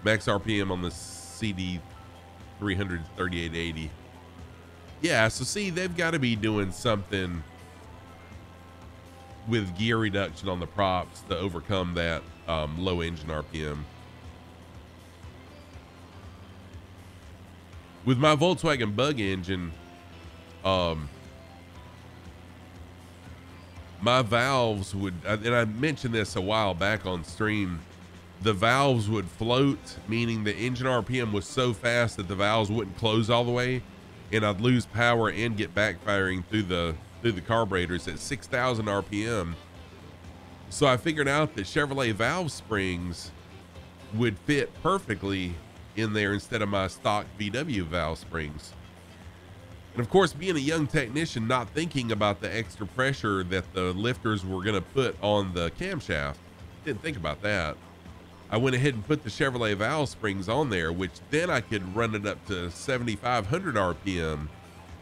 Max RPM on the CD 33880. Yeah, so see, they've got to be doing something with gear reduction on the props to overcome that um, low engine RPM. With my Volkswagen Bug engine, um, my valves would, and I mentioned this a while back on stream, the valves would float, meaning the engine RPM was so fast that the valves wouldn't close all the way, and I'd lose power and get backfiring through the through the carburetors at 6,000 RPM. So I figured out that Chevrolet valve springs would fit perfectly in there instead of my stock VW valve springs. And of course, being a young technician, not thinking about the extra pressure that the lifters were going to put on the camshaft, didn't think about that. I went ahead and put the Chevrolet valve springs on there, which then I could run it up to 7,500 RPM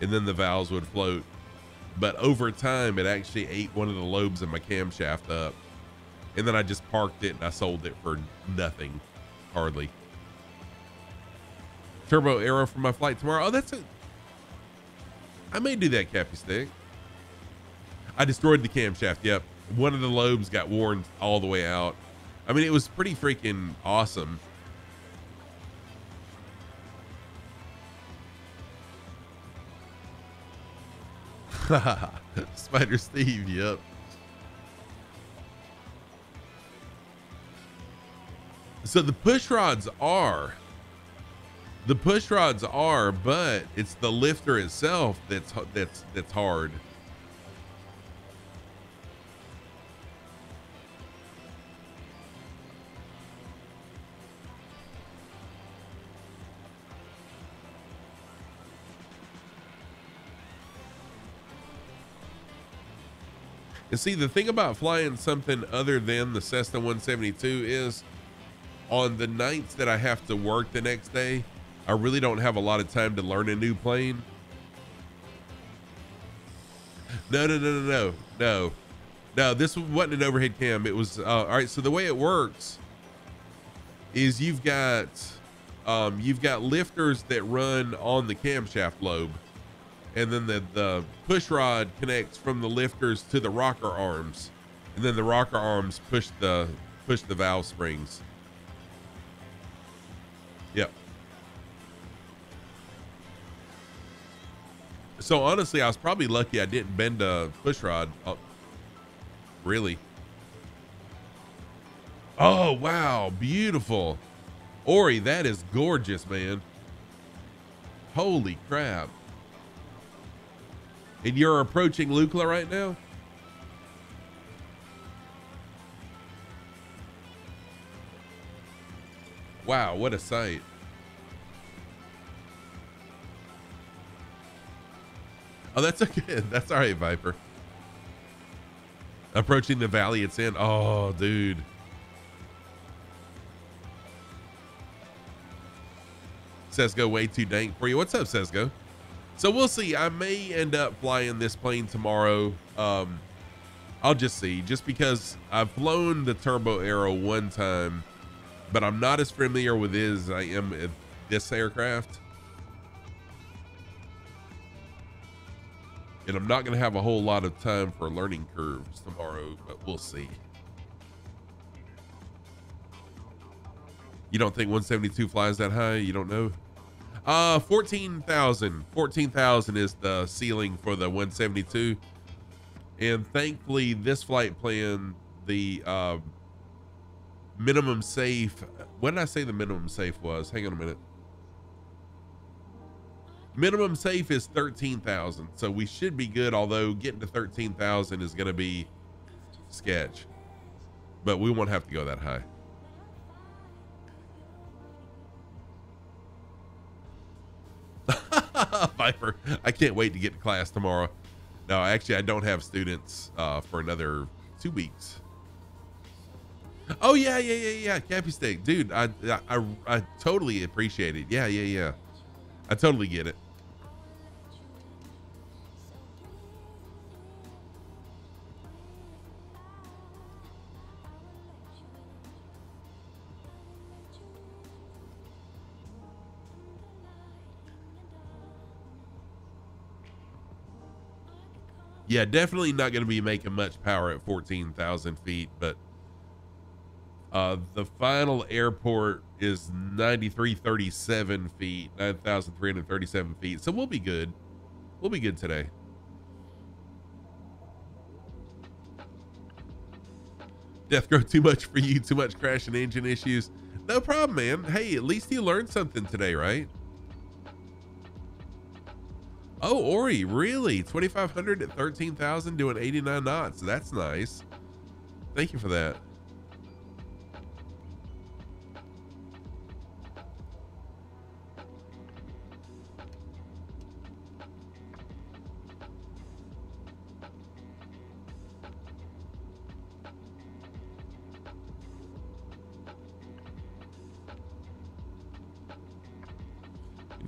and then the valves would float. But over time, it actually ate one of the lobes of my camshaft up. And then I just parked it and I sold it for nothing, hardly. Turbo arrow for my flight tomorrow. Oh, that's it. I may do that, Cappy Stick. I destroyed the camshaft. Yep. One of the lobes got worn all the way out. I mean, it was pretty freaking awesome. [LAUGHS] Spider Steve, yep. So the push rods are the push rods are, but it's the lifter itself that's that's that's hard. And see, the thing about flying something other than the Cessna 172 is on the nights that I have to work the next day, I really don't have a lot of time to learn a new plane. No, no, no, no, no, no, no. This wasn't an overhead cam. It was uh, all right. So the way it works is you've got um, you've got lifters that run on the camshaft lobe, and then the the push rod connects from the lifters to the rocker arms, and then the rocker arms push the push the valve springs. So honestly, I was probably lucky I didn't bend a push rod. Oh, really? Oh, wow. Beautiful. Ori, that is gorgeous, man. Holy crap. And you're approaching Lukla right now? Wow, what a sight. Oh, that's okay. [LAUGHS] That's all right, Viper. Approaching the valley it's in. Oh, dude. Sesgo way too dank for you. What's up, Sesgo? So we'll see. I may end up flying this plane tomorrow. Um, I'll just see. Just because I've flown the Turbo Arrow one time, but I'm not as familiar with it as I am with this aircraft. And I'm not going to have a whole lot of time for learning curves tomorrow, but we'll see. You don't think 172 flies that high? You don't know? Uh, 14,000. 14,000 is the ceiling for the 172. And thankfully, this flight plan, the uh, minimum safe. What did I say the minimum safe was? Hang on a minute. Minimum safe is 13,000. So we should be good, although getting to 13,000 is going to be sketch. But we won't have to go that high. [LAUGHS] Viper, I can't wait to get to class tomorrow. No, actually, I don't have students uh, for another two weeks. Oh yeah, yeah, yeah, yeah. Cappy Stick, dude. I, I, I totally appreciate it. Yeah, yeah, yeah. I totally get it. Yeah, definitely not going to be making much power at 14,000 feet, but uh, the final airport is 9,337 feet, 9,337 feet. So we'll be good. We'll be good today. Death Crow too much for you, too much crashing engine issues. No problem, man. Hey, at least you learned something today, right? Oh, Ori, really? 2,500 at 13,000 doing 89 knots. That's nice. Thank you for that.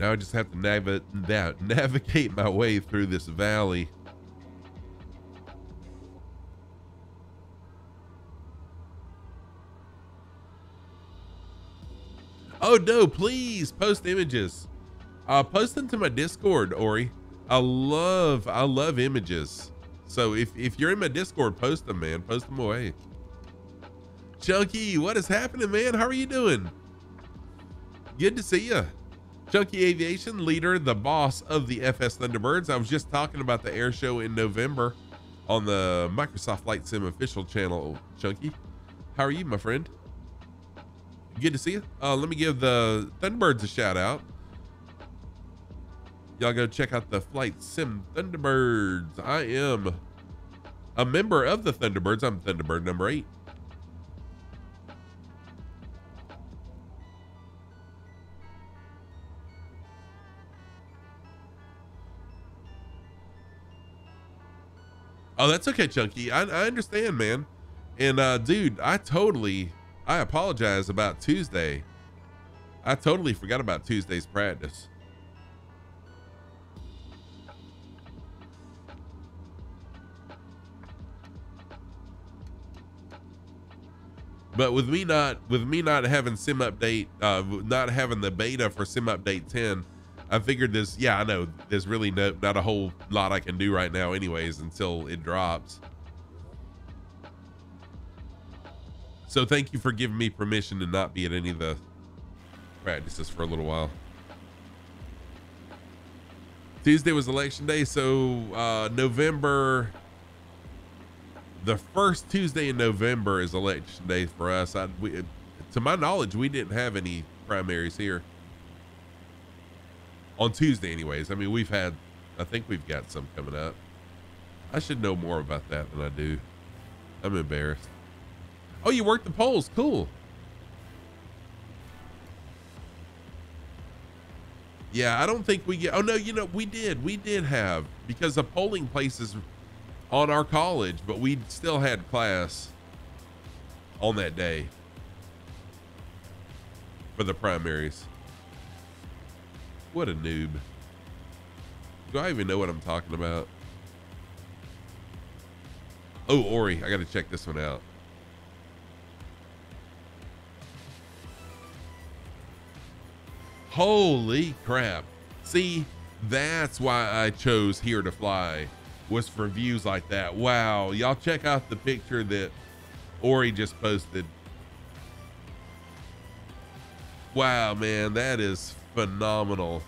Now I just have to nav- nav- navigate my way through this valley. Oh no, please post images. Uh post them to my Discord, Ori. I love I love images. So if if you're in my Discord, post them, man. Post them away. Chunky, what is happening, man? How are you doing? Good to see you. Chunky Aviation leader, the boss of the FS Thunderbirds. I was just talking about the air show in November on the Microsoft Flight Sim official channel, Chunky. How are you, my friend? Good to see you. Uh, let me give the Thunderbirds a shout out. Y'all go check out the Flight Sim Thunderbirds. I am a member of the Thunderbirds. I'm Thunderbird number eight. Oh, that's okay, Chunky. I, I understand, man. And uh, dude, I totally, I apologize about Tuesday. I totally forgot about Tuesday's practice. But with me not with me not having sim update, uh, not having the beta for sim update 10, I figured this. Yeah, I know there's really no, not a whole lot I can do right now, anyways, until it drops. So thank you for giving me permission to not be at any of the practices for a little while. Tuesday was election day, so uh, November the first Tuesday in November is election day for us. I, we, to my knowledge, we didn't have any primaries here on Tuesday, anyways. I mean, we've had, I think we've got some coming up. I should know more about that than I do. I'm embarrassed. Oh, you worked the polls. Cool. Yeah, I don't think we get. Oh no, you know we did. We did have because the polling place is on our college, but we still had class on that day for the primaries. What a noob. Do I even know what I'm talking about? Oh, Ori, I got to check this one out. Holy crap. See, that's why I chose Here to Fly was for views like that. Wow. Y'all check out the picture that Ori just posted. Wow, man, that is phenomenal.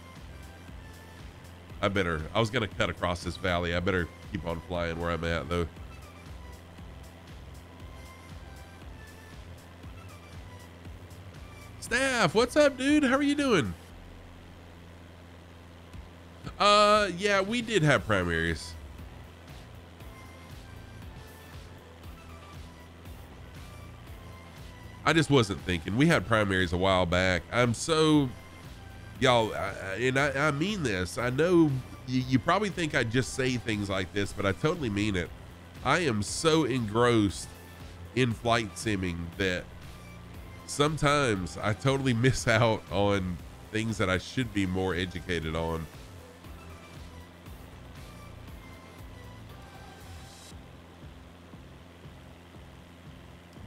I better, I was going to cut across this valley. I better keep on flying where I'm at, though. Staff, what's up, dude? How are you doing? Uh, yeah, we did have primaries. I just wasn't thinking. We had primaries a while back. I'm so, y'all, and I, I mean this. I know you, you probably think I just say things like this, but I totally mean it. I am so engrossed in flight simming that sometimes I totally [LAUGHS] miss out on things that I should be more educated on.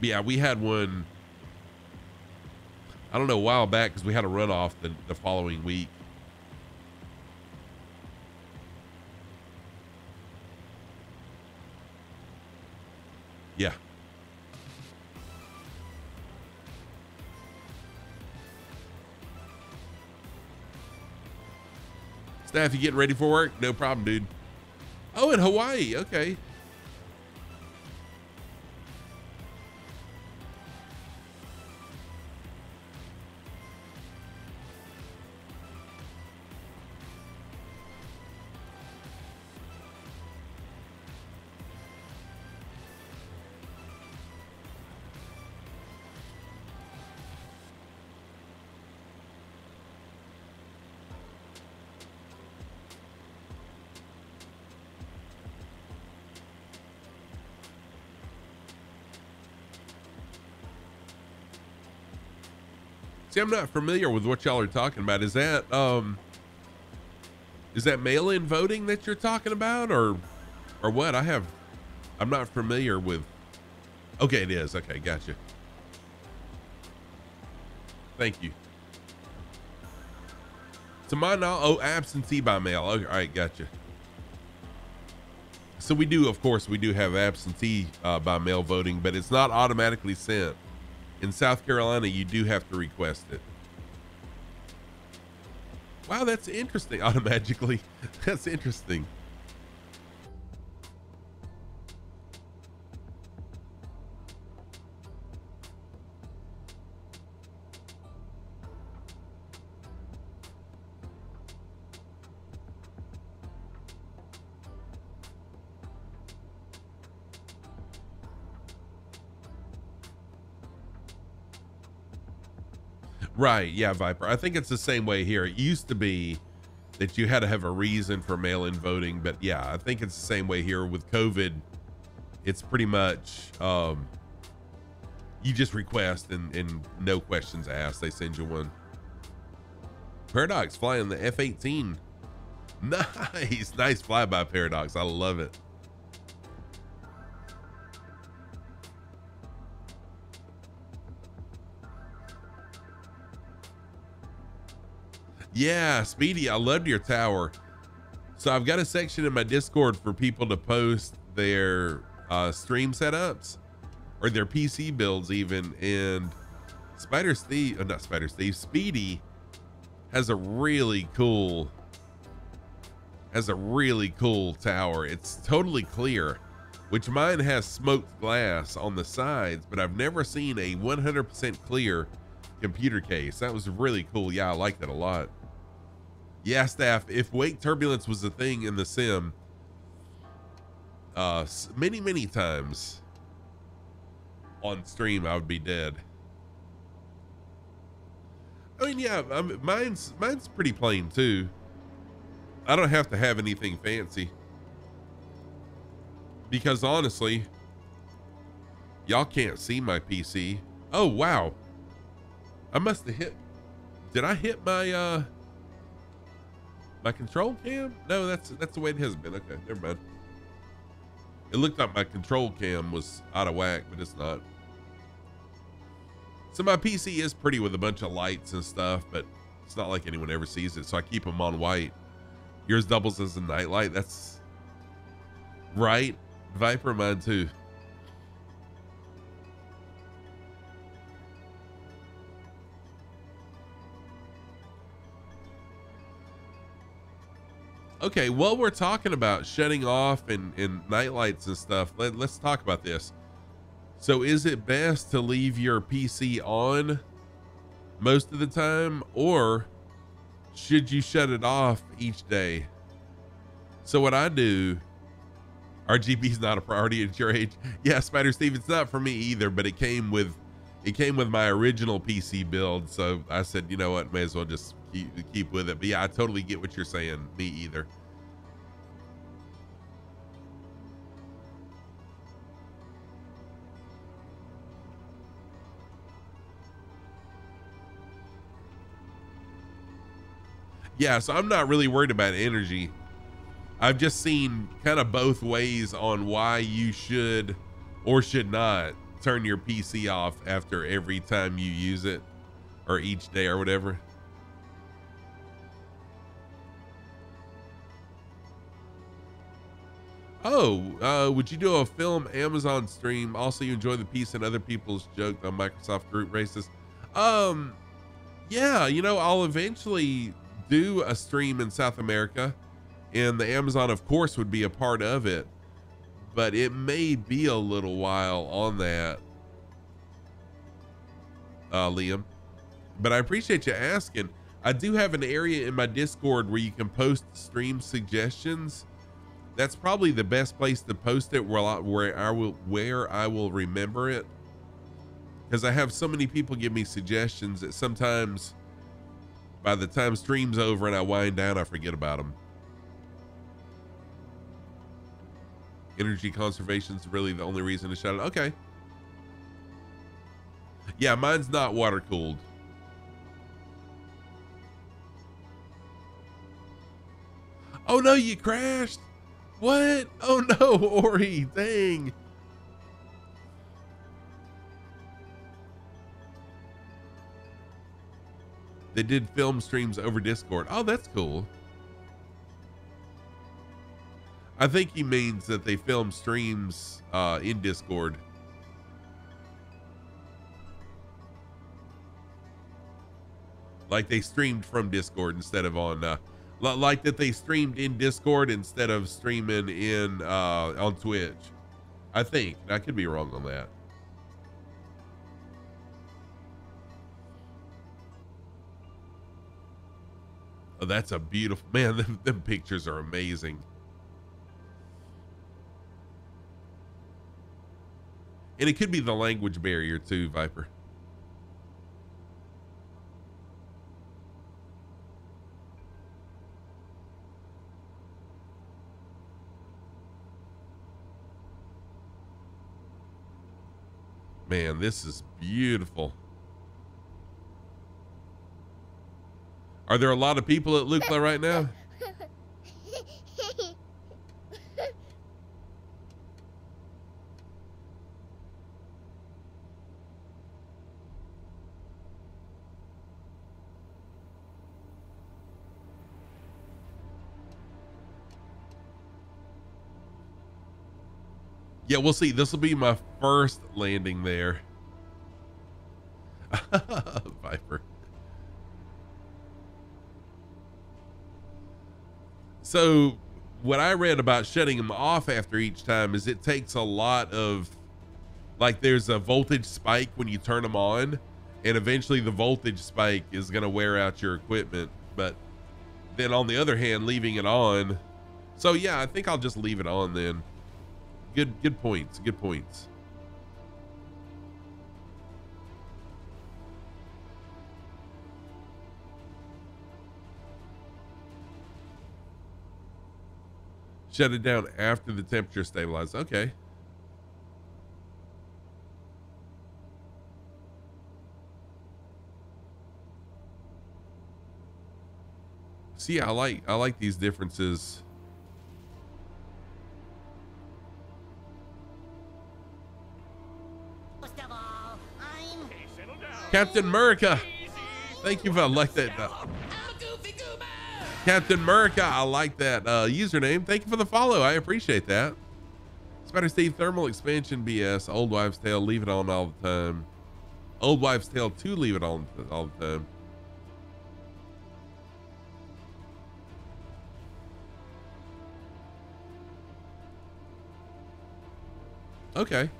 yeah, we had one I don't know, a while back because we had a runoff the, the following week. Yeah. Staff, you getting ready for work? No problem, dude. Oh, in Hawaii. Okay. See, I'm not familiar with what y'all are talking about. Is that um Is that mail-in voting that you're talking about, or, or what? I have, I'm not familiar with. Okay, it is. Okay, gotcha. Thank you. To my knowledge, oh, absentee by mail. Okay, all right, gotcha. So we do, of course, we do have absentee uh, by mail voting, but it's not automatically sent. In South Carolina, you do have to request it. Wow, that's interesting. [LAUGHS] Automatically, that's interesting. Right. Yeah, Viper. I think it's the same way here. It used to be that you had to have a reason for mail in voting, but yeah, I think it's the same way here with COVID. It's pretty much um, you just request and, and no questions asked. They send you one. Paradox flying the F 18. [LAUGHS] Nice. Nice flyby, Paradox. I love it. Yeah, Speedy, I loved your tower. So I've got a section in my Discord for people to post their uh, stream setups or their PC builds even. And Spider Steve, uh, not Spider Steve, Speedy has a really cool, has a really cool tower. It's totally clear, which mine has smoked glass on the sides, but I've never seen a 100% clear computer case. That was really cool. Yeah, I like that a lot. Yeah, staff, if wake turbulence was a thing in the sim, uh, many, many times on stream, I would be dead. I mean, yeah, I mean, mine's, mine's pretty plain too. I don't have to have anything fancy. Because honestly, y'all can't see my PC. Oh, wow. I must have hit, did I hit my, uh, my control cam? No, that's that's the way it has been. Okay, never mind. It looked like my control cam was out of whack, but it's not. So my PC is pretty with a bunch of lights and stuff, but it's not like anyone ever sees it. So I keep them on white. Yours doubles as a nightlight. That's right. Viper mine too. Okay, while we're talking about shutting off and, and night lights and stuff, let, let's talk about this. So is it best to leave your PC on most of the time or should you shut it off each day? So what I do, RGB is not a priority at your age. [LAUGHS] Yeah, Spider Steve, it's not for me either, but it came with it came with my original PC build. So I said, you know what, may as well just keep, keep with it. But yeah, I totally get what you're saying. Me either. Yeah, so I'm not really worried about energy. I've just seen kind of both ways on why you should or should not turn your PC off after every time you use it or each day or whatever. Oh, uh, would you do a film Amazon stream? Also, you enjoy the piece and other people's joke on Microsoft group races. Um, yeah, you know, I'll eventually do a stream in South America, and the Amazon, of course, would be a part of it. But it may be a little while on that, uh, Liam. But I appreciate you asking. I do have an area in my Discord where you can post stream suggestions that's probably the best place to post it where I, where I will where I will remember it because I have so many people give me suggestions that sometimes by the time stream's over and I wind down I forget about them. Energy conservation is really the only reason to shut it. Okay. Yeah, mine's not water cooled. Oh no, you crashed. What? Oh [LAUGHS] no, Ori. Dang. They did film streams over Discord. Oh, that's cool. I think he means that they film streams uh, in Discord. Like they streamed from Discord instead of on, uh, like that they streamed in Discord instead of streaming in uh, on Twitch. I think I could be wrong on that. Oh, that's a beautiful man. [LAUGHS] Them, them pictures are amazing. And it could be the language barrier too, Viper. Man, this is beautiful. Are there a lot of people at Lukla right now? [LAUGHS] Yeah, we'll see. This will be my first landing there. [LAUGHS] Viper. So, what I read about shutting them off after each time is it takes a lot of, like, there's a voltage spike when you turn them on, and eventually the voltage spike is going to wear out your equipment. But then on the other hand, leaving it on. So, yeah, I think I'll just leave it on then. Good, good points. Good points. Shut it down after the temperature stabilizes. Okay. See, I like I like these differences. Captain America. Thank you for I like that. uh. Captain America, I like that uh, username. Thank you for the follow. I appreciate that. Spider Steve, thermal expansion BS, old wives' tale, leave it on all the time. Old wives' tale to leave it on all the time. Okay.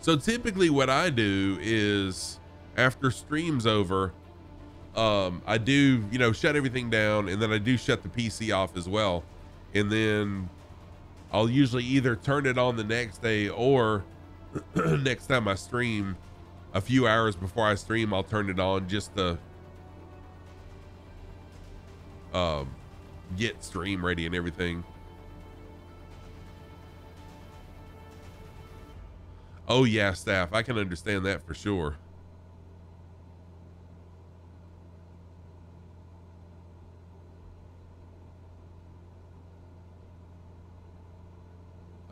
So typically what I do is after stream's over, um, I do, you know, shut everything down and then I do shut the PC off as well. And then I'll usually either turn it on the next day or [CLEARS THROAT] next time I stream a few hours before I stream, I'll turn it on just to um, get stream ready and everything. Oh yeah, staff. I can understand that for sure.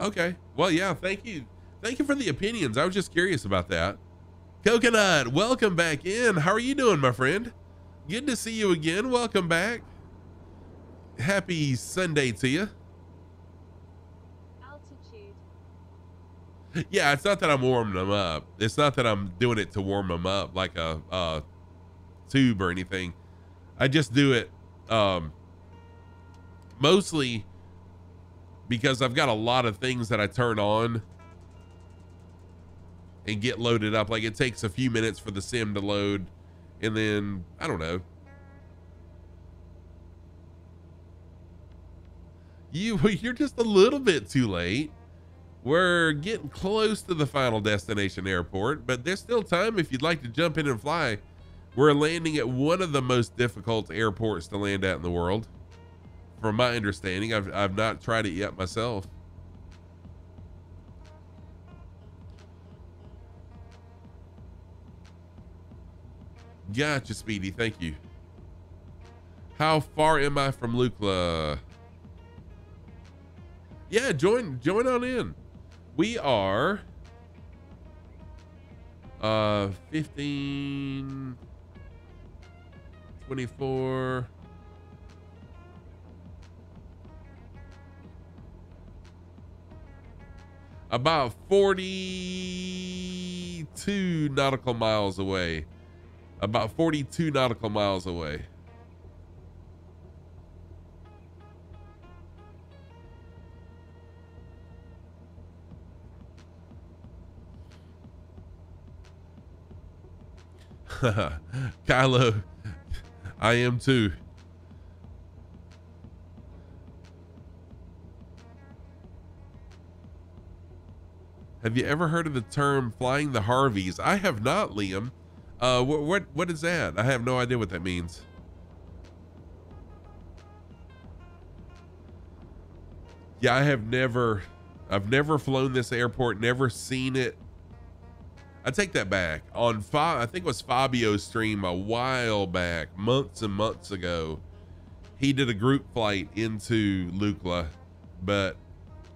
Okay. Well, yeah, thank you. Thank you for the opinions. I was just curious about that. Coconut, welcome back in. How are you doing, my friend? Good to see you again. Welcome back. Happy Sunday to you. Yeah, it's not that I'm warming them up. It's not that I'm doing it to warm them up like a, a tube or anything. I just do it um, mostly because I've got a lot of things that I turn on and get loaded up. Like it takes a few minutes for the sim to load, and then I don't know. You [LAUGHS] you're just a little bit too late. We're getting close to the final destination airport, but there's still time if you'd like to jump in and fly. We're landing at one of the most difficult airports to land at in the world. From my understanding, I've, I've not tried it yet myself. Gotcha, Speedy. Thank you. How far am I from Lukla? Yeah, join join on in. We are uh 15 24 about 42 nautical miles away. About 42 nautical miles away. [LAUGHS] Kylo, I am too. Have you ever heard of the term flying the Harveys? I have not, Liam. Uh, what, what, what is that? I have no idea what that means. Yeah, I have never, I've never flown this airport, never seen it. I take that back. On I think it was Fabio's stream a while back, months and months ago. He did a group flight into Lukla, but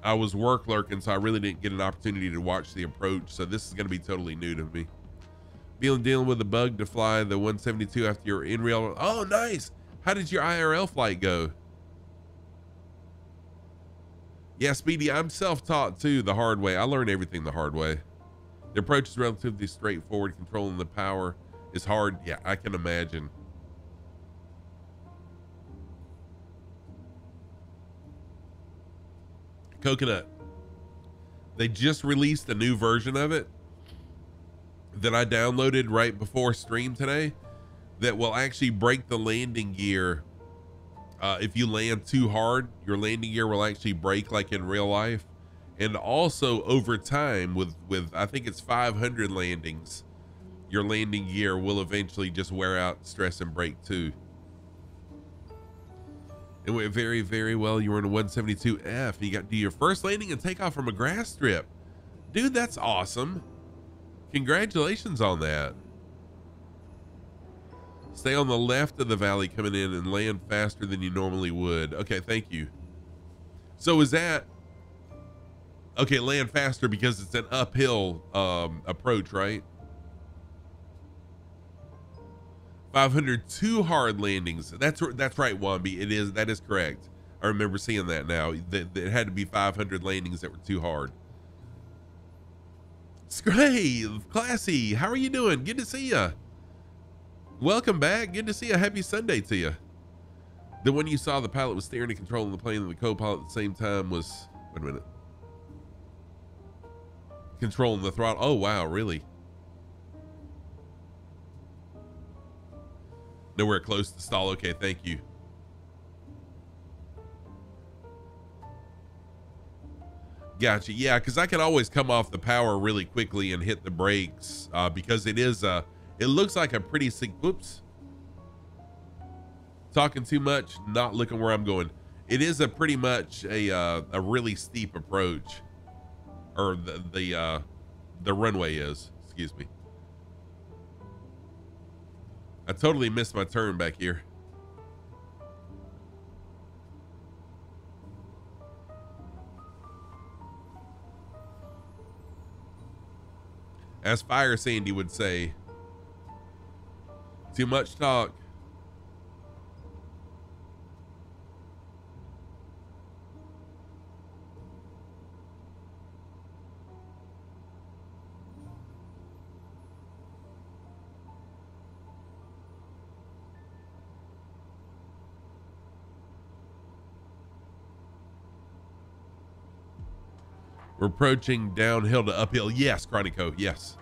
I was work lurking, so I really didn't get an opportunity to watch the approach. So this is going to be totally new to me. Feeling dealing with a bug to fly the 172 after you're in real. Oh, nice. How did your IRL flight go? Yeah, Speedy, I'm self-taught too, the hard way. I learned everything the hard way. The approach is relatively straightforward. Controlling the power is hard. Yeah, I can imagine. Coconut. They just released a new version of it that I downloaded right before stream today that will actually break the landing gear. Uh, if you land too hard, your landing gear will actually break like in real life. And also over time with, with I think it's 500 landings, your landing gear will eventually just wear out, stress and break too. It went very, very well. You were in a 172F. You got to do your first landing and take off from a grass strip. Dude, that's awesome. Congratulations on that. Stay on the left of the valley coming in and land faster than you normally would. Okay, thank you. So is that okay? Land faster because it's an uphill um, approach, right? 502 hard landings. That's that's right, Wambi. It is that is correct. I remember seeing that now. That it had to be 500 landings that were too hard. Scrave, classy. How are you doing? Good to see you. Welcome back. Good to see you. Happy Sunday to you. The one you saw the pilot was steering and controlling the plane and the co-pilot at the same time was wait a minute. Controlling the throttle. Oh wow, really? Nowhere close to stall. Okay, thank you. Gotcha. Yeah, because I can always come off the power really quickly and hit the brakes uh, because it is a, it looks like a pretty sick, whoops. Talking too much, not looking where I'm going. It is a pretty much a, uh, a really steep approach or the, the, uh, the runway is, excuse me. I totally missed my turn back here. As Fire Sandy would say, too much talk. We're approaching downhill to uphill. Yes, Chronico. Yes.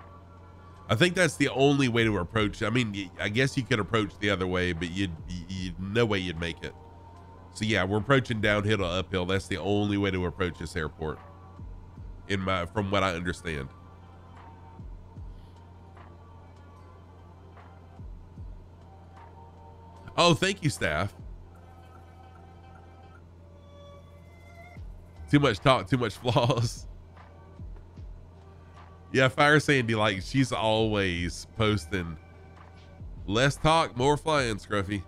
I think that's the only way to approach. I mean, I guess you could approach the other way, but you'd, you'd no way you'd make it. So yeah, we're approaching downhill to uphill. That's the only way to approach this airport. In my, from what I understand. Oh, thank you, staff. Too much talk, too much [LAUGHS] flaws. Yeah, Fire Sandy, like she's always posting Less talk, more flying, Scruffy.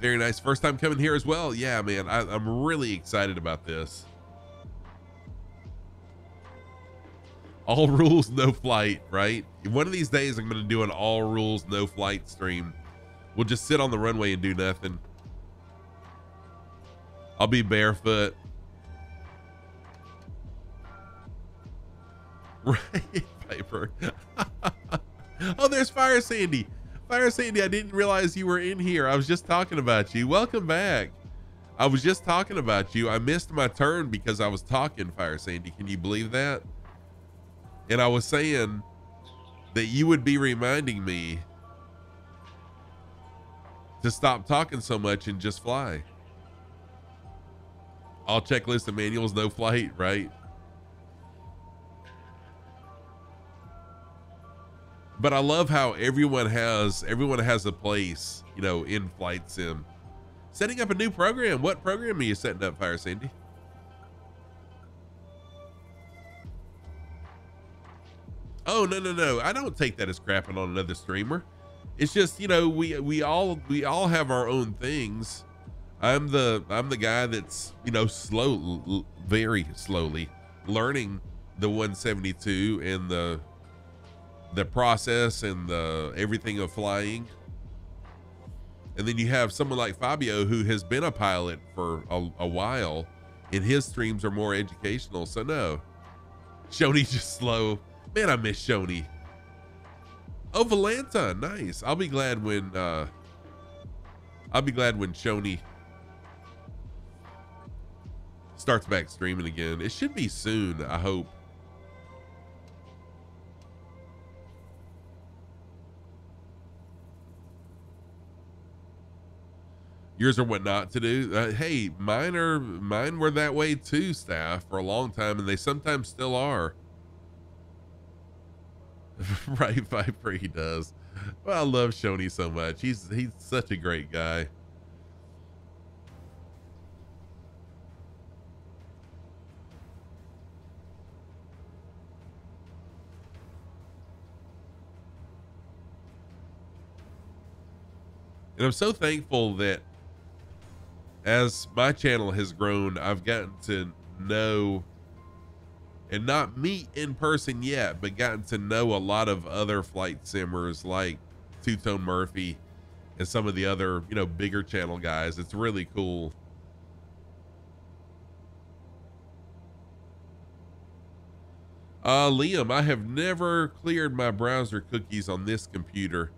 Very nice. First time coming here as well. Yeah, man. I, I'm really excited about this. All [LAUGHS] rules, no flight, right? One of these days, I'm going to do an all rules, no flight stream. We'll just sit on the runway and do nothing. I'll be barefoot. [LAUGHS] Right, Piper. [LAUGHS] oh, there's Fire Sandy. Fire Sandy, I didn't realize you were in here. I was just talking about you. Welcome back. I was just talking about you. I missed my turn because I was talking, Fire Sandy. Can you believe that? And I was saying that you would be reminding me to stop talking so much and just fly. All checklist and manuals, no flight, right? But I love how everyone has everyone has a place, you know, in flight sim. Setting up a new program. What program are you setting up, Fire Sandy? Oh no no no! I don't take that as crapping on another streamer. It's just you know we we all we all have our own things. I'm the I'm the guy that's you know slow, very slowly learning the 172 and the the process and the everything of flying. And then you have someone like Fabio who has been a pilot for a, a while and his streams are more educational. So no, Shoney's [LAUGHS] just slow. Man, I miss Shoney. Oh, Valanta, nice. I'll be glad when uh I'll be glad when Shoney starts back streaming again. It should be soon, I hope. Yours are what not to do. Uh, hey, mine are mine were that way too, staff, for a long time, and they sometimes still are. [LAUGHS] right, Viper, he does. Well, I love Shoney so much. He's he's such a great guy. And I'm so thankful that as my channel has grown, I've gotten to know and not meet in person yet, but gotten to know a lot of other flight simmers like Two Tone Murphy and some of the other, you know, bigger channel guys. It's really cool. Uh, Liam, I have never cleared my browser cookies on this computer.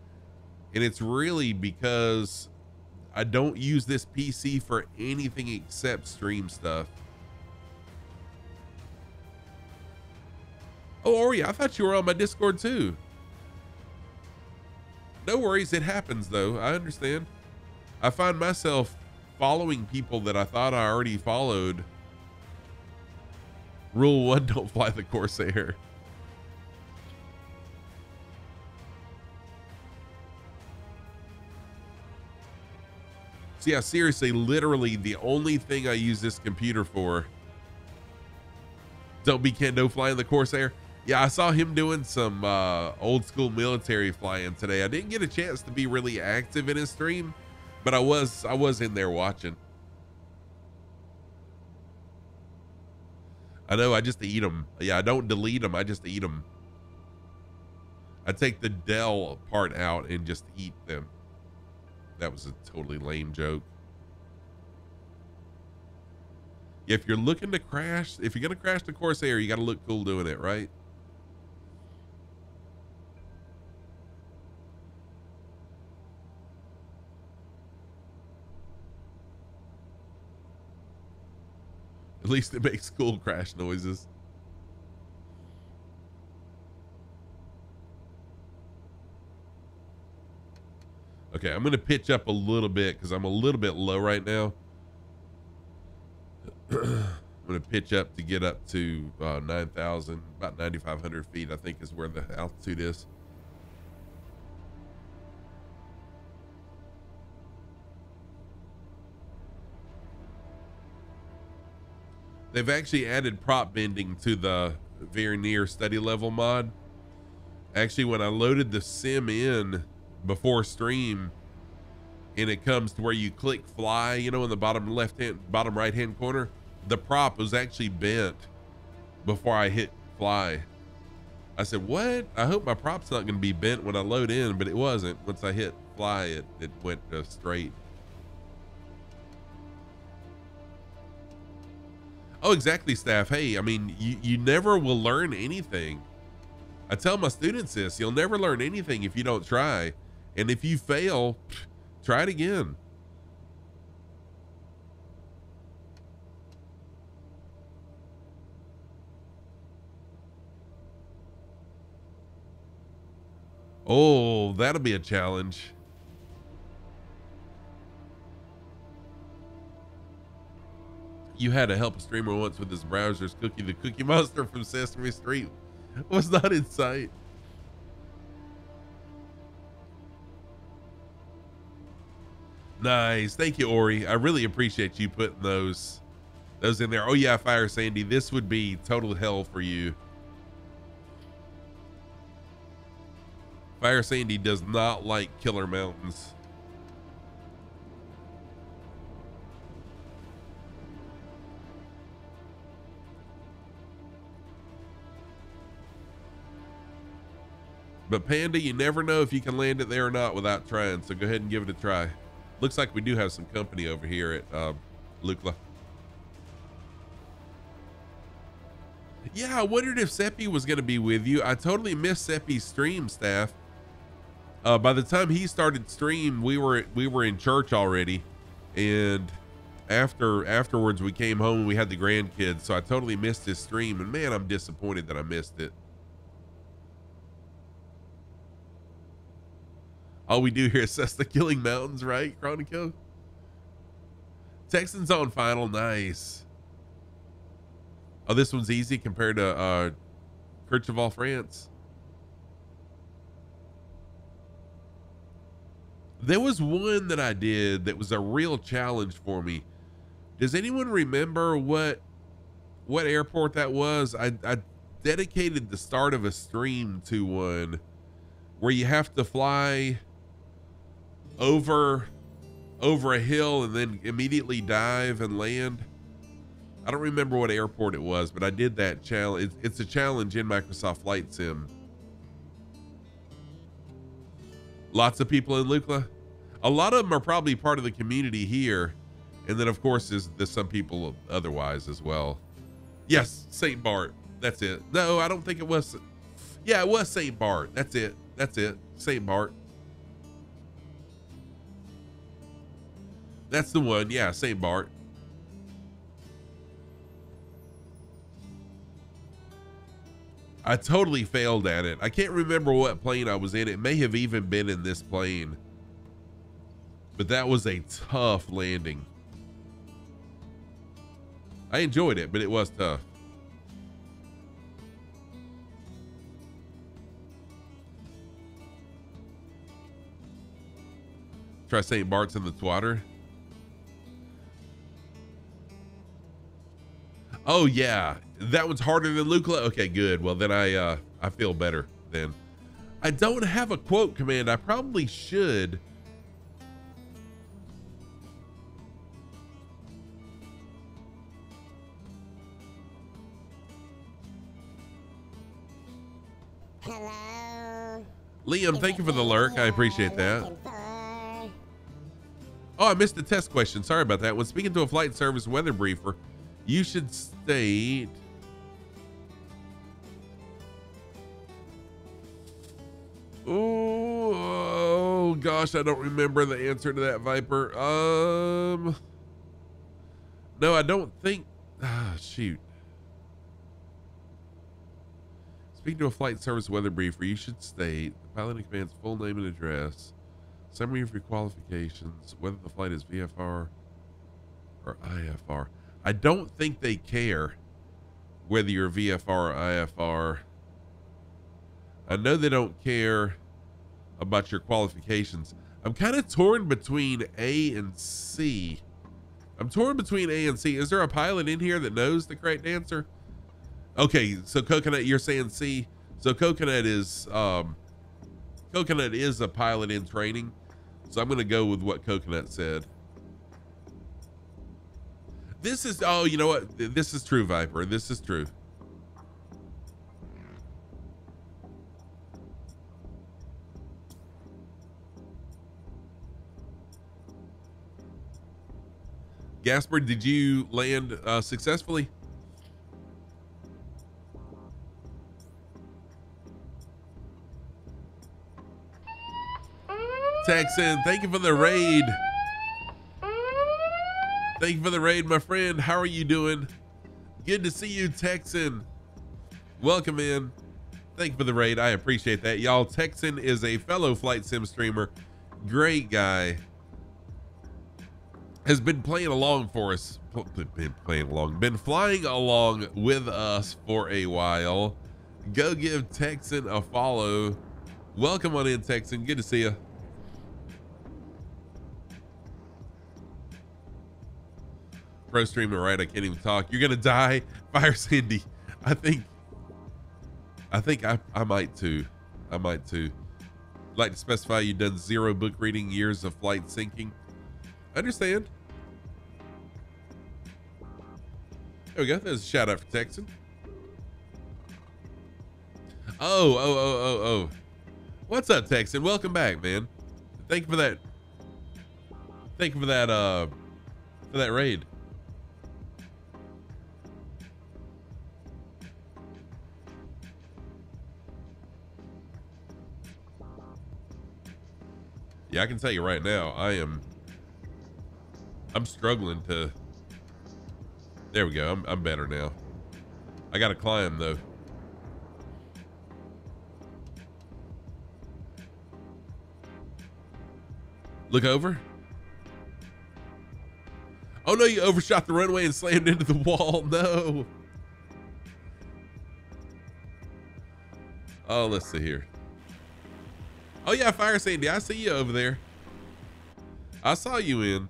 And it's really because I don't use this PC for anything except stream stuff. Oh, oh Ori, I thought you were on my Discord too. No worries, it happens though. I understand. I find myself following people that I thought I already followed. Rule one, [LAUGHS] don't fly the Corsair. So yeah, seriously, literally the only thing I use this computer for. Don't be Kendo flying the Corsair. Yeah, I saw him doing some uh, old school military flying today. I didn't get a chance to be really active in his stream, but I was I was in there watching. I know I just eat them. Yeah, I don't delete them. I just eat them. I take the Dell part out and just eat them. That was a totally lame joke. If you're looking to crash, if you're going to crash the Corsair, you got to look cool doing it, right? At least it makes cool crash noises. Okay, I'm going to pitch up a little bit because I'm a little bit low right now. [CLEARS THROAT] I'm going to pitch up to get up to uh, 9,000, about 9,500 feet, I think is where the altitude is. They've actually added prop bending to the very near study level mod Actually, when I loaded the sim in before stream, and it comes to where you click fly, you know, in the bottom left hand, bottom right hand corner, the prop was actually bent before I hit fly. I said, what? I hope my prop's not going to be bent when I load in, but it wasn't. Once I hit fly, it, it went uh, straight. Oh, exactly, staff. Hey, I mean, you, you never will learn anything. I tell my students this, you'll never learn anything if you don't try. And if you fail, try it again. Oh, that'll be a challenge. You had to help a streamer once with his browser's cookie. The Cookie Monster from Sesame Street [LAUGHS] was not in sight. Nice. Thank you, Ori. I really appreciate you putting those those in there. Oh yeah, Fire Sandy. This would be total hell for you. Fire Sandy does not like killer mountains. But Panda, you never know if you can land it there or not without trying. So go ahead and give it a try. Looks like we do have some company over here at uh, Lukla. Yeah, I wondered if Seppi was going to be with you. I totally missed Seppi's stream, staff. Uh, by the time he started stream, we were we were in church already, and after afterwards we came home and we had the grandkids. So I totally missed his stream, and man, I'm disappointed that I missed it. All we do here is [LAUGHS] assess the killing mountains, right, Chronicle? Texans on final, nice. Oh, this one's easy compared to uh Courchevel, France. There was one that I did that was a real challenge for me. Does anyone remember what what airport that was? I, I dedicated the start of a stream to one where you have to fly over over a hill and then immediately dive and land. I don't remember what airport it was, but I did that challenge. It's, a challenge in Microsoft Flight Sim. Lots of people in Lukla. A lot of them are probably part of the community here. And then, of course, there's, there's some people otherwise as well. Yes, St. Bart. That's it. No, I don't think it was. Yeah, it was St. Bart. That's it. That's it. St. Bart. That's the one. Yeah, St. Bart. I totally failed at it. I can't remember what plane I was in. It may have even been in this plane. But that was a tough landing. I enjoyed it, but it was tough. Try St. Bart's in the Twotter. Oh yeah, that one's harder than Lukla. Okay, good. Well then I uh I feel better then. I don't have a quote command. I probably should. Hello. Liam, thank you for the lurk. I appreciate that. Oh, I missed the test question. Sorry about that. When speaking to a flight service weather briefer, you should state. Oh, gosh, I don't remember the answer to that Viper. Um, no, I don't think. Ah, shoot. Speaking to a flight service weather briefer, you should state the pilot in command's full name and address, summary of your qualifications, whether the flight is VFR or IFR. I don't think they care whether you're VFR or IFR. I know they don't care about your qualifications. I'm kind of torn between A and C. I'm torn between A and C. Is there a pilot in here that knows the correct answer? Okay, so Coconut, you're saying C. So Coconut is um, Coconut is a pilot in training. So I'm going to go with what Coconut said. This is oh, you know what? This is true, Viper. This is true. Gasper, did you land uh, successfully? Texan, thank you for the raid. Thank you for the raid, my friend. How are you doing? Good to see you, Texan. Welcome in. Thank you for the raid. I appreciate that. Y'all, Texan is a fellow flight sim streamer. Great guy. Has been playing along for us. Been playing along. Been flying along with us for a while. Go give Texan a follow. Welcome on in, Texan. Good to see you. Pro streamer, right? I can't even talk. You're gonna die, [LAUGHS] Fire Cindy. I think, I think I, I might too. I might too. Like to specify you've done zero book reading, years of flight simming. I Understand? There we go. There's a shout out for Texan. Oh, oh, oh, oh, oh. What's up, Texan? Welcome back, man. Thank you for that. Thank you for that, uh, for that raid. Yeah, I can tell you right now, I am I'm struggling to There we go. I'm I'm better now. I got to climb though. Look over. Oh no, you overshot the runway and slammed into the wall. [LAUGHS] No. Oh, let's see here. Oh yeah, Fire Sandy, I see you over there. I saw you in.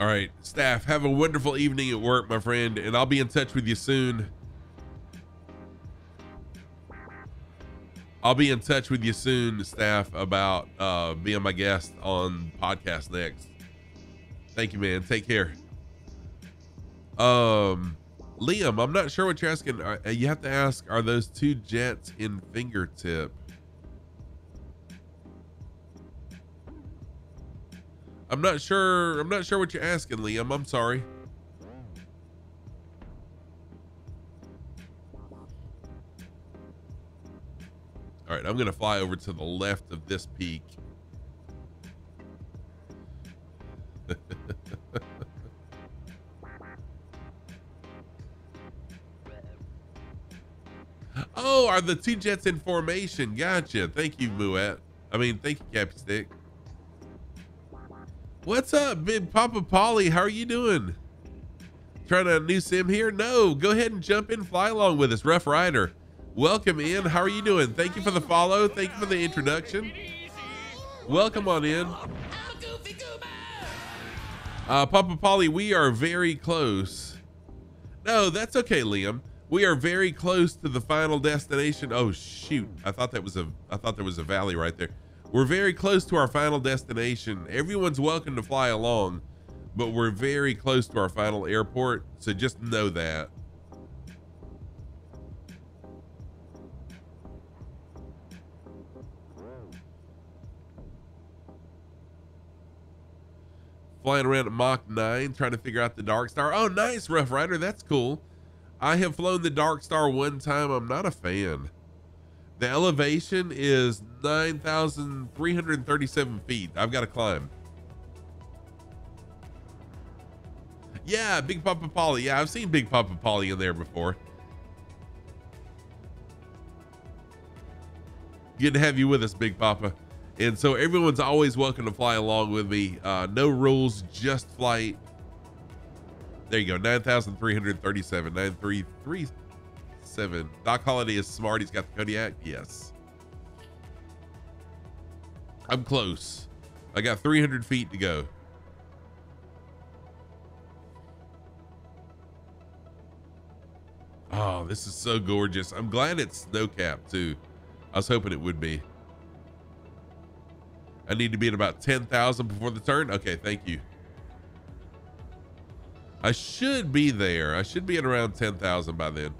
All right, staff, have a wonderful evening at work, my friend, and I'll be in touch with you soon. I'll be in touch with you soon, staff, about uh, being my guest on podcast next. Thank you, man. Take care. Um, Liam, I'm not sure what you're asking. Uh, you have to ask: Are those two jets in fingertip? I'm not sure. I'm not sure what you're asking, Liam. I'm sorry. All right, I'm going to fly over to the left of this peak. [LAUGHS] oh, are the two jets in formation? Gotcha. Thank you, Muet. I mean, thank you, Cappy Stick. What's up, Big Papa Polly? How are you doing? Trying a new sim here? No, go ahead and jump in, fly along with us, Rough Rider. Welcome in. How are you doing? Thank you for the follow. Thank you for the introduction. Welcome on in. Uh, Papa Polly, we are very close. No, that's okay, Liam. We are very close to the final destination. Oh shoot! I thought that was a. I thought there was a valley right there. We're very close to our final destination. Everyone's welcome to fly along, but we're very close to our final airport. So just know that. Flying around at Mach 9 trying to figure out the Dark Star. Oh, nice, Rough Rider. That's cool. I have flown the Dark Star one time. I'm not a fan. The elevation is 9,337 feet. I've got to climb. Yeah, Big Papa Polly. Yeah, I've seen Big Papa Polly in there before. Good to have you with us, Big Papa. And so everyone's always welcome to fly along with me. Uh, no rules, just flight. There you go. 9,337. 9337. Doc Holiday is smart. He's got the Kodiak. Yes. I'm close. I got 300 feet to go. Oh, this is so gorgeous. I'm glad it's snow capped too. I was hoping it would be. I need to be at about 10,000 before the turn. Okay, thank you. I should be there. I should be at around 10,000 by then.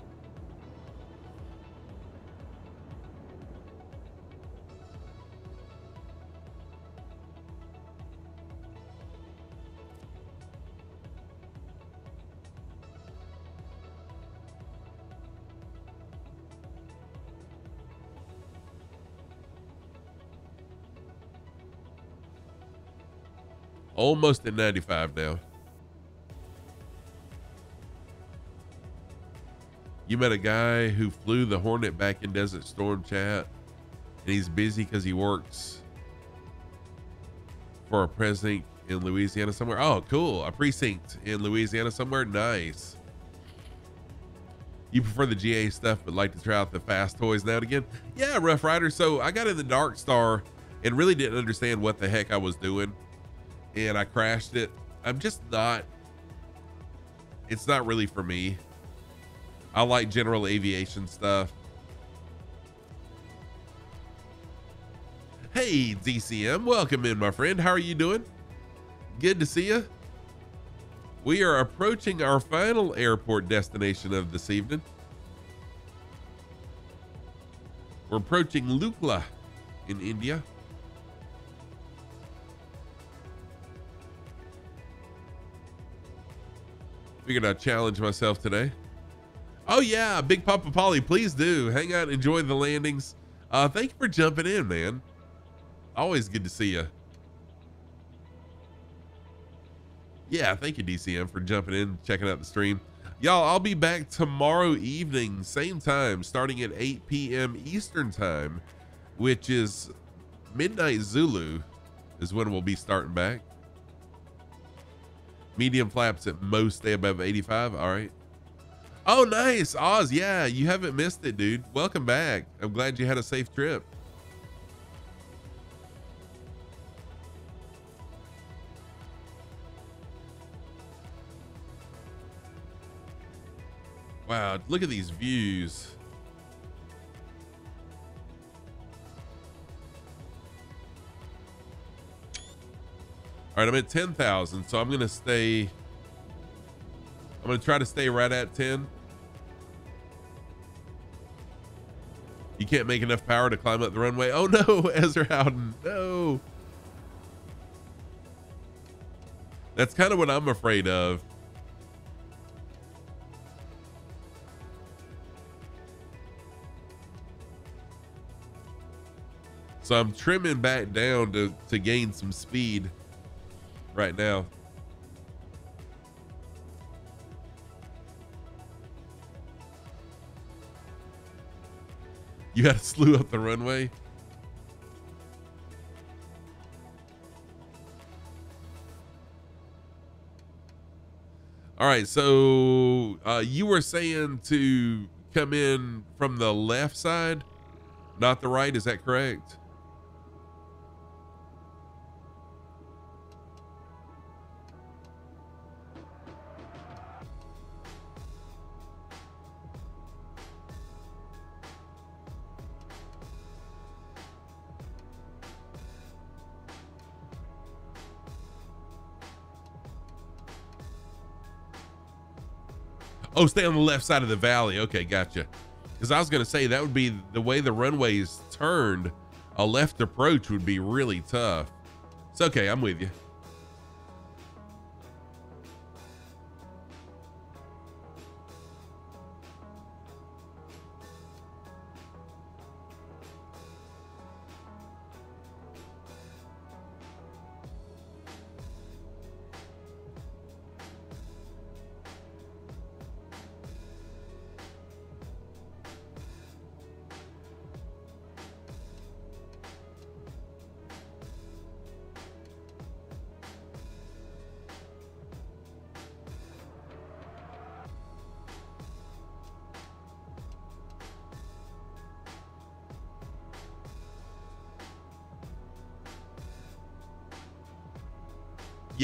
Almost at 95 now. You met a guy who flew the Hornet back in Desert Storm chat, and he's busy because he works for a precinct in Louisiana somewhere. Oh, cool. A precinct in Louisiana somewhere. Nice. You prefer the GA stuff, but like to try out the fast toys now and again. Yeah, Rough Rider. So I got in the Dark Star and really didn't understand what the heck I was doing, and I crashed it. I'm just not. It's not really for me. I like general aviation stuff. Hey, DCM, welcome in, my friend. How are you doing? Good to see you. We are approaching our final airport destination of this evening. We're approaching Lukla in India. Figured I'd challenge myself today. Oh yeah, Big Papa Polly, please do hang out, enjoy the landings. Uh, thank you for jumping in, man. Always good to see you. Yeah, thank you, DCM, for jumping in, checking out the stream. Y'all, I'll be back tomorrow evening, same time, starting at 8 p.m. Eastern time, which is midnight Zulu, is when we'll be starting back. Medium flaps at most stay above 85. All right. Oh, nice. Oz. Yeah, you haven't missed it, dude. Welcome back. I'm glad you had a safe trip. Wow, look at these views. All right, I'm at 10,000, so I'm going to stay. I'm going to try to stay right at 10. You can't make enough power to climb up the runway. Oh [LAUGHS] no, Ezra Howden, no. That's kind of what I'm afraid of. So I'm trimming back down to, to gain some speed right now. You got to slew up the runway. All right, so uh, you were saying to come in from the left side, not the right. Is that correct? Oh, stay on the left side of the valley. Okay, gotcha. Because I was going to say that would be the way the runway's turned. A left approach would be really tough. It's okay. I'm with you.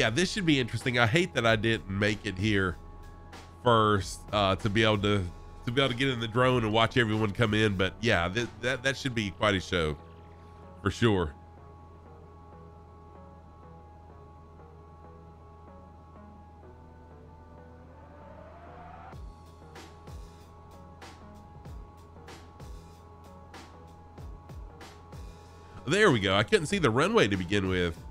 Yeah, this should be interesting. I hate that I didn't make it here first uh, to be able to to be able to get in the drone and watch everyone come in. But yeah, that that, that should be quite a show for sure. There we go. I couldn't see the runway to begin with.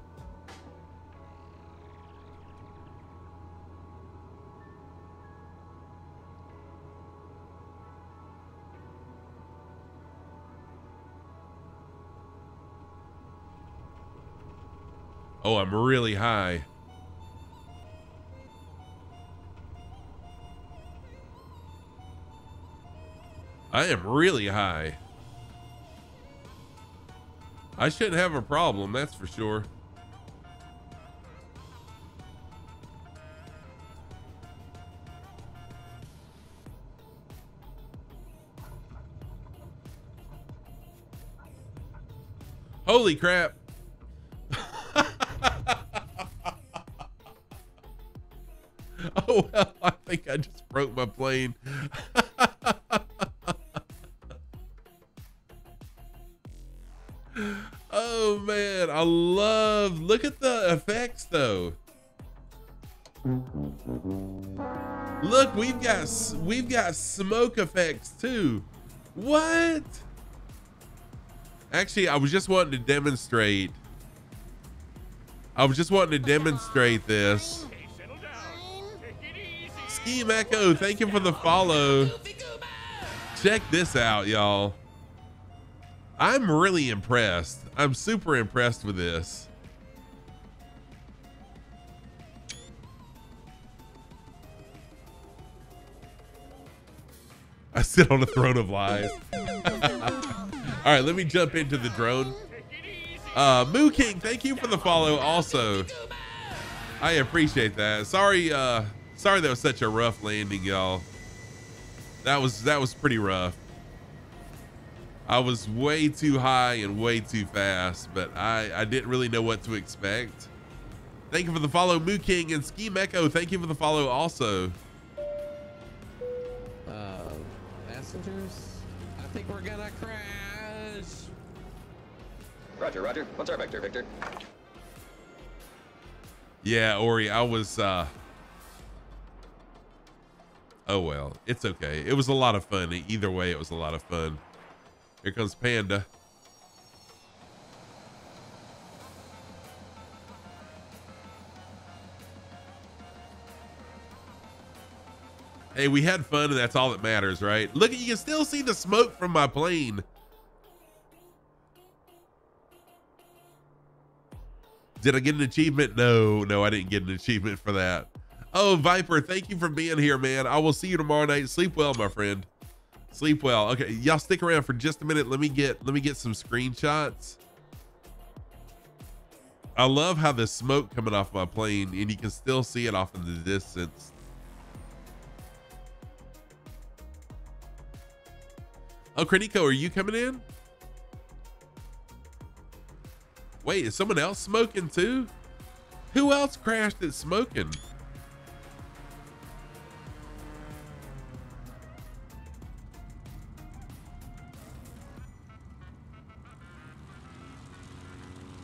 Really high. I am really high. I shouldn't have a problem, that's for sure. Holy crap. I just broke my plane. [LAUGHS] oh man, I love look at the effects though. Look, we've got we've got smoke effects too. What? Actually, I was just wanting to demonstrate. I was just wanting to demonstrate this. Scheme Echo, thank you for the follow. Check this out, y'all. I'm really impressed. I'm super impressed with this. I sit on a throne of lies. [LAUGHS] All right, let me jump into the drone. Uh, Moo King, thank you for the follow also. I appreciate that. Sorry, uh, sorry that was such a rough landing, y'all. That was that was pretty rough. I was way too high and way too fast, but I I didn't really know what to expect. Thank you for the follow, Moo King and Ski Echo. Thank you for the follow also. Uh, passengers? I think we're gonna crash. Roger, Roger. What's our vector, Victor? Yeah, Ori, I was uh Oh well, it's okay. It was a lot of fun. Either way, it was a lot of fun. Here comes Panda. Hey, we had fun and that's all that matters, right? Look, you can still see the smoke from my plane. Did I get an achievement? No, no, I didn't get an achievement for that. Oh, Viper, thank you for being here, man. I will see you tomorrow night. Sleep well, my friend. Sleep well. Okay, y'all stick around for just a minute. Let me get let me get some screenshots. I love how the smoke coming off my plane, and you can still see it off in the distance. Oh, Kreniko, are you coming in? Wait, is someone else smoking too? Who else crashed that's smoking?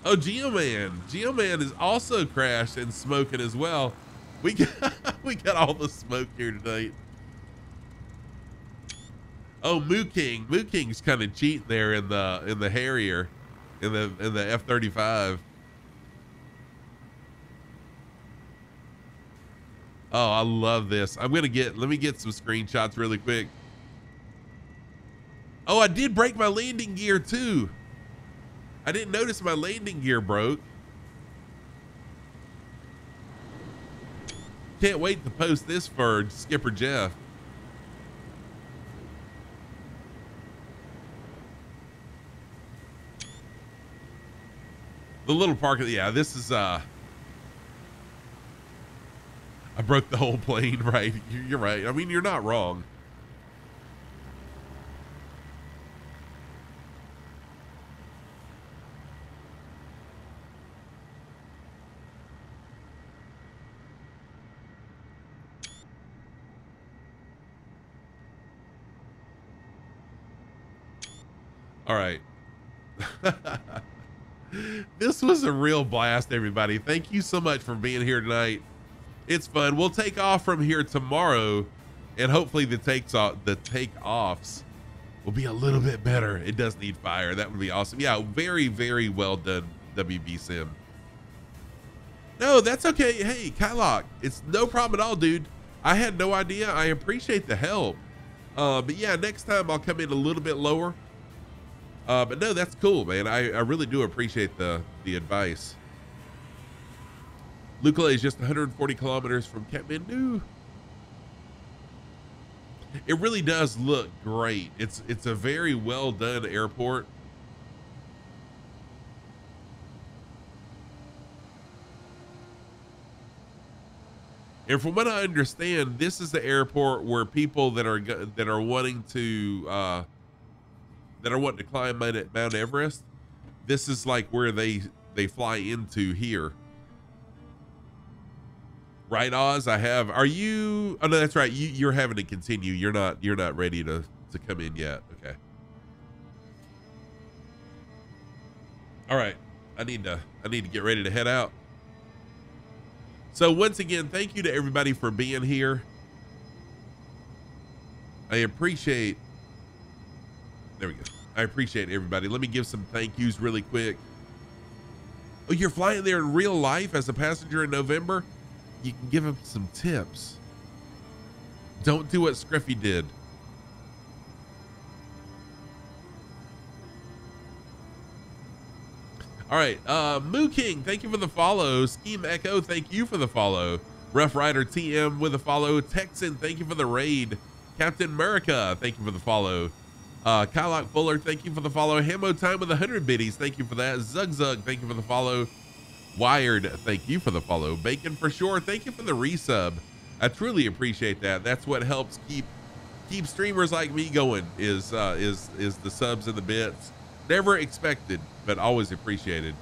Oh, Geoman. Geoman is also crashed and smoking as well. We got, [LAUGHS] we got all the smoke here tonight. Oh, Moo King. Moo King's kind of cheating there in the in the Harrier, in the in the F thirty five. Oh, I love this. I'm gonna get. Let me get some screenshots really quick. Oh, I did break my landing gear too. I didn't notice my landing gear broke. Can't wait to post this for Skipper Jeff. The little park, yeah, this is, uh, I broke the whole plane, [LAUGHS] right? You- You're right. I mean, you're not wrong. All right. [LAUGHS] this was a real blast, everybody. Thank you so much for being here tonight. It's fun. We'll take off from here tomorrow, and hopefully the takes off the take offs will be a little bit better. It does need fire. That would be awesome. Yeah, very, very well done, WB Sim. No, that's okay. Hey, Kylock, it's no problem at all, dude. I had no idea. I appreciate the help. Uh, but yeah, next time I'll come in a little bit lower. Uh, but no, that's cool, man. I, I really do appreciate the the advice. Lukale is just 140 kilometers from Kathmandu. It really does look great. It's it's a very well done airport. And from what I understand, this is the airport where people that are that are wanting to uh, that are wanting to climb Mount, Mount Everest, this is like where they they fly into here. Right, Oz? I have. Are you? Oh no, that's right. You you're having to continue. You're not you're not ready to to come in yet. Okay. All right. I need to I need to get ready to head out. So once again, thank you to everybody for being here. I appreciate there we go. I appreciate everybody. Let me give some thank yous really quick. Oh, you're flying there in real life as a passenger in November? You can give them some tips. Don't do what Scruffy did. All right, uh, Moo King, thank you for the follow. Scheme Echo, thank you for the follow. Rough Rider TM with a follow. Texan, thank you for the raid. Captain America, thank you for the follow. Uh, Kylock Fuller, thank you for the follow. Hamo Time with 100 biddies, thank you for that. Zug Zug, thank you for the follow. Wired, thank you for the follow. Bacon for sure, thank you for the resub. I truly appreciate that. That's what helps keep keep streamers like me going. Is uh, is is the subs and the bits. Never expected, but always appreciated.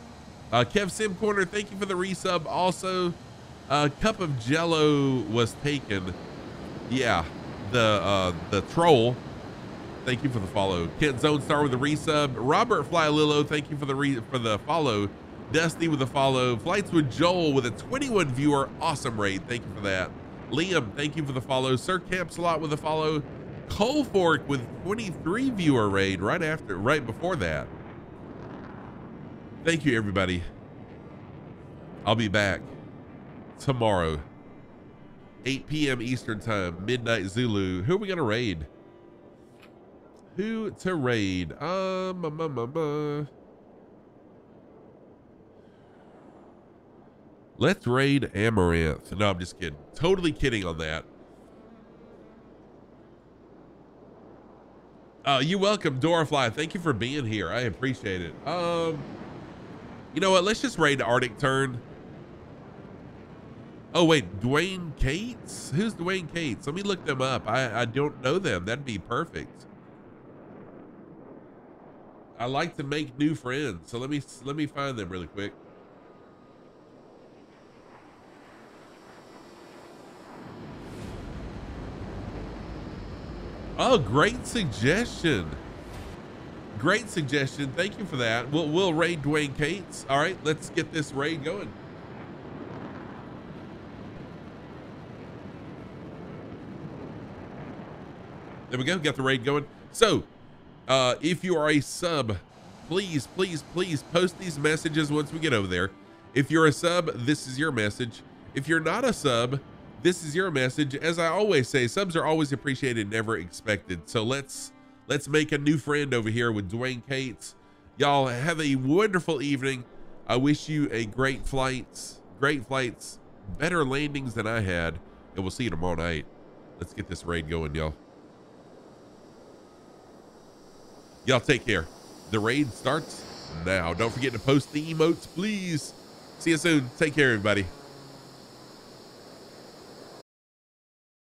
Uh, Kev Sim Corner, thank you for the resub. Also, a cup of Jello was taken. Yeah, the uh, the troll. Thank you for the follow. Kent Zone Star with the resub. Robert Fly Lilo, thank you for the re- for the follow. Dusty with the follow. Flights with Joel with a 21 viewer. Awesome raid. Thank you for that. Liam, thank you for the follow. Sir Campslot with the follow. Coal Fork with 23 viewer raid right after, right before that. Thank you, everybody. I'll be back tomorrow, 8 p.m. Eastern Time, midnight Zulu. Who are we gonna raid? Who to raid? Um, um, um, um, uh. Let's raid Amaranth. No, I'm just kidding. Totally kidding on that. Uh, you welcome, Dorafly. Thank you for being here. I appreciate it. Um, you know what? Let's just raid Arctic Turn. Oh wait, Dwayne Cates? Who's Dwayne Cates? Let me look them up. I I don't know them. That'd be perfect. I like to make new friends, so let me let me find them really quick. Oh, great suggestion. Great suggestion. Thank you for that. We'll we'll raid Dwayne Cates. All right, let's get this raid going. There we go. Got the raid going. So, uh, if you are a sub, please, please, please post these messages once we get over there. If you're a sub, this is your message. If you're not a sub, this is your message. As I always say, subs are always appreciated, never expected. So let's let's make a new friend over here with Dwayne Cates. Y'all have a wonderful evening. I wish you a great flights, great flights, better landings than I had, and we'll see you tomorrow night. Let's get this raid going, y'all. Y'all take care. The raid starts now. Don't forget to post the emotes, please. See you soon. Take care, everybody.